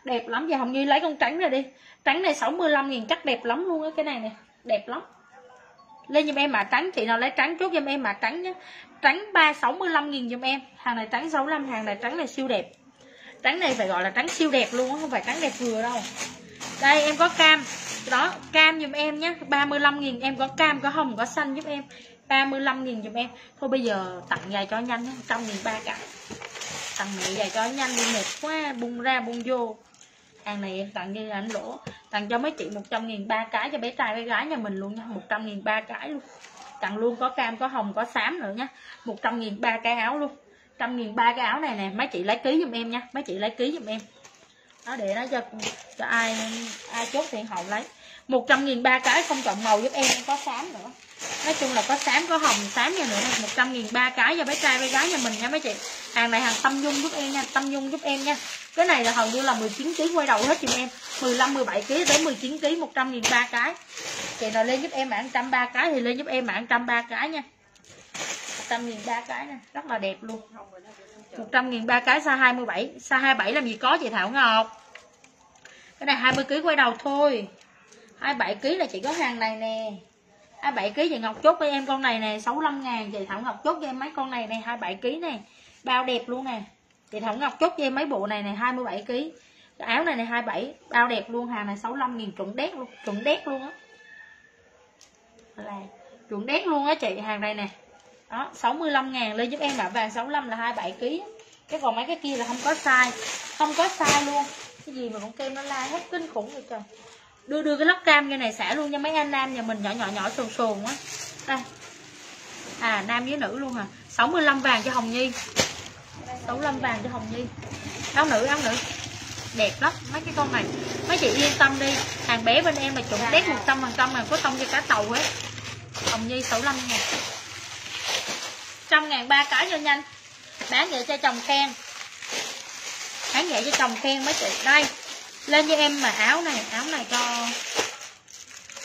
Đẹp lắm, giờ Hồng Nhi lấy con trắng này đi. Trắng này 65 nghìn, chắc đẹp lắm luôn á, cái này nè. Đẹp lắm lên giùm em mã trắng chị nào lấy trắng chốt giùm em mã trắng nhé trắng ba 65 nghìn giùm em. Hàng này trắng 65 hàng này trắng này siêu đẹp. Trắng này phải gọi là trắng siêu đẹp luôn không phải trắng đẹp vừa đâu. Đây, em có cam. Đó, cam giùm em nhé 35 nghìn, em có cam, có hồng, có xanh giúp em. 35 nghìn giùm em. Thôi bây giờ tặng dài cho nhanh nhé 100 nghìn ba cả tặng mẹ dài cho nhanh đi mệt quá. Bung ra, bung vô. Hàng này em tặng như là ảnh lỗ tặng cho mấy chị 100 nghìn ba cái, cho bé trai bé gái nhà mình luôn nha. 100 nghìn ba cái luôn. Tặng luôn, có cam, có hồng, có xám nữa nha. 100 nghìn ba cái áo luôn. 100 nghìn ba cái áo này nè, mấy chị lấy ký giùm em nha. Mấy chị lấy ký giùm em. Đó, để nó cho cho ai ai chốt tiền hậu lấy. 100 nghìn ba cái, không chọn màu giúp em có xám nữa nói chung là có xám có hồng xám nha nữa. 100 nghìn ba cái cho bé trai, bé gái nhà mình nha mấy chị. Hàng này hàng tâm dung giúp em nha, tâm dung giúp em nha. Cái này là hầu như là 19 kg quay đầu hết chị em. 15 17 kg tới 19 kg 100 nghìn ba cái. Chị nào lên giúp em mạng 103 cái thì lên giúp em mạng 103 cái nha. 100 nghìn ba cái nè, rất là đẹp luôn. 100 nghìn ba cái xa 27 xa 27 làm gì có chị Thảo Ngọc. Cái này 20 kg quay đầu thôi. 27 kg là chị có hàng này nè. À, 27 kg chị Ngọc chốt với em con này nè 65 ngàn. Chị Thảo Ngọc chốt cho em mấy con này này 27 kg này bao đẹp luôn nè. Chị Thảo Ngọc chốt cho em mấy bộ này này 27 kg cái áo này này 27 bao đẹp luôn hàng này 65 nghìn, chuẩn đét luôn, chuẩn đét luôn á. Là chuẩn đét luôn á chị, hàng này nè. Đó 65 ngàn lên giúp em bảo vàng 65 là 27 kg cái còn mấy cái kia là không có sai không có sai luôn. Cái gì mà con kem nó la hết, kinh khủng rồi trời đưa đưa cái lóc cam như này xả luôn cho mấy anh nam nhà mình nhỏ nhỏ nhỏ sồn sồn á đây. À nam với nữ luôn à 65 vàng cho hồng nhi. 65 vàng cho hồng nhi. Áo nữ áo nữ. Đẹp lắm. Mấy cái con này. Mấy chị yên tâm đi. Hàng bé bên em là chuẩn đét một trăm phần trăm mà có tông cho cá tàu hết. Hồng nhi 65 ngàn. Trăm ngàn ba cái cho nhanh. Bán vậy cho chồng khen. Bán vậy cho chồng khen mấy chị. Đây lên cho em mà áo này áo này cho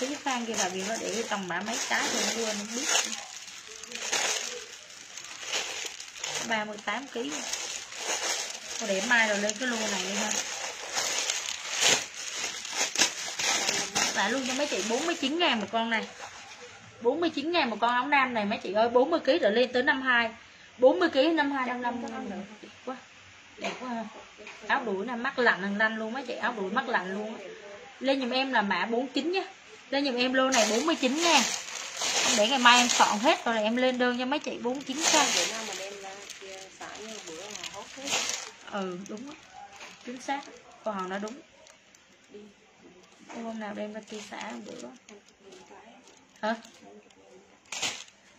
cái phan kia là vì nó để tầm mã mấy cái thì nó quên không biết 38 kg Cô để mai rồi lên cái lô này đi ha. Lại luôn cho mấy chị 49 ngàn một con này. 49 ngàn một con ống nam này, mấy chị ơi 40 kg rồi lên tới 52 40 kg 52 55 nữa đẹp quá. Đẹp quá ha áo đuổi này mắc lạnh lằn lanh luôn mấy chị áo đuổi mắc lạnh luôn lên giùm em là mã 49 nhá lên giùm em lô này 49 ngàn để ngày mai em soạn hết rồi em lên đơn cho mấy chị 49 cân ừ đúng đó. chính xác cô hòn nói đúng. Hôm nào đem ra kia xả bữa. Hả?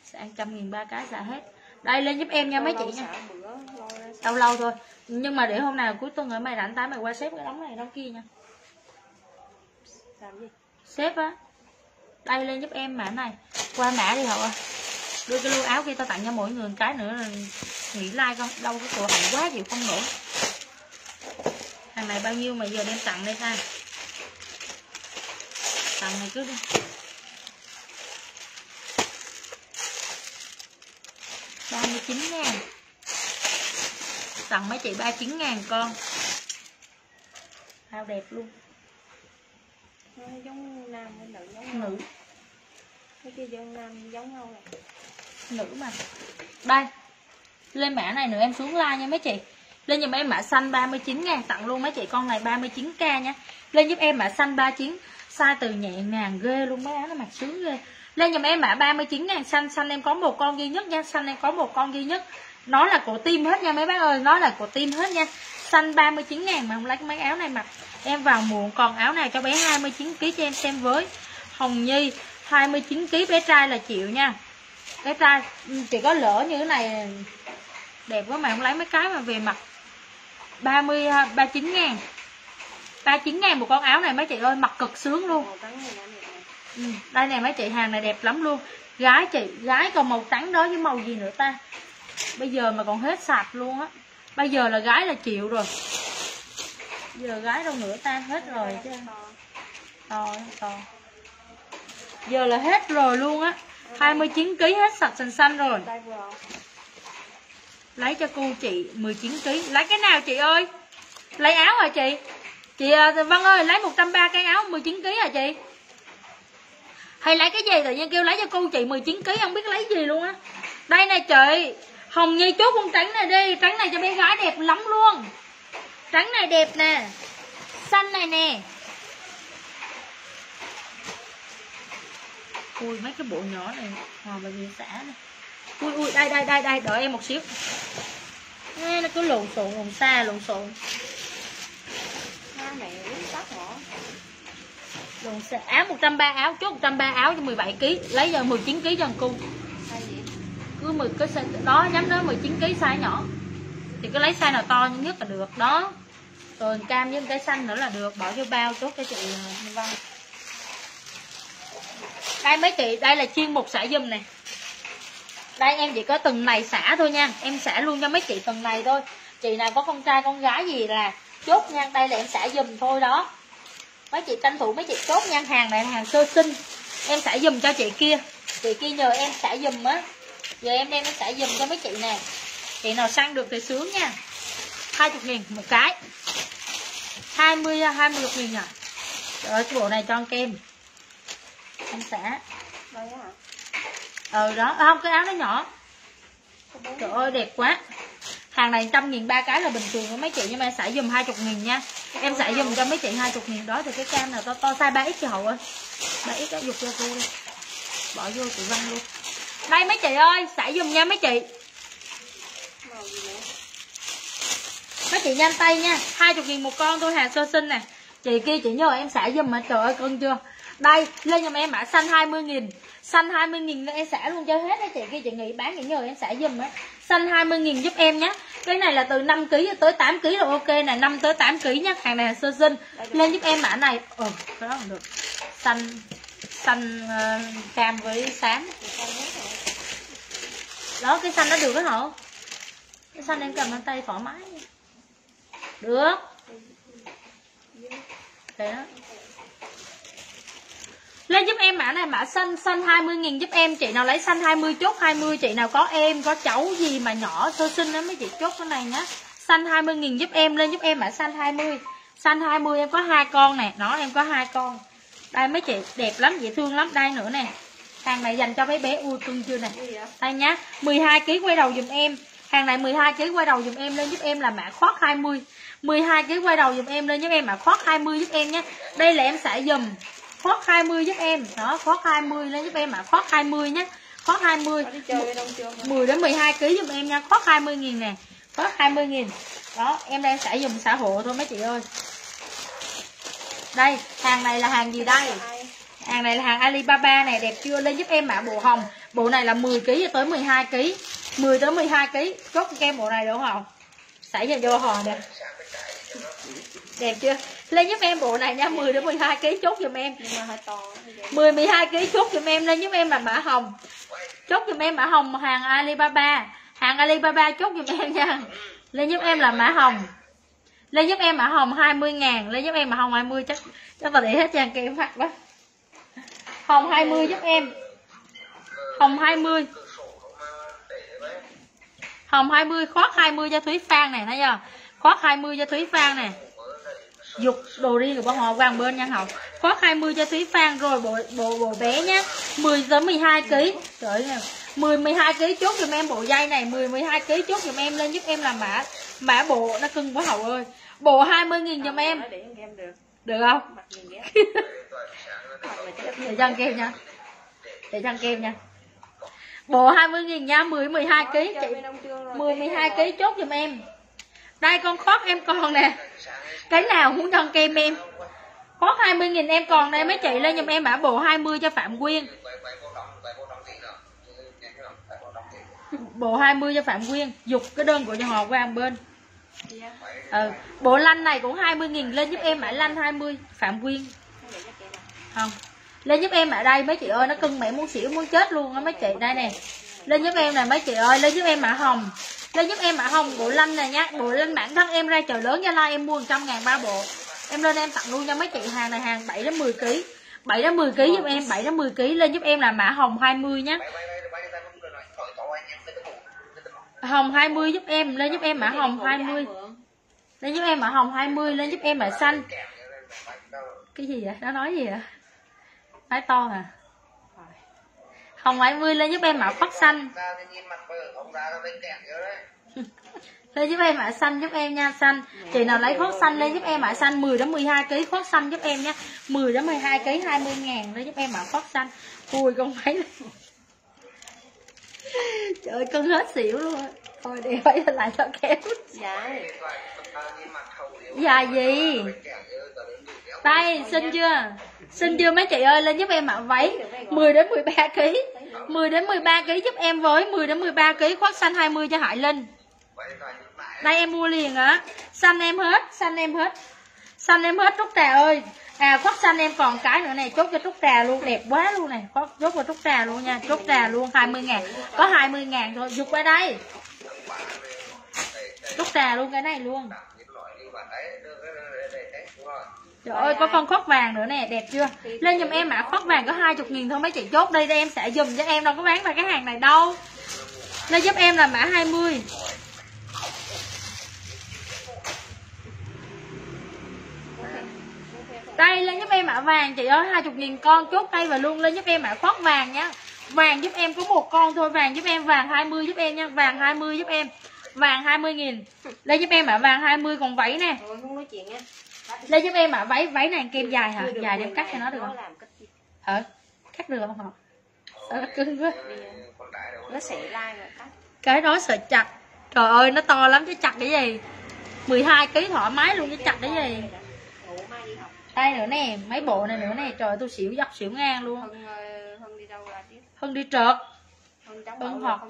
Xả trăm nghìn ba cái xả hết. Đây lên giúp em nha mấy chị nha. lâu lâu thôi nhưng mà để hôm nào cuối tuần ở mày rảnh tái mày qua xếp cái đống này đống kia nha. Xếp á. Đây lên giúp em mã này. Qua mã đi hậu ơi. Đưa cái lưu áo kia tao tặng cho mỗi người một cái nữa là nghỉ like không? Đâu cái cổ họng quá chịu không nổi. Hàng này bao nhiêu mà giờ đem tặng đây ha tặng này cứ đi. Ba mươi chín ngàn tặng mấy chị ba chín ngàn con. Áo đẹp luôn. Giống nam hay nữ giống nữ. cái kia giống nam giống nhau này nữ mà. Đây. Lên mã này nữa em xuống like nha mấy chị. Lên giùm em mã xanh 39 ngàn tặng luôn mấy chị con này 39k nha. Lên giúp em mã xanh 39 size từ nhẹ nhàng ghê luôn mấy áo nó mặc sướng ghê. Lên giùm em mã 39 ngàn xanh xanh em có một con duy nhất nha xanh em có một con duy nhất nó là của tim hết nha mấy bác ơi nó là của tim hết nha. Xanh 39 ngàn mà không lấy mấy áo này mặc. Em vào muộn còn áo này cho bé 29 kg cho em xem với. Hồng Nhi 29 kg bé trai là chịu nha. Bé trai ừ, chỉ có lỡ như thế này đẹp quá mà không lấy mấy cái mà về mặt 30 39 ngàn. 39 ngàn một con áo này mấy chị ơi mặc cực sướng luôn. Ừ, đây này mấy chị hàng này đẹp lắm luôn. Gái chị gái còn màu trắng đó với màu gì nữa ta? Bây giờ mà còn hết sạch luôn á. Bây giờ là gái là chịu rồi. Giờ gái đâu nữa ta, hết rồi chứ. To to giờ là hết rồi luôn á. 29 kg hết sạch xanh xanh rồi. Lấy cho cô chị 19 kg lấy cái nào chị ơi? Lấy áo hả chị? Chị à, Vân ơi, lấy 130 cái áo 19 kg hả chị? Hay lấy cái gì tự nhiên kêu lấy cho cô chị 19 kg không biết lấy gì luôn á. Đây nè chị. Hồng Nhi chốt con trắng này đi. Trắng này cho bé gái đẹp lắm luôn. Trắng này đẹp nè. Xanh này nè. Ui mấy cái bộ nhỏ này hòa bà về xã này ui ui đây đây đây đây đợi em một xíu. Nghe nó cứ lộn xộn lộn xa lộn xộn. Lộn xa. Áo 130 áo chốt 130 áo cho 17 kg lấy giờ 19 kg cho thằng cung? Cứ 10 cái size đó nhắm đó 19 kg size nhỏ. Thì cứ lấy size nào to nhất là được, đó. Rồi cam với cái xanh nữa là được, bỏ vô bao chốt cho chị minh vân đây mấy chị, đây là chuyên mục xả dùm nè. Đây, em chỉ có từng này xả thôi nha, em xả luôn cho mấy chị từng này thôi. Chị nào có con trai, con gái gì là chốt nha, đây là em xả dùm thôi đó. Mấy chị tranh thủ mấy chị chốt nha, hàng này là hàng sơ sinh. Em xả dùm cho chị kia chị kia nhờ em xả dùm á giờ em đem em xả dùm cho mấy chị nè chị nào săn được thì sướng nha. 20 nghìn một cái. 20 20 nghìn à? Trời ơi cái bộ này cho ăn kem. Em xả Đây hả? Ờ đó, à, không cái áo nó nhỏ. Trời ơi đẹp quá. Hàng này trăm nghìn ba cái là bình thường của mấy chị Nhưng mà em xả dùm 20 nghìn nha. Em xả dùm cho mấy chị 20 nghìn đó Thì cái cam nào to to size 3x cho hậu ơi 3x đó dục cho cô đi. Bỏ vô chị Văn luôn đây mấy chị ơi, xả dùm nha mấy chị? Mấy chị nhanh tay nha 20 nghìn một con thôi hàng sơ sinh nè. Chị kia chị nhớ em xả dùm mà trời ơi cưng chưa? Đây lên giùm em mã xanh 20 nghìn. Xanh 20 nghìn em xả luôn cho hết á Chị. Kia chị nghĩ bán chị nhờ em xả dùm á. Xanh 20 nghìn giúp em nhé Cái này là từ 5 kg tới 8 kg là ok nè 5 tới 8 kg nhá Hàng này là sơ sinh. Lên giúp em mã này. Ừ cái đó không được. Xanh Xanh uh, cam với xám Thì xanh hết rồi đó, cái xanh nó được đó hả? Cái xanh em cầm lên tay thoải mái được. Thế đó. Lên giúp em mã này, mã xanh xanh 20 nghìn giúp em. Chị nào lấy xanh 20 chốt 20 chị nào có em, có cháu gì mà nhỏ, sơ sinh đó, mấy chị chốt cái này nhá. Xanh 20 nghìn giúp em, lên giúp em mã xanh 20 xanh 20 em có hai con nè. Nó em có hai con. Đây, mấy chị đẹp lắm, dễ thương lắm. Đây nữa nè hàng này dành cho mấy bé ui cưng chưa nè? Đây nhá 12 kg quay đầu dùm em. Hàng này 12 kg quay đầu dùm em lên giúp em là mã khoác 20 12 kg quay đầu dùm em lên giúp em mã khoác 20 giúp em nhé đây là em xả dùm khoác 20 giúp em. Đó khoác 20 lên giúp em mã khoác 20 nhé khoác 20 Có đi chơi bên đông chưa? 10 đến 12 kg dùm em nha. Khoác 20 nghìn nè. Khoác 20 nghìn. Đó em đang xả dùm xã hộ thôi mấy chị ơi. Đây hàng này là hàng gì đây? Hàng này là hàng Alibaba này đẹp chưa? Lên giúp em mã bộ hồng. Bộ này là 10 kg tới 12 kg 10 tới 12 kg chốt cho em bộ này đúng không? Xảy ra vô hòn nè. Đẹp chưa? Lên giúp em bộ này nha 10 đến 12 kg chốt giùm em. Nhưng mà hơi to. như vậy. 10 12 kg chốt giùm em. Lên giúp em là mã hồng. Chốt giùm em mã hồng hàng Alibaba. Hàng Alibaba chốt giùm em nha. Lên giúp em là mã hồng. Lên giúp em mã hồng 20 ngàn. Lên giúp em mã hồng 20 chắc chắc là để hết trang kem mặt đó hồng 20 giúp em. Hồng 20 hồng 20 khoác 20 cho Thúy Phan này thấy chưa? Khoác 20 cho Thúy Phan nè dục đồ riêng của bọn họ vàng bên nha học khoác 20 cho Thúy Phan rồi bộ bộ bộ bé nhá. 10 tới 12 kg trời ơi 10 12 kg chốt giùm em bộ dây này 10 12 kg chốt giùm em lên giúp em làm mã mã bộ nó cưng quá hậu ơi. Bộ 20 nghìn giùm em. Được. không. [LAUGHS] để cho kem nha. Để cho kem nha. Bộ 20 nghìn nha 10 12 kg chị 10 12 kg chốt giùm em. Đây, con khoác em còn nè. Cái nào muốn cho kem em. Khoác 20 nghìn em còn đây mấy chị lên giùm em mã bộ 20 cho Phạm Quyên. Bộ 20 cho Phạm Quyên, dục cái đơn của nhà họ qua một bên. Ừ. bộ lanh này cũng 20 nghìn, lên giúp em mã lanh 20 Phạm Quyên Nói để cho kem à? Không. Lên giúp em ở đây, mấy chị ơi, nó cưng mẹ muốn xỉu, muốn chết luôn á, mấy chị. Đây nè. Lên giúp em nè, mấy chị ơi, lên giúp em mã hồng. Lên giúp em mã hồng bộ lanh này nhá. Bộ lanh bản thân em ra chợ lớn gia lai, em mua 100 ngàn ba bộ. Em lên em tặng luôn cho mấy chị, hàng này hàng 7 đến 10 kg 7 đến 10 kg giúp em 7 đến 10 kg lên giúp em là mã hồng 20 nhá. Hồng 20 giúp em, lên giúp em mã hồng 20 lên giúp em mã hồng 20 lên giúp em mã xanh. Cái gì vậy? Nó nói gì vậy? Nói to à hồng 20 lên giúp em mã khoác xanh lên giúp em mã xanh giúp em nha xanh chị nào lấy khoác xanh lên giúp em mã xanh 10 đến 12 kg khoác xanh giúp em nha 10 đến 12 kg 20 ngàn lên giúp em mã khoác xanh ui con thấy [LAUGHS] trời ơi cưng hết xỉu luôn. Thôi để phải [LAUGHS] lại cho kéo Dạ. Dạ gì? Đây xin chưa? Xin chưa mấy chị ơi? Lên giúp em mã váy. 10 đến 13 kg 10 đến 13 kg giúp em với. 10 đến 13 kg khoác xanh 20 cho Hải Linh. Đây em mua liền á. Xanh em hết xanh em hết. Xanh em hết trúc trà ơi. À khoác xanh em còn cái nữa này chốt cho trúc trà luôn. Đẹp quá luôn này khoác chốt vào trúc trà luôn nha. Trúc trà luôn. 20 ngàn. Có 20 ngàn thôi. Dục qua đây trúc trà luôn cái này luôn. Trời ơi có con khoác vàng nữa nè đẹp chưa? Lên giùm em mã khoác vàng có 20 nghìn thôi mấy chị chốt đây đây em sẽ dùm cho em đâu có bán vào cái hàng này đâu. Lên giúp em là mã 20 Đây lên giúp em mã vàng chị ơi 20 nghìn con chốt tay và luôn. Lên giúp em mã khoác vàng nhá. Vàng giúp em có một con thôi vàng giúp em vàng 20 giúp em nha Vàng 20 giúp em Vàng 20 nghìn. Lên giúp em mã vàng 20 còn váy nè. Lên giúp em mã váy váy này kem dài hả? Dài mười đem cắt cho nó được không? gì? Hả cắt được không hả? Sao nó cưng quá. Nó sẽ like rồi cắt. Cái đó sợ chặt. Trời ơi nó to lắm chứ chặt cái gì? 12 kg thoải mái luôn chứ chặt cái gì? Đây nữa nè mấy bộ này nữa nè. Trời ơi, tôi xỉu dọc xỉu ngang luôn. Hân, ờ, đi đâu ra tiếp? Hơn đi trượt. Hân chống Hân bảo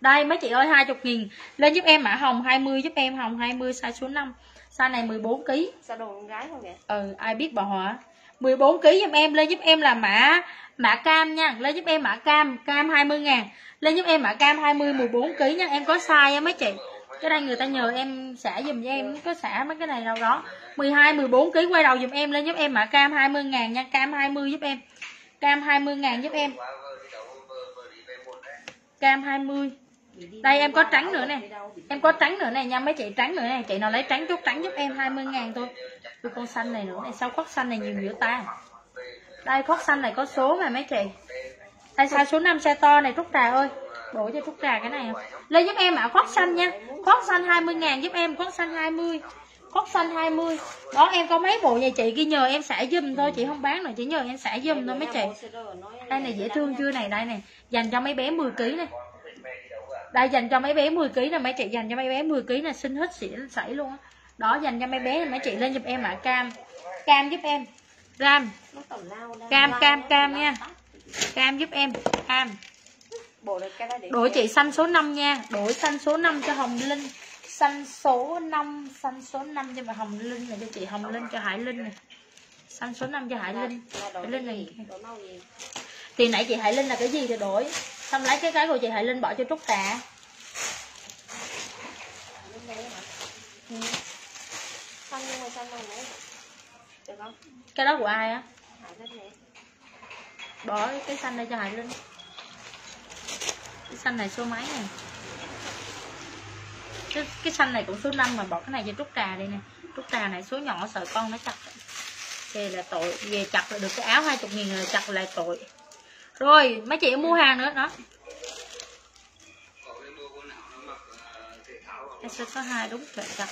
đây mấy chị ơi 20 nghìn. Lên giúp em mã hồng 20 giúp em hồng 20 size số 5 size này 14 kg Sao đồ con gái không vậy? Ừ ai biết bà hỏa 14 kg giúp em lên giúp em là mã mã cam nha. Lên giúp em mã cam cam 20 ngàn. Lên giúp em mã cam 20 14 kg nha. Em có size á mấy chị. Cái đây người ta nhờ em xả giùm cho em có xả mấy cái này đâu đó. 12 14 kg quay đầu giùm em lên giúp em mã cam 20 ngàn nha. Cam 20 giúp em. Cam 20 ngàn giúp em. Cam 20 đây, em có trắng nữa nè. Em có trắng nữa này nha mấy chị trắng nữa này chị nào lấy trắng chút, trắng giúp em 20 ngàn thôi. Tôi con xanh này nữa này sao khoác xanh này nhiều dữ ta? Đây, khoác xanh này có số mà mấy chị. Đây sao số 5 xe to này, trúc trà ơi. Đổ cho trúc trà cái này không? Lên giúp em mã khoác xanh nha. Khoác xanh 20 ngàn giúp em, khoác xanh 20 khoác xanh 20 đó, em có mấy bộ nhà chị ghi nhờ em xả dùm thôi, chị không bán nữa, chỉ nhờ em xả dùm thôi mấy chị. Đây này dễ thương chưa này, đây này dành cho mấy bé 10 kg này đây dành cho mấy bé 10 kg nè mấy chị dành cho mấy bé 10 kg là xin hết xỉn sảy luôn á. Đó đó dành cho mấy bé này mấy chị lên giúp em mã cam. Cam giúp em. Cam. Cam, cam, cam nha. cam giúp em cam. Đổi chị xanh số 5 nha. Đổi xanh số 5 cho Hồng Linh. Xanh số 5 xanh số 5 cho bà Hồng Linh này cho chị Hồng Linh cho Hải Linh này. Xanh số 5 cho Hải Linh. Hải Linh này. Thì nãy chị Hải Linh là cái gì thì đổi xong lấy cái cái của chị Hải Linh bỏ cho Trúc Trà Ừ. Cái đó của ai á? Bỏ cái xanh đây cho Hải Linh. Cái xanh này số mấy nè? Cái, cái xanh này cũng số 5 mà bỏ cái này cho Trúc Trà đây nè. Trúc Trà này số nhỏ sợ con nó chặt. Về là tội về chặt là được cái áo 20 nghìn rồi chặt lại tội rồi mấy chị mua hàng nữa đó. Cái số số 2 đúng vậy chặt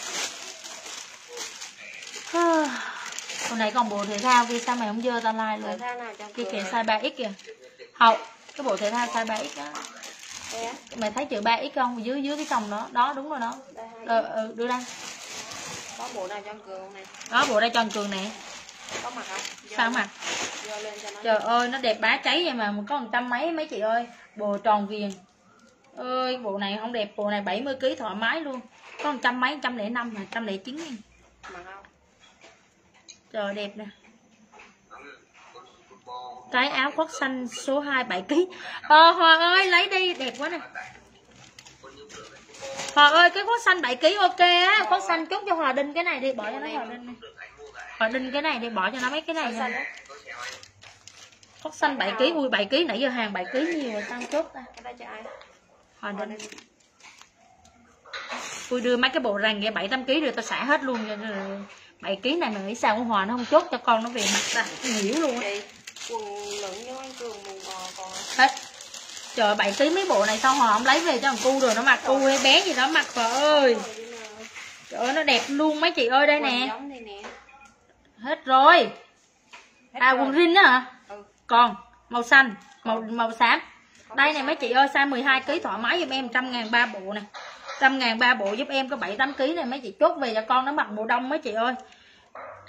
hôm nay còn bộ thể thao kia sao mày không dơ tao like luôn? kia kìa? này? size 3x kìa. Hậu cái bộ thể thao size 3x đó Đây á? mày thấy chữ 3x không? Dưới dưới cái còng đó đó đúng rồi đó. Hai ờ, ừ, đưa đây. Có bộ nào trong cửa không này? đó bộ đây tròn cường này Có mặt không? Dơ sao mặt trời ơi nó đẹp bá cháy vậy mà có một trăm mấy mấy chị ơi. Bộ tròn viền ơi bộ này không đẹp bộ này 70 kg thoải mái luôn. Có một trăm mấy trăm lẻ năm mà trăm lẻ chín trời đẹp nè. Cái áo khoác xanh số 2 7 kg ờ Hòa ơi lấy đi đẹp quá nè. Hòa ơi cái khoác xanh 7 kg ok á. Khoác xanh chốt cho Hòa đinh cái này đi bỏ cho nó Hòa đinh đi. Hòa đinh cái này đi bỏ cho nó mấy cái này nha khoác xanh 7 kg ui 7 kg nãy giờ hàng 7 kg nhiều rồi không chốt ai? Hòa lên. tôi đưa mấy cái bộ rằn kia 7 8 kg rồi tao xả hết luôn cho rồi. 7 kg này mà nghĩ sao con Hòa nó không chốt cho con nó về mặt ta. Nhiễu luôn á. Quần lửng với anh cường mù gò còn hết. Trời 7 kg mấy bộ này sao họ không lấy về cho thằng cu rồi nó mặc cu hay bé gì đó mặc vợ ơi. Trời ơi nó đẹp luôn mấy chị ơi đây nè. Hết rồi. Hết à rồi. quần rin đó hả. Còn màu xanh màu màu xám. Đây này mấy chị ơi size 12 kg thoải mái giúp em trăm ngàn ba bộ này trăm ngàn ba bộ giúp em có 7 8 kg này mấy chị. Chốt về cho con nó mặc bộ đông mấy chị ơi.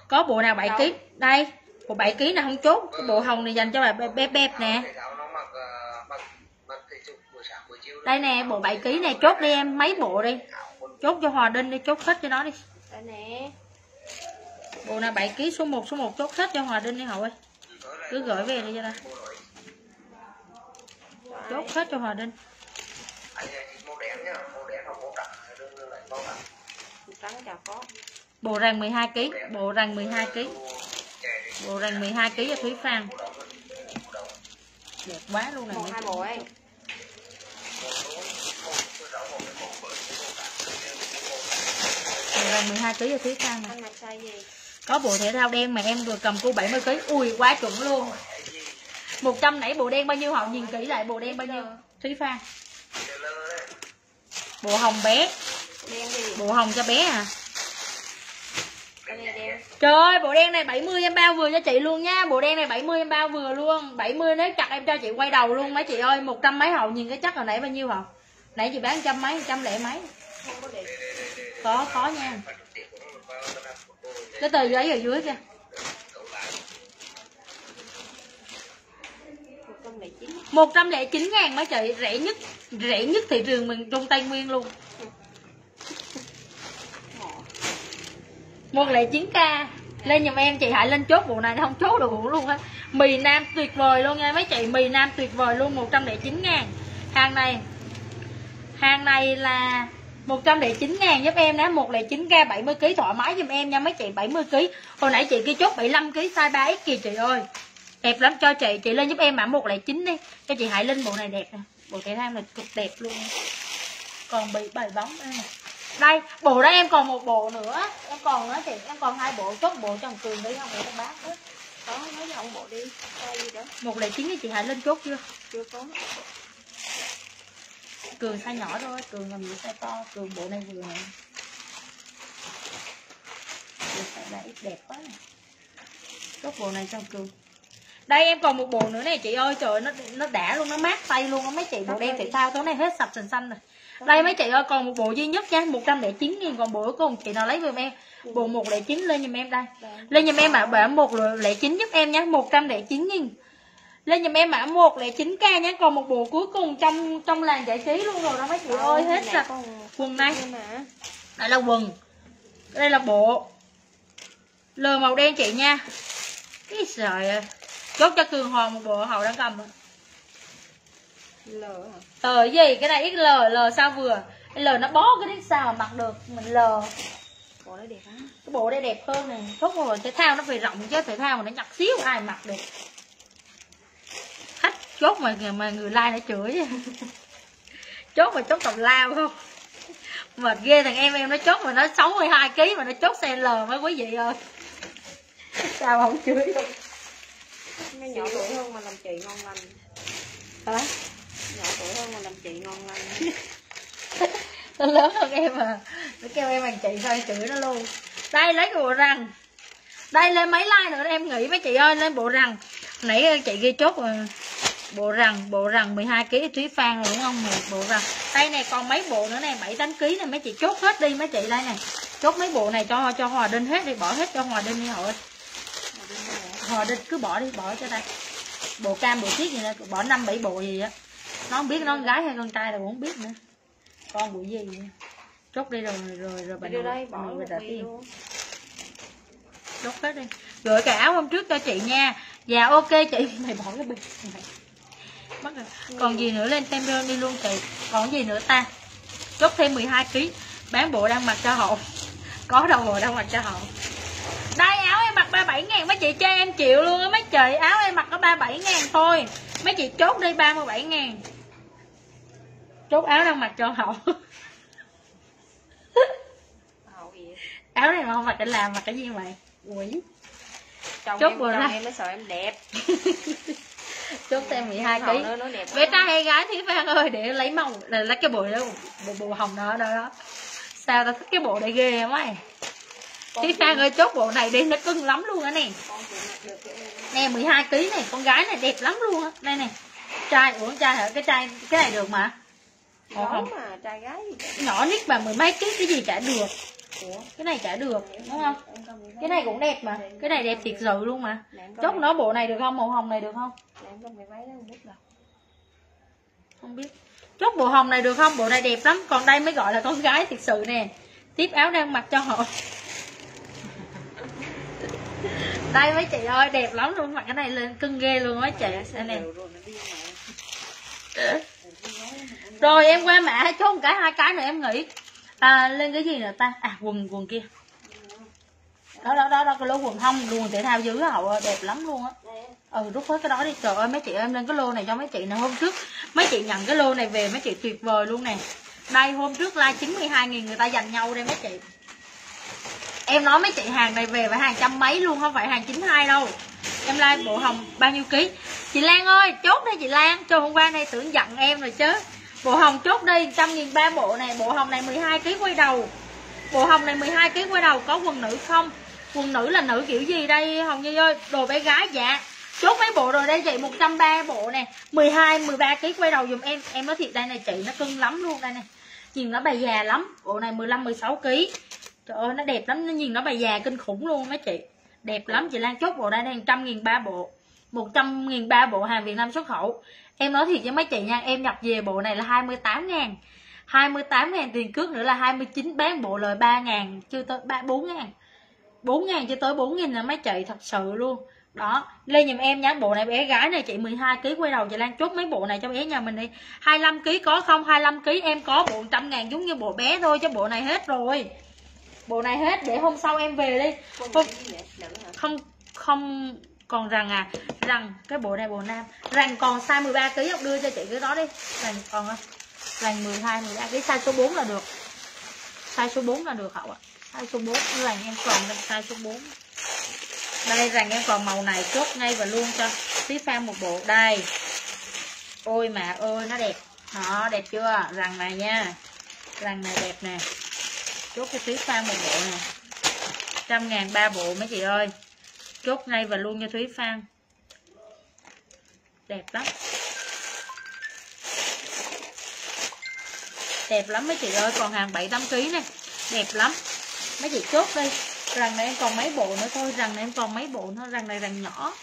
Có bộ nào 7 kg đây bộ 7 kg này không chốt? Cái bộ hồng này dành cho bà bẹp bẹp, nè. Đây nè bộ 7 kg này chốt đi em mấy bộ đi. Chốt cho hòa đinh đi chốt hết cho nó đi. Đây nè. Bộ nào 7 kg số 1 số 1 chốt hết cho hòa đinh đi hậu ơi cứ gửi về đi cho ta. Chốt hết cho hòa đinh. Bộ ràng 12 kg bộ ràng 12 kg bộ ràng 12 kg cho Thúy Phan. Đẹp quá luôn này. Hai bộ ấy. Bộ ràng 12 kg cho Thúy Phan này có bộ thể thao đen mà em vừa cầm cô 70 kg ui quá chuẩn luôn. 100 nãy bộ đen bao nhiêu họ nhìn kỹ lại bộ đen bao nhiêu. Thúy Phan. Bộ hồng bé. Bộ hồng cho bé à? Trời ơi, bộ đen này 70 em bao vừa cho chị luôn nha. Bộ đen này 70 em bao vừa luôn. 70 nếu chặt em cho chị quay đầu luôn mấy chị ơi. Một trăm mấy hậu? Nhìn cái chắc hồi nãy bao nhiêu hậu? Nãy chị bán trăm mấy, trăm lẻ mấy. Có có nha cái tờ giấy ở dưới kìa. một trăm lẻ chín ngàn mấy chị, Rẻ nhất rẻ nhất thị trường mình trong Tây Nguyên luôn. 109k Lên giùm em, chị hãy lên chốt bộ này, không chốt được bộ luôn á. Mì Nam tuyệt vời luôn nha mấy chị, Mì Nam tuyệt vời luôn 109 ngàn. Hàng này Hàng này là 109 ngàn giúp em đó 109k 70kg thoải mái giùm em nha. Mấy chị 70kg Hồi nãy chị kia chốt 75kg size 3X kìa chị ơi. Đẹp lắm. Cho chị Chị lên giúp em mã 109 đi. Cho chị Hải Linh bộ này đẹp nè. Bộ thể thao này cực đẹp luôn. Còn bị bầy bóng đây đây, bộ đó em còn một bộ nữa. Em còn nữa chị, em còn hai bộ. Chốt bộ cho cường đi, không để cho bác hết có nói với ông bộ đi, size gì đó. một lẻ chín thì chị Hải Linh chốt chưa? Chưa có cường size nhỏ thôi cường làm gì size to cường bộ này vừa nè. Cường size ba ít đẹp quá. Nè chốt bộ này cho cường. Đây em còn một bộ nữa này chị ơi. Trời ơi, nó nó đã luôn nó mát tay luôn á. Mấy chị bộ đen thể thao tối nay hết sạch sành xanh rồi. Đây mấy chị ơi còn một bộ duy nhất nha. 109 nghìn còn bộ cuối cùng. Chị nào lấy giùm em. Bộ 109 lên giùm em đây. Lên giùm em mã bảo 109 giúp em nhé 109 nghìn lên giùm em mã 109k nhé. Còn một bộ cuối cùng trong trong làng giải trí luôn rồi đó mấy chị ơi. Hết sạch. quần này. đây là quần. Đây là bộ. Lờ màu đen chị nha. Cái trời ơi chốt cho cường hoàng một bộ hậu đang cầm rồi. lờ hả? Ờ gì? Cái này XL L. Sao vừa? L nó bó cái đít sao mà mặc được. Mình L. Bộ đấy đẹp lắm. Cái bộ đây đẹp hơn này. Chốt rồi thể thao nó phải rộng chứ. Thể thao mà nó nhặt xíu ai mặc được chốt mà mà người like nó chửi. Chốt mà chốt tầm lao không? Mệt ghê thằng em em nó chốt mà nó 62 kg mà nó chốt xe L mấy quý vị ơi. Sao không chửi được? Nó nhỏ tuổi hơn mà làm chị ngon lành. Hả? Nhỏ tuổi hơn mà làm chị ngon lành. [LAUGHS] Nó lớn hơn em à nó kêu em bằng chị thôi chửi nó luôn. Đây lấy cái bộ răng. Đây lên mấy like nữa em nghĩ mấy chị ơi lên bộ răng. Nãy chị ghi chốt rồi bộ răng bộ răng 12 kg thúy phan rồi đúng không một bộ răng đây này còn mấy bộ nữa này 7 8 kg này mấy chị chốt hết đi mấy chị đây này chốt mấy bộ này cho cho hòa đinh hết đi bỏ hết cho hòa đinh đi hội hòa đinh cứ bỏ đi bỏ cho đây. Bộ cam bộ tiết gì nè bỏ năm bảy bộ gì á. Nó không biết nó gái hay con trai là cũng không biết nữa. Con bộ gì nữa. chốt đi rồi rồi rồi bà đưa đây bỏ bà bì tiên. chốt hết đi. Gửi cái áo hôm trước cho chị nha. Dạ ok chị. [LAUGHS] Mày bỏ cái bịch này rồi còn gì nữa? Lên tem đi luôn chị còn gì nữa ta? Chốt thêm 12 kg bán bộ đang mặc cho hậu có đâu bộ đang mặc cho hậu đây áo em mặc 37 ngàn. Mấy chị cho em chịu luôn á mấy chị. Áo em mặc có 37 ngàn thôi. Mấy chị chốt đi 37 ngàn. Chốt áo đang mặc cho hậu [LAUGHS] áo này mà không mặc để làm mặc cái gì mày quỷ chồng Chốt em chồng ra. em mới sợ em đẹp [LAUGHS] chốt em 12 Màu kg bé trai hay gái thì Phan ơi để lấy màu để lấy cái bộ đó bộ, bộ hồng đó đó đó. Sao tao thích cái bộ này ghê không ấy thì Phan ơi chốt bộ này đi nó cưng lắm luôn á nè. em. Nè 12 kg này con gái này đẹp lắm luôn á. Đây này trai ủa trai hả? Cái trai cái này được mà. Đó không. mà trai gái gì nhỏ nít mà mười mấy kg cái gì chả được. Ủa, cái này chả được đúng không? Cái này cũng đẹp mà. Cái này đẹp thiệt sự luôn mà. Chốt nó bộ này được không? Màu hồng này được không? Không biết. Chốt bộ hồng này được không? Bộ này đẹp lắm. Còn đây mới gọi là con gái thiệt sự nè. Tiếp áo đang mặc cho họ. [LAUGHS] Đây mấy chị ơi đẹp lắm luôn. Mặc cái này lên cưng ghê luôn mấy chị. Đây nè. Rồi, em qua mẹ chốt một cái hai cái nữa em nghĩ à, lên cái gì nữa ta? À quần quần kia. Đó đó đó đó cái lô quần hông quần thể thao dưới hậu ờ, đẹp lắm luôn á. Ừ rút hết cái đó đi. Trời ơi mấy chị em lên cái lô này cho mấy chị nè. Hôm trước mấy chị nhận cái lô này về mấy chị tuyệt vời luôn nè. Đây hôm trước like 92 nghìn người ta dành nhau đây mấy chị. Em nói mấy chị hàng này về phải hàng trăm mấy luôn không phải hàng 92 đâu. Em like bộ hồng bao nhiêu ký. Chị Lan ơi chốt đây chị Lan. Cho hôm qua này tưởng giận em rồi chứ bộ hồng chốt đi trăm nghìn ba bộ này, bộ hồng này 12 kg quay đầu. Bộ hồng này 12 kg quay đầu, có quần nữ không? Quần nữ là nữ kiểu gì đây, hồng nhi ơi? Đồ bé gái dạ. Chốt mấy bộ rồi đây chị 130 bộ nè. 12 13 kg quay đầu dùm em. Em nói thiệt đây này, chị, nó cưng lắm luôn đây này nhìn nó bày già lắm. Bộ này 15 16 kg trời ơi, nó đẹp lắm. Nó nhìn nó bày già kinh khủng luôn mấy chị. Đẹp lắm. Chị Lan chốt bộ đây này trăm nghìn ba bộ. 100 nghìn ba bộ hàng Việt Nam xuất khẩu em nói thiệt với mấy chị nha em nhập về bộ này là 28 ngàn. 28 ngàn tiền cước nữa là 29 bán bộ lời 3 ngàn chưa tới 3 4 ngàn. 4 ngàn cho tới 4 nghìn là mấy chị thật sự luôn. Đó lên giùm em nhá bộ này bé gái này chị 12 kg quay đầu chị Lan chốt mấy bộ này cho bé nhà mình đi. 25 kg có không? 25 kg em có bộ 100 ngàn giống như bộ bé thôi chứ bộ này hết rồi. Bộ này hết để hôm sau em về đi. Hôm, không không còn rằng à rằng cái bộ này bộ nam. Rằng còn size 13 kg không đưa cho chị cái đó đi. Rằng còn không rằng 12 13 kg size số 4 là được. Size số 4 là được hậu ạ. Size số 4 rằng em còn size số 4 đây rằng em còn màu này chốt ngay và luôn cho tí phan một bộ. Đây. Ôi mà ơi, nó đẹp. Đó, đẹp chưa? Rằng này nha. Rằng này đẹp nè. Chốt cho tí phan một bộ nè. Trăm ngàn ba bộ mấy chị ơi chốt ngay và luôn cho Thúy Phan. Đẹp lắm. Đẹp lắm mấy chị ơi, còn hàng 7 8 kg nè. Đẹp lắm. Mấy chị chốt đi. Rằng này em còn mấy bộ nữa thôi, rằng này em còn mấy bộ nữa, rằng này rằng nhỏ.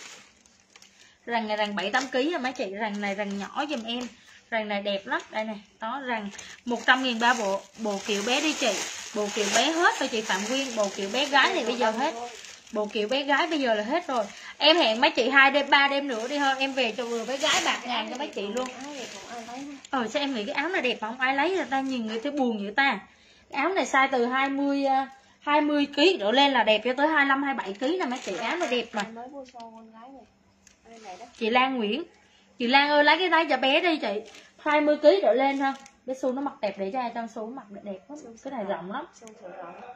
Rằng này rằng 7 8 kg rồi mấy chị, rằng này rằng nhỏ giùm em. Rằng này đẹp lắm. Đây này đó, rằng 100 nghìn ba bộ bộ kiểu bé đi chị. Bộ kiểu bé hết rồi chị Phạm Quyên, bộ kiểu bé gái thì bây giờ hết bộ kiểu bé gái bây giờ là hết rồi. Em hẹn mấy chị hai đêm, ba đêm nữa đi hơn em về cho vừa bé gái bạc ngàn cho mấy chị luôn. Ờ sao em nghĩ cái áo này đẹp mà không ai lấy là ta nhìn người thấy buồn vậy ta? Cái áo này size từ 20 20 kg đổ lên là đẹp cho tới 25 27 kg nè mấy chị. Áo này đẹp mà. Chị Lan Nguyễn. Chị Lan ơi, lấy cái này cho bé đi chị. 20 kg đổ lên ha bé xu nó mặc đẹp để cho ai trong số mặc đẹp lắm. Cái này rộng lắm.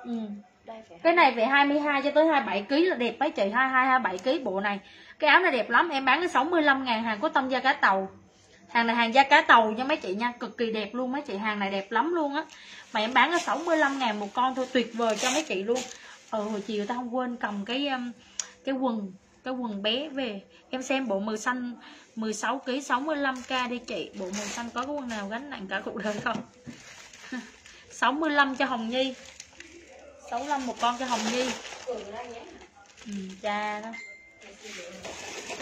Ừ. Đây cái này về 22 cho tới 27 kg là đẹp mấy chị? 22 27 kg bộ này cái áo này đẹp lắm. Em bán cái 65 ngàn hàng có tâm gia cá tàu. Hàng này hàng da cá tàu nha mấy chị nha. Cực kỳ đẹp luôn mấy chị. Hàng này đẹp lắm luôn á. Mà em bán có 65 ngàn một con thôi tuyệt vời cho mấy chị luôn. Ờ hồi chiều ta không quên cầm cái um, cái quần cái quần bé về. Em xem bộ màu xanh 16 kg 65k đi chị. Bộ màu xanh có cái quần nào gánh nặng cả cuộc đời không? [LAUGHS] 65 cho Hồng Nhi 65 một con cho Hồng Nhi. Ừ, cha đó.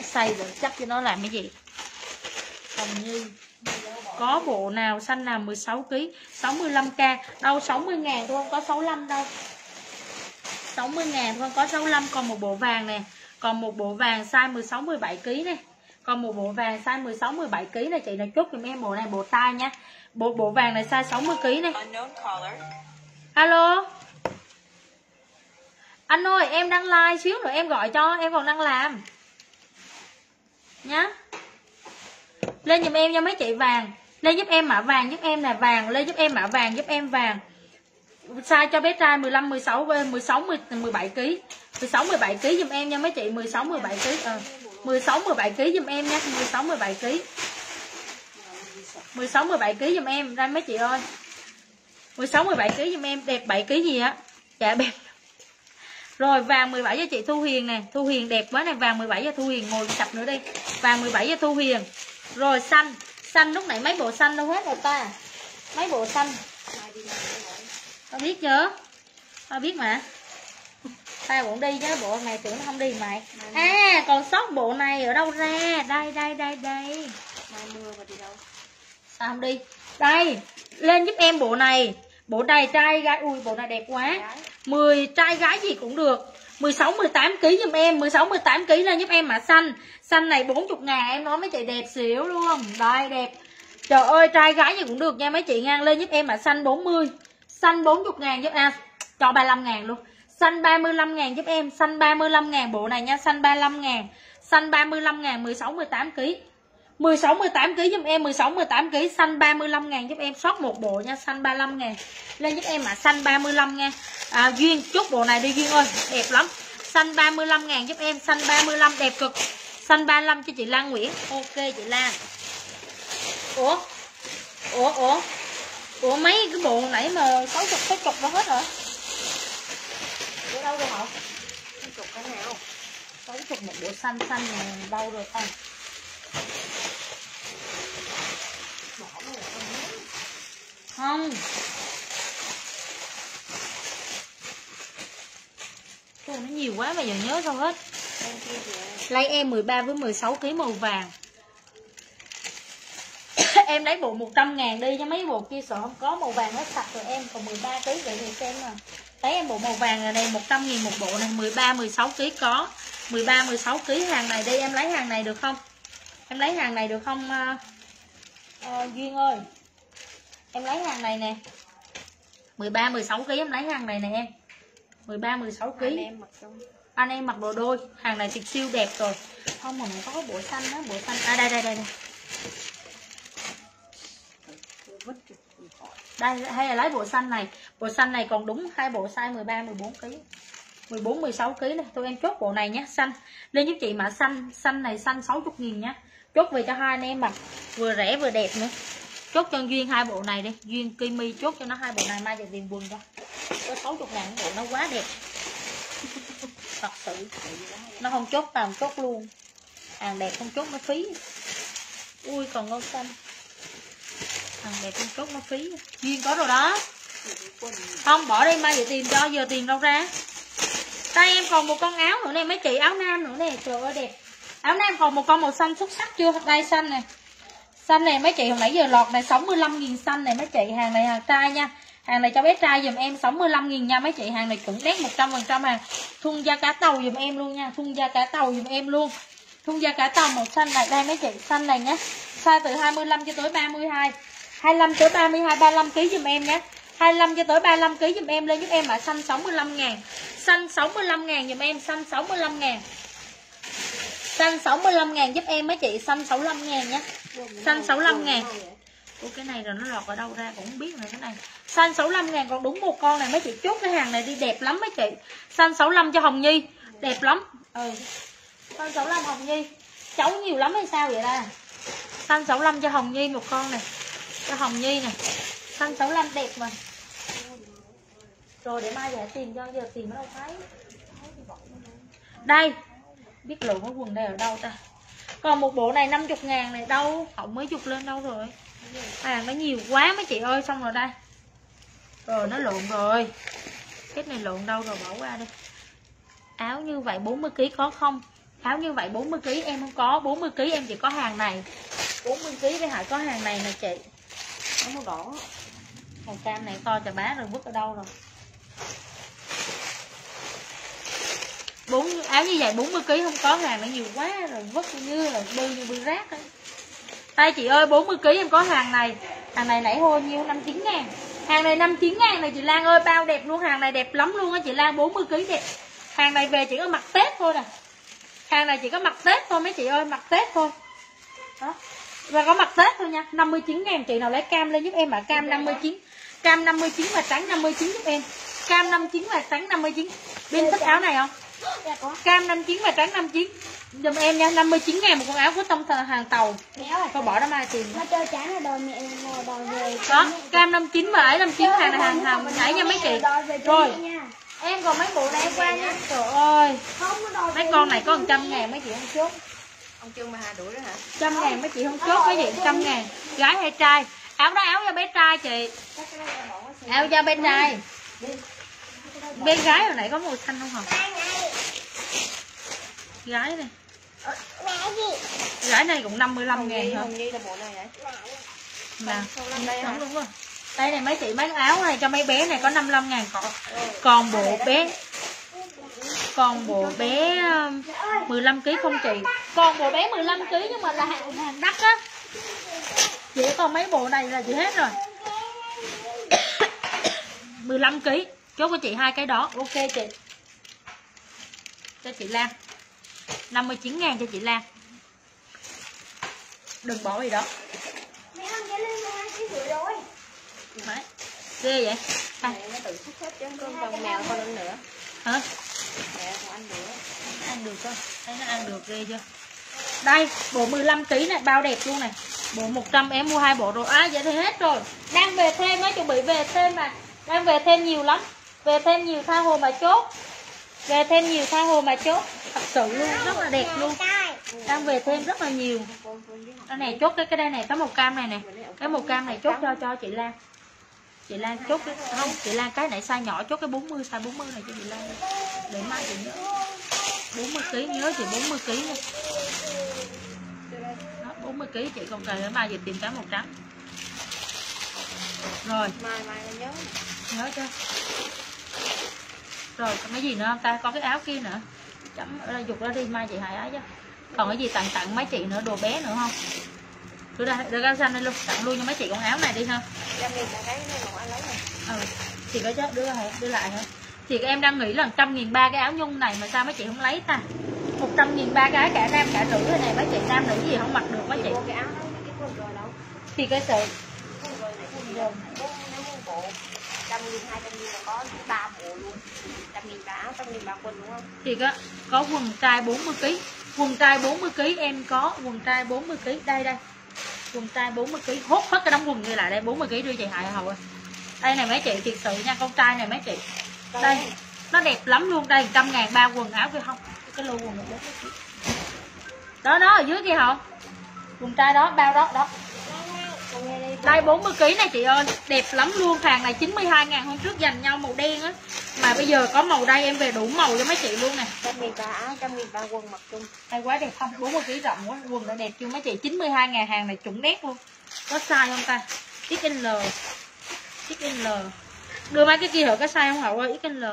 Xay rồi chắc cho nó làm cái gì? Hồng Nhi. Có bộ nào xanh nào 16 kg 65k đâu 60 ngàn thôi không có 65 đâu. 60 ngàn thôi không có 65 còn một bộ vàng nè. Còn một bộ vàng size 16 17 kg này còn một bộ vàng size 16 17 kg này chị nào chốt giùm em bộ này bộ tai nha. Bộ bộ vàng này size 60 kg này Unknown caller. alo anh ơi, em đang like xíu nữa, em gọi cho, em còn đang làm. Nhá. Lên giùm em cho mấy chị vàng. Lên giúp em mã vàng, giúp em là vàng. Lên giúp em mã vàng, giúp em vàng. Size cho bé trai 15 16 16 17 kg 16 17 kg giùm em nha mấy chị 16 17 kg ờ. 16 17 kg giùm em nha 16 17 kg 16 17 kg giùm em, ra mấy chị ơi. 16 17 kg giùm em, đẹp 7 kg gì á? Dạ đẹp rồi vàng 17 cho chị Thu Huyền nè. Thu Huyền đẹp quá này vàng 17 cho Thu Huyền ngồi chập nữa đi. Vàng 17 cho Thu Huyền rồi xanh. Xanh lúc nãy mấy bộ xanh đâu hết rồi ta? Mấy bộ xanh? Tao biết chưa tao biết mà. Tao cũng đi chứ bộ này tưởng nó không đi mày. À còn sót bộ này ở đâu ra? Đây đây đây đây. Mai mưa mà đi đâu? Sao không đi? Đây lên giúp em bộ này. Bộ này trai gái ui bộ này đẹp quá 10 trai gái gì cũng được. 16 18 kg giùm em. 16 18 kg lên giúp em mà xanh. Xanh này 40 ngàn, em nói mấy chị đẹp xỉu luôn. Đây, đẹp. Trời ơi, trai gái gì cũng được nha mấy chị ngang lên giúp em mà xanh 40 xanh 40 ngàn giúp à cho 35 ngàn luôn. Xanh 35 ngàn giúp em. Xanh 35 ngàn bộ này nha. Xanh 35 ngàn. Xanh 35 ngàn 16 18 kg 16 18 kg giúp em 16 18 kg xanh 35 000 giúp em sót một bộ nha xanh 35 000 lên giúp em mã xanh 35 nha. À, Duyên chốt bộ này đi Duyên ơi đẹp lắm. Xanh 35 000 giúp em xanh 35 đẹp cực. Xanh 35 cho chị Lan Nguyễn ok chị Lan. Ủa? Ủa ủa? Ủa mấy cái bộ nãy mà 60 cái chục đó hết rồi Ủa đâu rồi hả? Cái chục cái nào? 60 một bộ xanh xanh này đâu rồi ta bỏ nó là con nhé không. Ô, nó nhiều quá mà giờ nhớ sao hết. Lấy em 13 với 16 kg màu vàng. [COUGHS] Em lấy bộ 100 ngàn đi cho mấy bộ kia sợ không có màu vàng hết sạch rồi em Còn 13 kg vậy thì xem nè Lấy em bộ màu vàng này, này 100 nghìn một bộ này 13 16 kg có. 13 16 kg hàng này đi em lấy hàng này được không? Em lấy hàng này được không à, ờ, Duyên ơi? Em lấy hàng này nè. 13 16 kg em lấy hàng này nè em. 13 16 kg anh em mặc xong anh em mặc đồ đôi. Hàng này thì siêu đẹp rồi. Không mà nó có bộ xanh đó bộ xanh. À đây đây đây đây. Đây hay là lấy bộ xanh này. Bộ xanh này còn đúng hai bộ size 13 14 kg 14 16 kg này tôi em chốt bộ này nhé xanh. Lên giúp chị mã xanh. Xanh này xanh 60 nghìn nhá chốt về cho hai anh em mặc. Vừa rẻ vừa đẹp nữa chốt cho duyên hai bộ này đi. Duyên, kimi chốt cho nó hai bộ này, mai về tiền quần ra. Có 60 ngàn bộ nó quá đẹp. [LAUGHS] Thật sự. Nó không chốt tàm chốt luôn. Hàng đẹp không chốt nó phí. Ui, còn ngon xanh. Hàng đẹp không chốt nó phí. Duyên có rồi đó. Không, bỏ đi, mai giờ tìm cho, giờ tiền đâu ra. Tay em còn một con áo nữa nè, mấy chị áo nam nữa nè. Trời ơi, đẹp. Áo nam còn một con màu xanh xuất sắc chưa? Đây, xanh nè xanh này mấy chị hồi nãy giờ lọt này 65.000 xanh này mấy chị hàng này hàng trai nha hàng này cho bé trai dùm em 65.000 nha mấy chị hàng này cũng đét 100% hàng thun da cá tàu dùm em luôn nha thun da cá tàu dùm em luôn thun da cá tàu màu xanh này đây mấy chị xanh này nhé size từ 25 cho tới 32 25 tới 32 35 kg dùm em nhé 25 cho tới 35 kg dùm em lên giúp em mã xanh 65 ngàn xanh 65 ngàn dùm em xanh 65 ngàn xanh 65 ngàn, giúp em mấy chị. Xanh 65 ngàn nhé Xanh 65 ngàn. Ủa, cái này rồi nó lọt ở đâu ra cũng không biết nữa cái này. Xanh 65 ngàn còn đúng một con này mấy chị. Chốt cái hàng này đi, đẹp lắm mấy chị. Xanh 65 cho Hồng Nhi. Đẹp lắm. Ừ. Xanh 65 Hồng Nhi. Cháu nhiều lắm hay sao vậy ta? Xanh 65 cho Hồng Nhi một con này. Cho Hồng Nhi này. Xanh 65 đẹp mà. Rồi, để mai giải tìm cho. Giờ tìm nó đâu thấy? Đây. Biết lộ cái quần đây ở đâu ta. Còn một bộ này 50 ngàn này đâu? Không mới chục lên đâu rồi? Hàng nó nhiều quá mấy chị ơi Xong rồi đây. Rồi nó lộn rồi. Cái này lộn đâu rồi bỏ qua đi. Áo như vậy 40kg có không? Áo như vậy 40kg em không có 40kg em chỉ có hàng này. 40kg với Hải có hàng này nè chị. Nó màu đỏ. Màu cam này to chà bá rồi vứt ở đâu rồi bốn áo như vậy 40 kg không có hàng nó nhiều quá rồi vứt như là bư như bư rác ấy. Đây chị ơi 40 kg em có hàng này. Hàng này nãy hô nhiêu? 59 ngàn. Hàng này 59 ngàn này chị Lan ơi bao đẹp luôn Hàng này đẹp lắm luôn á chị Lan 40 kg đẹp. Hàng này về chỉ có mặc Tết thôi nè. Hàng này chỉ có mặc Tết thôi mấy chị ơi Mặc Tết thôi. Đó. Và có mặc Tết thôi nha 59 ngàn chị nào lấy cam lên giúp em ạ. Cam 59 Cam 59 và trắng 59 giúp em. Cam 59 và trắng 59 Bin thích áo này không? Dạ. Cam 59 và trắng 59 Dùm em nha 59 ngàn một con áo của tông hàng tàu. À. Thôi bỏ đó mai tiền. Nó chơi chán là đòi mẹ ngồi đòi về. Đó cam 59 và ấy 59 hàng là hàng hàng nãy nha mấy chị. Rồi. em còn mấy bộ này em qua nha. Trời ơi. Không có đòi Mấy con này có nha. 100 ngàn mấy chị không chốt ông trương mà hà đuổi đó hả? Trăm ngàn mấy chị không chốt mấy chị trăm ngàn. Gái hay trai? Áo đó áo cho bé trai chị. Áo cho bé trai. Bé gái hồi nãy có màu xanh không hả Gái này. Gái này cũng 55 hồng ngàn hồng nhi là bộ này vậy Nè? Đúng, đúng rồi đây này mấy chị mấy áo này cho mấy bé này có 55 ngàn. Còn còn bộ bé còn bộ bé um, 15 kg không chị? Còn bộ bé 15 kg nhưng mà là hàng hàng đắt á. Chỉ còn mấy bộ này là chị hết rồi. [COUGHS] 15 kg chốt cho chị hai cái đó. Ok chị. Cho chị Lan 59 ngàn cho chị Lan. Đừng bỏ gì đó. Mẹ ăn cái lên hai cái rưỡi rồi. Đấy. ghê vậy? À, mẹ nó tự sắp xếp chứ con con mèo con ăn nữa. Hả? Mẹ còn ăn nữa. Ăn được không? Thấy nó ăn được ghê chưa? Đây bộ 15 kg này bao đẹp luôn này. Bộ 100 em mua hai bộ rồi à vậy thì hết rồi. Đang về thêm á chuẩn bị về thêm mà. Đang về thêm nhiều lắm. Về thêm nhiều tha hồ mà chốt về thêm nhiều tha hồ mà chốt. Thật sự luôn rất là đẹp luôn. Đang về thêm rất là nhiều. Cái này chốt cái cái đây này cái màu cam này nè. Cái màu cam này chốt cho cho chị Lan. Chị Lan chốt cái không chị Lan cái này size nhỏ chốt cái 40 size 40 này cho chị Lan. Để mai chị nhớ. 40 kg nhớ chị 40 kg nha. Đó, 40 kg chị còn cần để mai chị tìm cái màu trắng. Rồi. Mai mai nhớ. Nhớ chưa rồi còn cái gì nữa không ta có cái áo kia nữa chấm ở đây dục ra đi mai chị hãy ấy chứ còn cái gì tặng tặng mấy chị nữa đồ bé nữa không đưa ra đưa ra xanh đây luôn tặng luôn cho mấy chị con áo này đi ha ừ chị có chứ đưa hả đưa lại hả chị em đang nghĩ là trăm nghìn ba cái áo nhung này mà sao mấy chị không lấy ta một trăm nghìn ba cái cả nam cả nữ thế này mấy chị nam nữ gì không mặc được mấy chị áo thì cái sợi trăm nghìn hai trăm nghìn là có ba bộ nghìn ba áo quần đúng không thì có có quần trai 40 kg quần trai 40 kg em có quần trai 40 kg đây đây. Quần trai 40 kg hốt hết cái đống quần như lại đây 40 kg đưa chị hại hầu ơi. Đây này mấy chị, thiệt sự nha, con trai này mấy chị. Đây, nó đẹp lắm luôn. Đây, trăm ngàn ba quần áo kia không? Cái lô quần này đó đó, ở dưới kia hả? Quần trai đó, bao đó đó đây 40 kg này chị ơi. Đẹp lắm luôn. Hàng này 92 ngàn. Hôm trước dành nhau màu đen á. Mà bây giờ có màu đây em về đủ màu cho mấy chị luôn nè. Trăm nghìn ba áo trăm nghìn ba quần mặc chung. Hay quá đẹp không? 40 kg rộng quá. Quần đã đẹp chưa mấy chị? 92 ngàn hàng này chuẩn đét luôn. Có size không ta? XL XL đưa mấy cái kia hở có size không hậu ơi? XL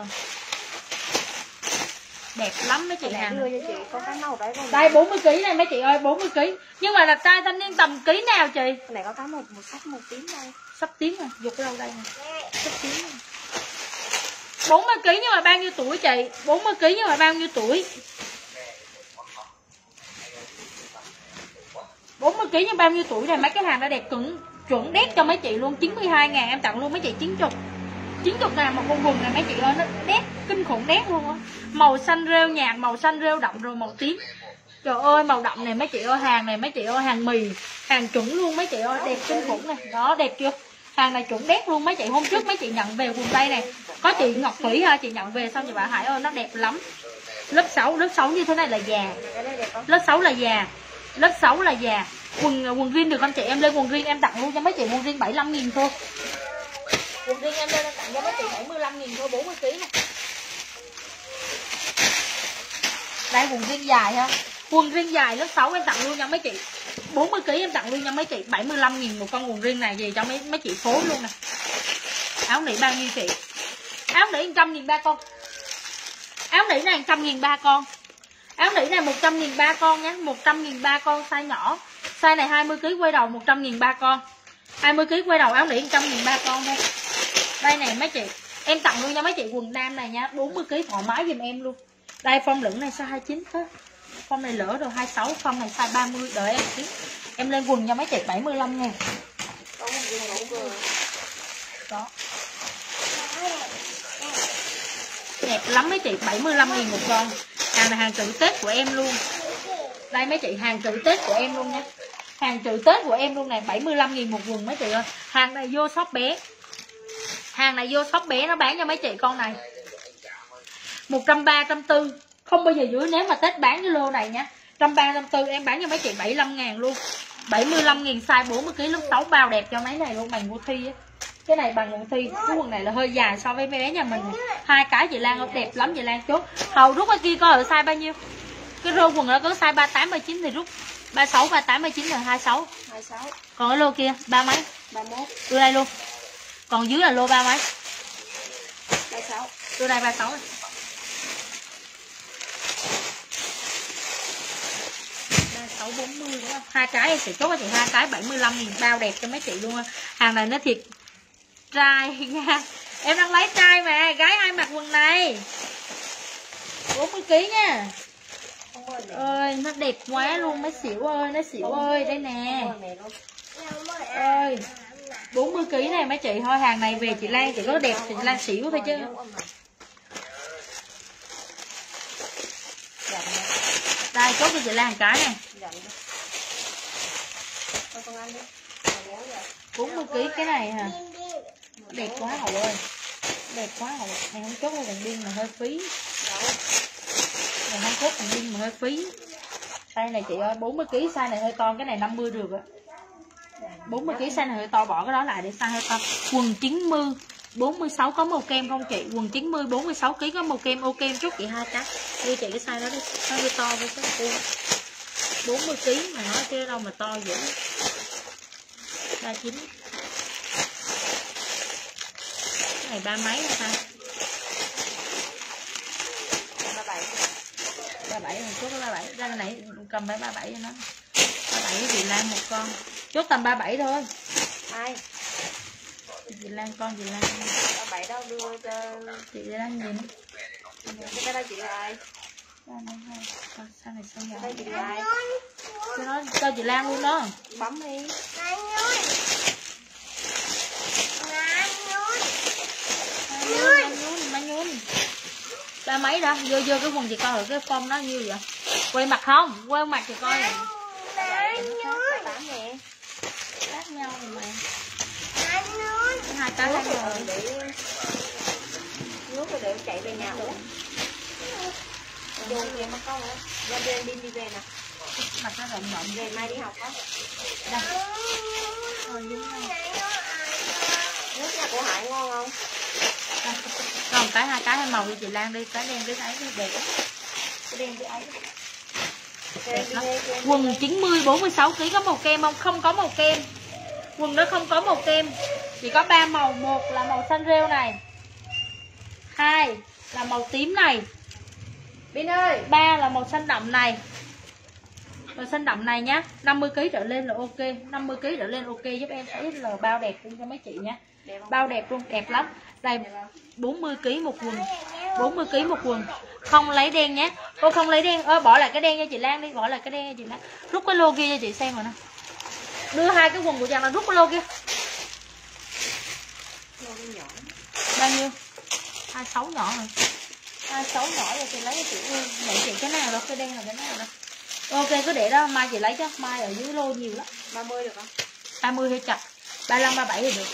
đẹp lắm mấy chị hàng đưa cho chị có cái màu đấy con đây 40 kg này mấy chị ơi 40 kg nhưng mà là trai thanh niên tầm ký nào chị? Cái này có cái một một sắc một tím đây. Sắp tím rồi. Dục ở đâu đây nè. Sắp tím rồi. 40 kg nhưng mà bao nhiêu tuổi chị? 40 kg nhưng mà bao nhiêu tuổi? 40 kg nhưng bao nhiêu tuổi này mấy cái hàng đã đẹp cứng chuẩn đét cho mấy chị luôn. 92 ngàn em tặng luôn mấy chị. 90 90 ngàn một con quần này mấy chị ơi nó đét kinh khủng đét luôn á màu xanh rêu nhạt, màu xanh rêu đậm rồi màu tím. Trời ơi, màu đậm này mấy chị ơi, hàng này mấy chị ơi, hàng mì, hàng chuẩn luôn mấy chị ơi, đẹp kinh khủng này. Đó, đẹp chưa? Hàng này chuẩn đét luôn mấy chị. Hôm trước mấy chị nhận về quần tây này. Có chị Ngọc Thủy ha, chị nhận về xong chị bảo Hải ơi, nó đẹp lắm. Lớp 6 lớp 6 như thế này là già. Lớp 6 là già. Lớp 6 là già. Quần à, quần riêng được không chị? Em lên quần riêng em tặng luôn cho mấy chị, quần riêng 75 000 thôi. Quần riêng em lên em tặng cho mấy chị 75 000 thôi 40 kg này đây quần riêng dài ha. Quần riêng dài lớp 6 em tặng luôn nha mấy chị. 40 kg em tặng luôn nha mấy chị. 75 nghìn một con quần riêng này về cho mấy mấy chị phối luôn nè. Áo nỉ bao nhiêu chị? Áo nỉ 100 nghìn ba con. Áo nỉ này 100 nghìn ba con. Áo nỉ này 100 nghìn ba con nhé. 100 nghìn ba con size nhỏ. Size này 20 kg quay đầu 100 nghìn ba con. 20 kg quay đầu áo nỉ 100 nghìn ba con đây. Đây này mấy chị. Em tặng luôn cho mấy chị quần nam này nha. 40 kg thoải mái giùm em luôn đây phong lửng này size 29 thôi phong này lỡ rồi 26 phong này size 30 đợi em tí. Em lên quần cho mấy chị 75 ngàn đó. Đẹp lắm mấy chị 75 nghìn một con. Hàng này hàng trữ Tết của em luôn. Đây, mấy chị, hàng trữ Tết của em luôn nha hàng trữ Tết của em luôn này 75 nghìn một quần mấy chị ơi. Hàng này vô shop bé. Hàng này vô shop bé, nó bán cho mấy chị con này. 130 140 không bao giờ dưới nếu mà Tết bán cái lô này nha. 130 140 em bán cho mấy chị 75 ngàn luôn. 75 nghìn size 40 kg lúc 6 bao đẹp cho mấy này luôn bằng mua thi á. Cái này bằng nguồn thi cái quần này là hơi dài so với bé nhà mình. Hai cái chị Lan đẹp lắm chị Lan chốt. Hầu rút ở kia coi ở size bao nhiêu? Cái rô quần nó có size 38 39 thì rút. 36 38 39 rồi 26 26 còn cái lô kia ba mấy? 31 đưa đây luôn. Còn dưới là lô ba mấy? 36 đưa đây 36 này. Sáu bốn mươi đúng không? Hai cái sẽ chốt chị hai cái 75 nghìn bao đẹp cho mấy chị luôn á. hàng này nó thiệt trai nha. Em đang lấy trai mà gái ai mặc quần này? 40 kg nha. Ơi nó đẹp quá luôn mấy xỉu ơi nó xỉu ơi đây nè. Ơi mẹ luôn. Ơi 40 kg này mấy chị thôi hàng này về chị Lan chỉ có đẹp thì chị Lan xỉu thôi chứ. Đây chốt cho chị Lan cái này dặn nè. Thôi con ăn đi. Rồi. 40 kg cái này hả? Đẹp quá hậu ơi. Đẹp quá hậu. Này không chốt là đèn pin mà hơi phí. Này không chốt đèn pin mà hơi phí. Size này chị ơi 40 kg size này hơi to cái này 50 được á 40 kg size này hơi to bỏ cái đó lại để size hơi to. Quần 90 46 có màu kem không chị? Quần 90 46 kg có màu kem ô kem chốt chị hai cái. Đưa chị cái size đó đi. Nó hơi to với cái cô 40 kg mà nói kia đâu mà to dữ. 39 cái này ba mấy hả ta? Ba bảy. ba bảy rồi chốt ba bảy. Ra này cầm ba bảy cho nó. Ba bảy với chị Lan một con. Chốt tầm ba bảy thôi. Ai? chị Lan con chị Lan. Ba bảy đâu đưa cho chị Lan nhìn. Cái cái đó chị là ai? Sao này? Sao- sao này sao chị cho nó cho chị Lan luôn đó Bấm đi. Má má mấy đó vô vô cái quần chị coi rồi cái phong nó nhiêu vậy quay mặt không quay mặt chị coi này. Khác nhau rồi mà hai cái khác nhau để nước rồi để chạy về nhà uống. Vô kia mất con hả? Ra bên đi đi về nè. mặt nó rộng rộng. Về mai đi học á. đây đúng rồi Nước nhà của Hải ngon không? Đây. còn cái hai cái hai màu cho chị Lan đi cái đen cái ấy. Đi đẹp cái đen cái ấy. quần 90 46 kg có màu kem không? Không có màu kem. Quần đó không có màu kem. Chỉ có ba màu. Một là màu xanh rêu này. Hai là màu tím này Bin ơi. ba là màu xanh đậm này. Màu xanh đậm này nhá. 50 kg trở lên là ok. 50 kg trở lên ok. Giúp em thấy là bao đẹp luôn cho mấy chị không? bao đẹp luôn đẹp lắm. Đây Đẹp không? 40 kg một quần. 40 kg một quần. Không lấy đen nhé cô không lấy đen. Ơ bỏ lại cái đen cho chị Lan đi. Bỏ lại cái đen cho chị Lan. Rút cái lô kia cho chị xem rồi nè. Đưa hai cái quần của chàng là rút cái lô kia. Lô đi nhỏ. bao nhiêu? Hai sáu nhỏ rồi hai sáu nhỏ rồi chị lấy cho chị nhận chị cái nào đâu cái đen là cái nào đâu. Ok cứ để đó mai chị lấy cho. Mai ở dưới lô nhiều lắm. 30 được không? 30 hơi chặt. 35 37 thì được.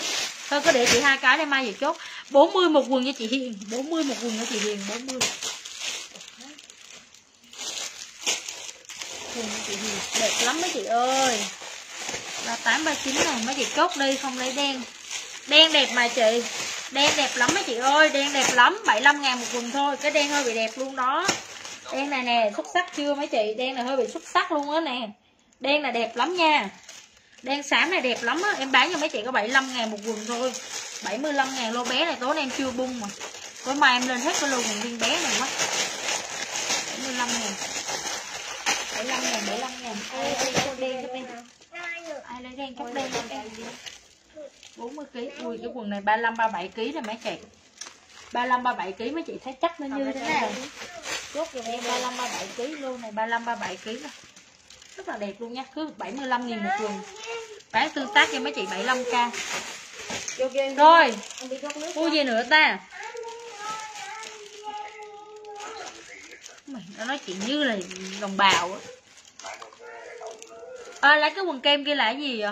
Thôi cứ để chị hai cái đây mai về chốt. 40 một quần cho chị Hiền. 40 một quần cho chị Hiền 40 quần cho chị Hiền. Đẹp lắm mấy chị ơi. 38 39 này mấy chị chốt đi không lấy đen. Đen đẹp mà chị đen đẹp lắm mấy chị ơi, đen đẹp lắm 75 ngàn một quần thôi, cái đen hơi bị đẹp luôn đó. Đen này nè, xuất sắc chưa mấy chị? Đen này hơi bị xuất sắc luôn á nè. Đen là đẹp lắm nha. Đen xám này đẹp lắm á, Em bán cho mấy chị có 75 ngàn một quần thôi. 75 ngàn lô bé này tối nay em chưa bung mà. Tối mai em lên hết cái lô quần viên bé này quá 75 ngàn. 75 ngàn 75 ngàn. Ai lấy con đen cho em Ai lấy đen chốt đen cho em 40 kg Ui cái quần này 35 37 kg rồi mấy chị. 35 37 kg mấy chị thấy chắc nó như thế nào. Chốt giùm em 35 37 kg luôn này 35 37 kg này rất là đẹp luôn nha cứ 75 nghìn một quần. Bán tương tác cho mấy chị 75k Vô kia. rồi mua gì nữa ta. Mày, nó nói chuyện như là đồng bào á. À, lấy cái quần kem kia là cái gì vậy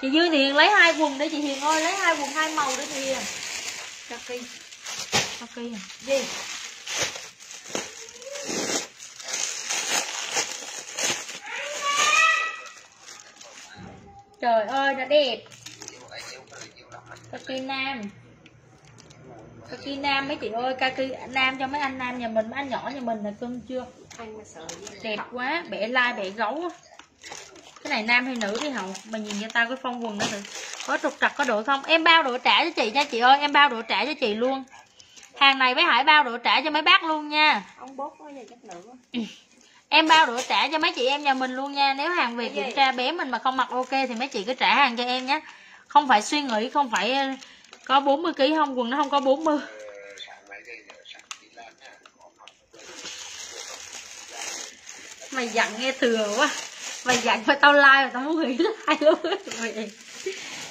chị Dương Thiền lấy hai quần để chị Hiền ơi lấy hai quần hai màu để chị Hiền. Ok à Gì? Trời ơi nó đẹp. Kaki nam. Kaki nam mấy chị ơi kaki nam cho mấy anh nam nhà mình mấy anh nhỏ nhà mình là cưng chưa? Đẹp quá bẻ lai bẻ gấu cái này nam hay nữ đi hậu mà nhìn cho tao cái phong quần đó thử. Có trục trặc có độ không? Em bao độ trả cho chị nha chị ơi em bao độ trả cho chị luôn. Hàng này với hải bao độ trả cho mấy bác luôn nha. Ông bốt có gì chất lượng em bao độ trả cho mấy chị em nhà mình luôn nha. Nếu hàng về kiểm tra bé mình mà không mặc ok thì mấy chị cứ trả hàng cho em nhé. Không phải suy nghĩ không phải ờ, có 40 kg không? Quần nó không có 40 Ờ, sáng nay đây là sáng đi làm nha có mặt mày dặn nghe thừa quá mày dặn cho tao like mà tao muốn nghỉ like luôn á. Mày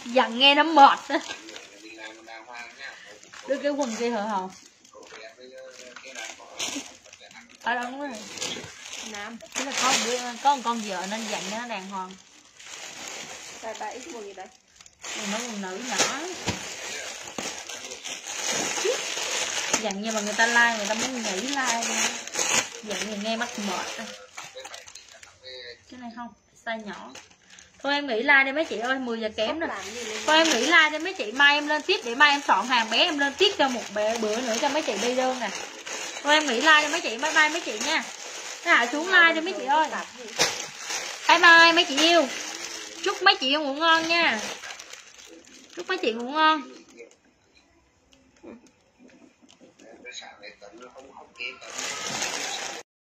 dặn nghe nó mệt á. Đưa cái quần kia hả? Hồng ở đâu đúng rồi Nam. Thế là có một đứa, có một con vợ nên dặn cho nó đàng hoàng. Đây ba ít quần gì đây nó quần nữ nhỏ. Dặn nhưng mà người ta like người ta muốn nghỉ like dặn thì nghe mắc mệt á. Cái này không size nhỏ. Thôi em nghỉ like đi mấy chị ơi 10 giờ kém rồi. thôi em nghỉ like đi mấy chị mai em lên tiếp để mai em soạn hàng bé em lên tiếp cho một bữa nữa cho mấy chị đi đơn nè. Thôi em nghỉ like đi mấy chị bye bye mấy chị nha. Nó hạ xuống like đi mấy chị ơi. Bye bye mấy chị yêu. Chúc mấy chị yêu ngủ ngon nha. Chúc mấy chị ngủ ngon. Cái sáng này tấn nó không không kịp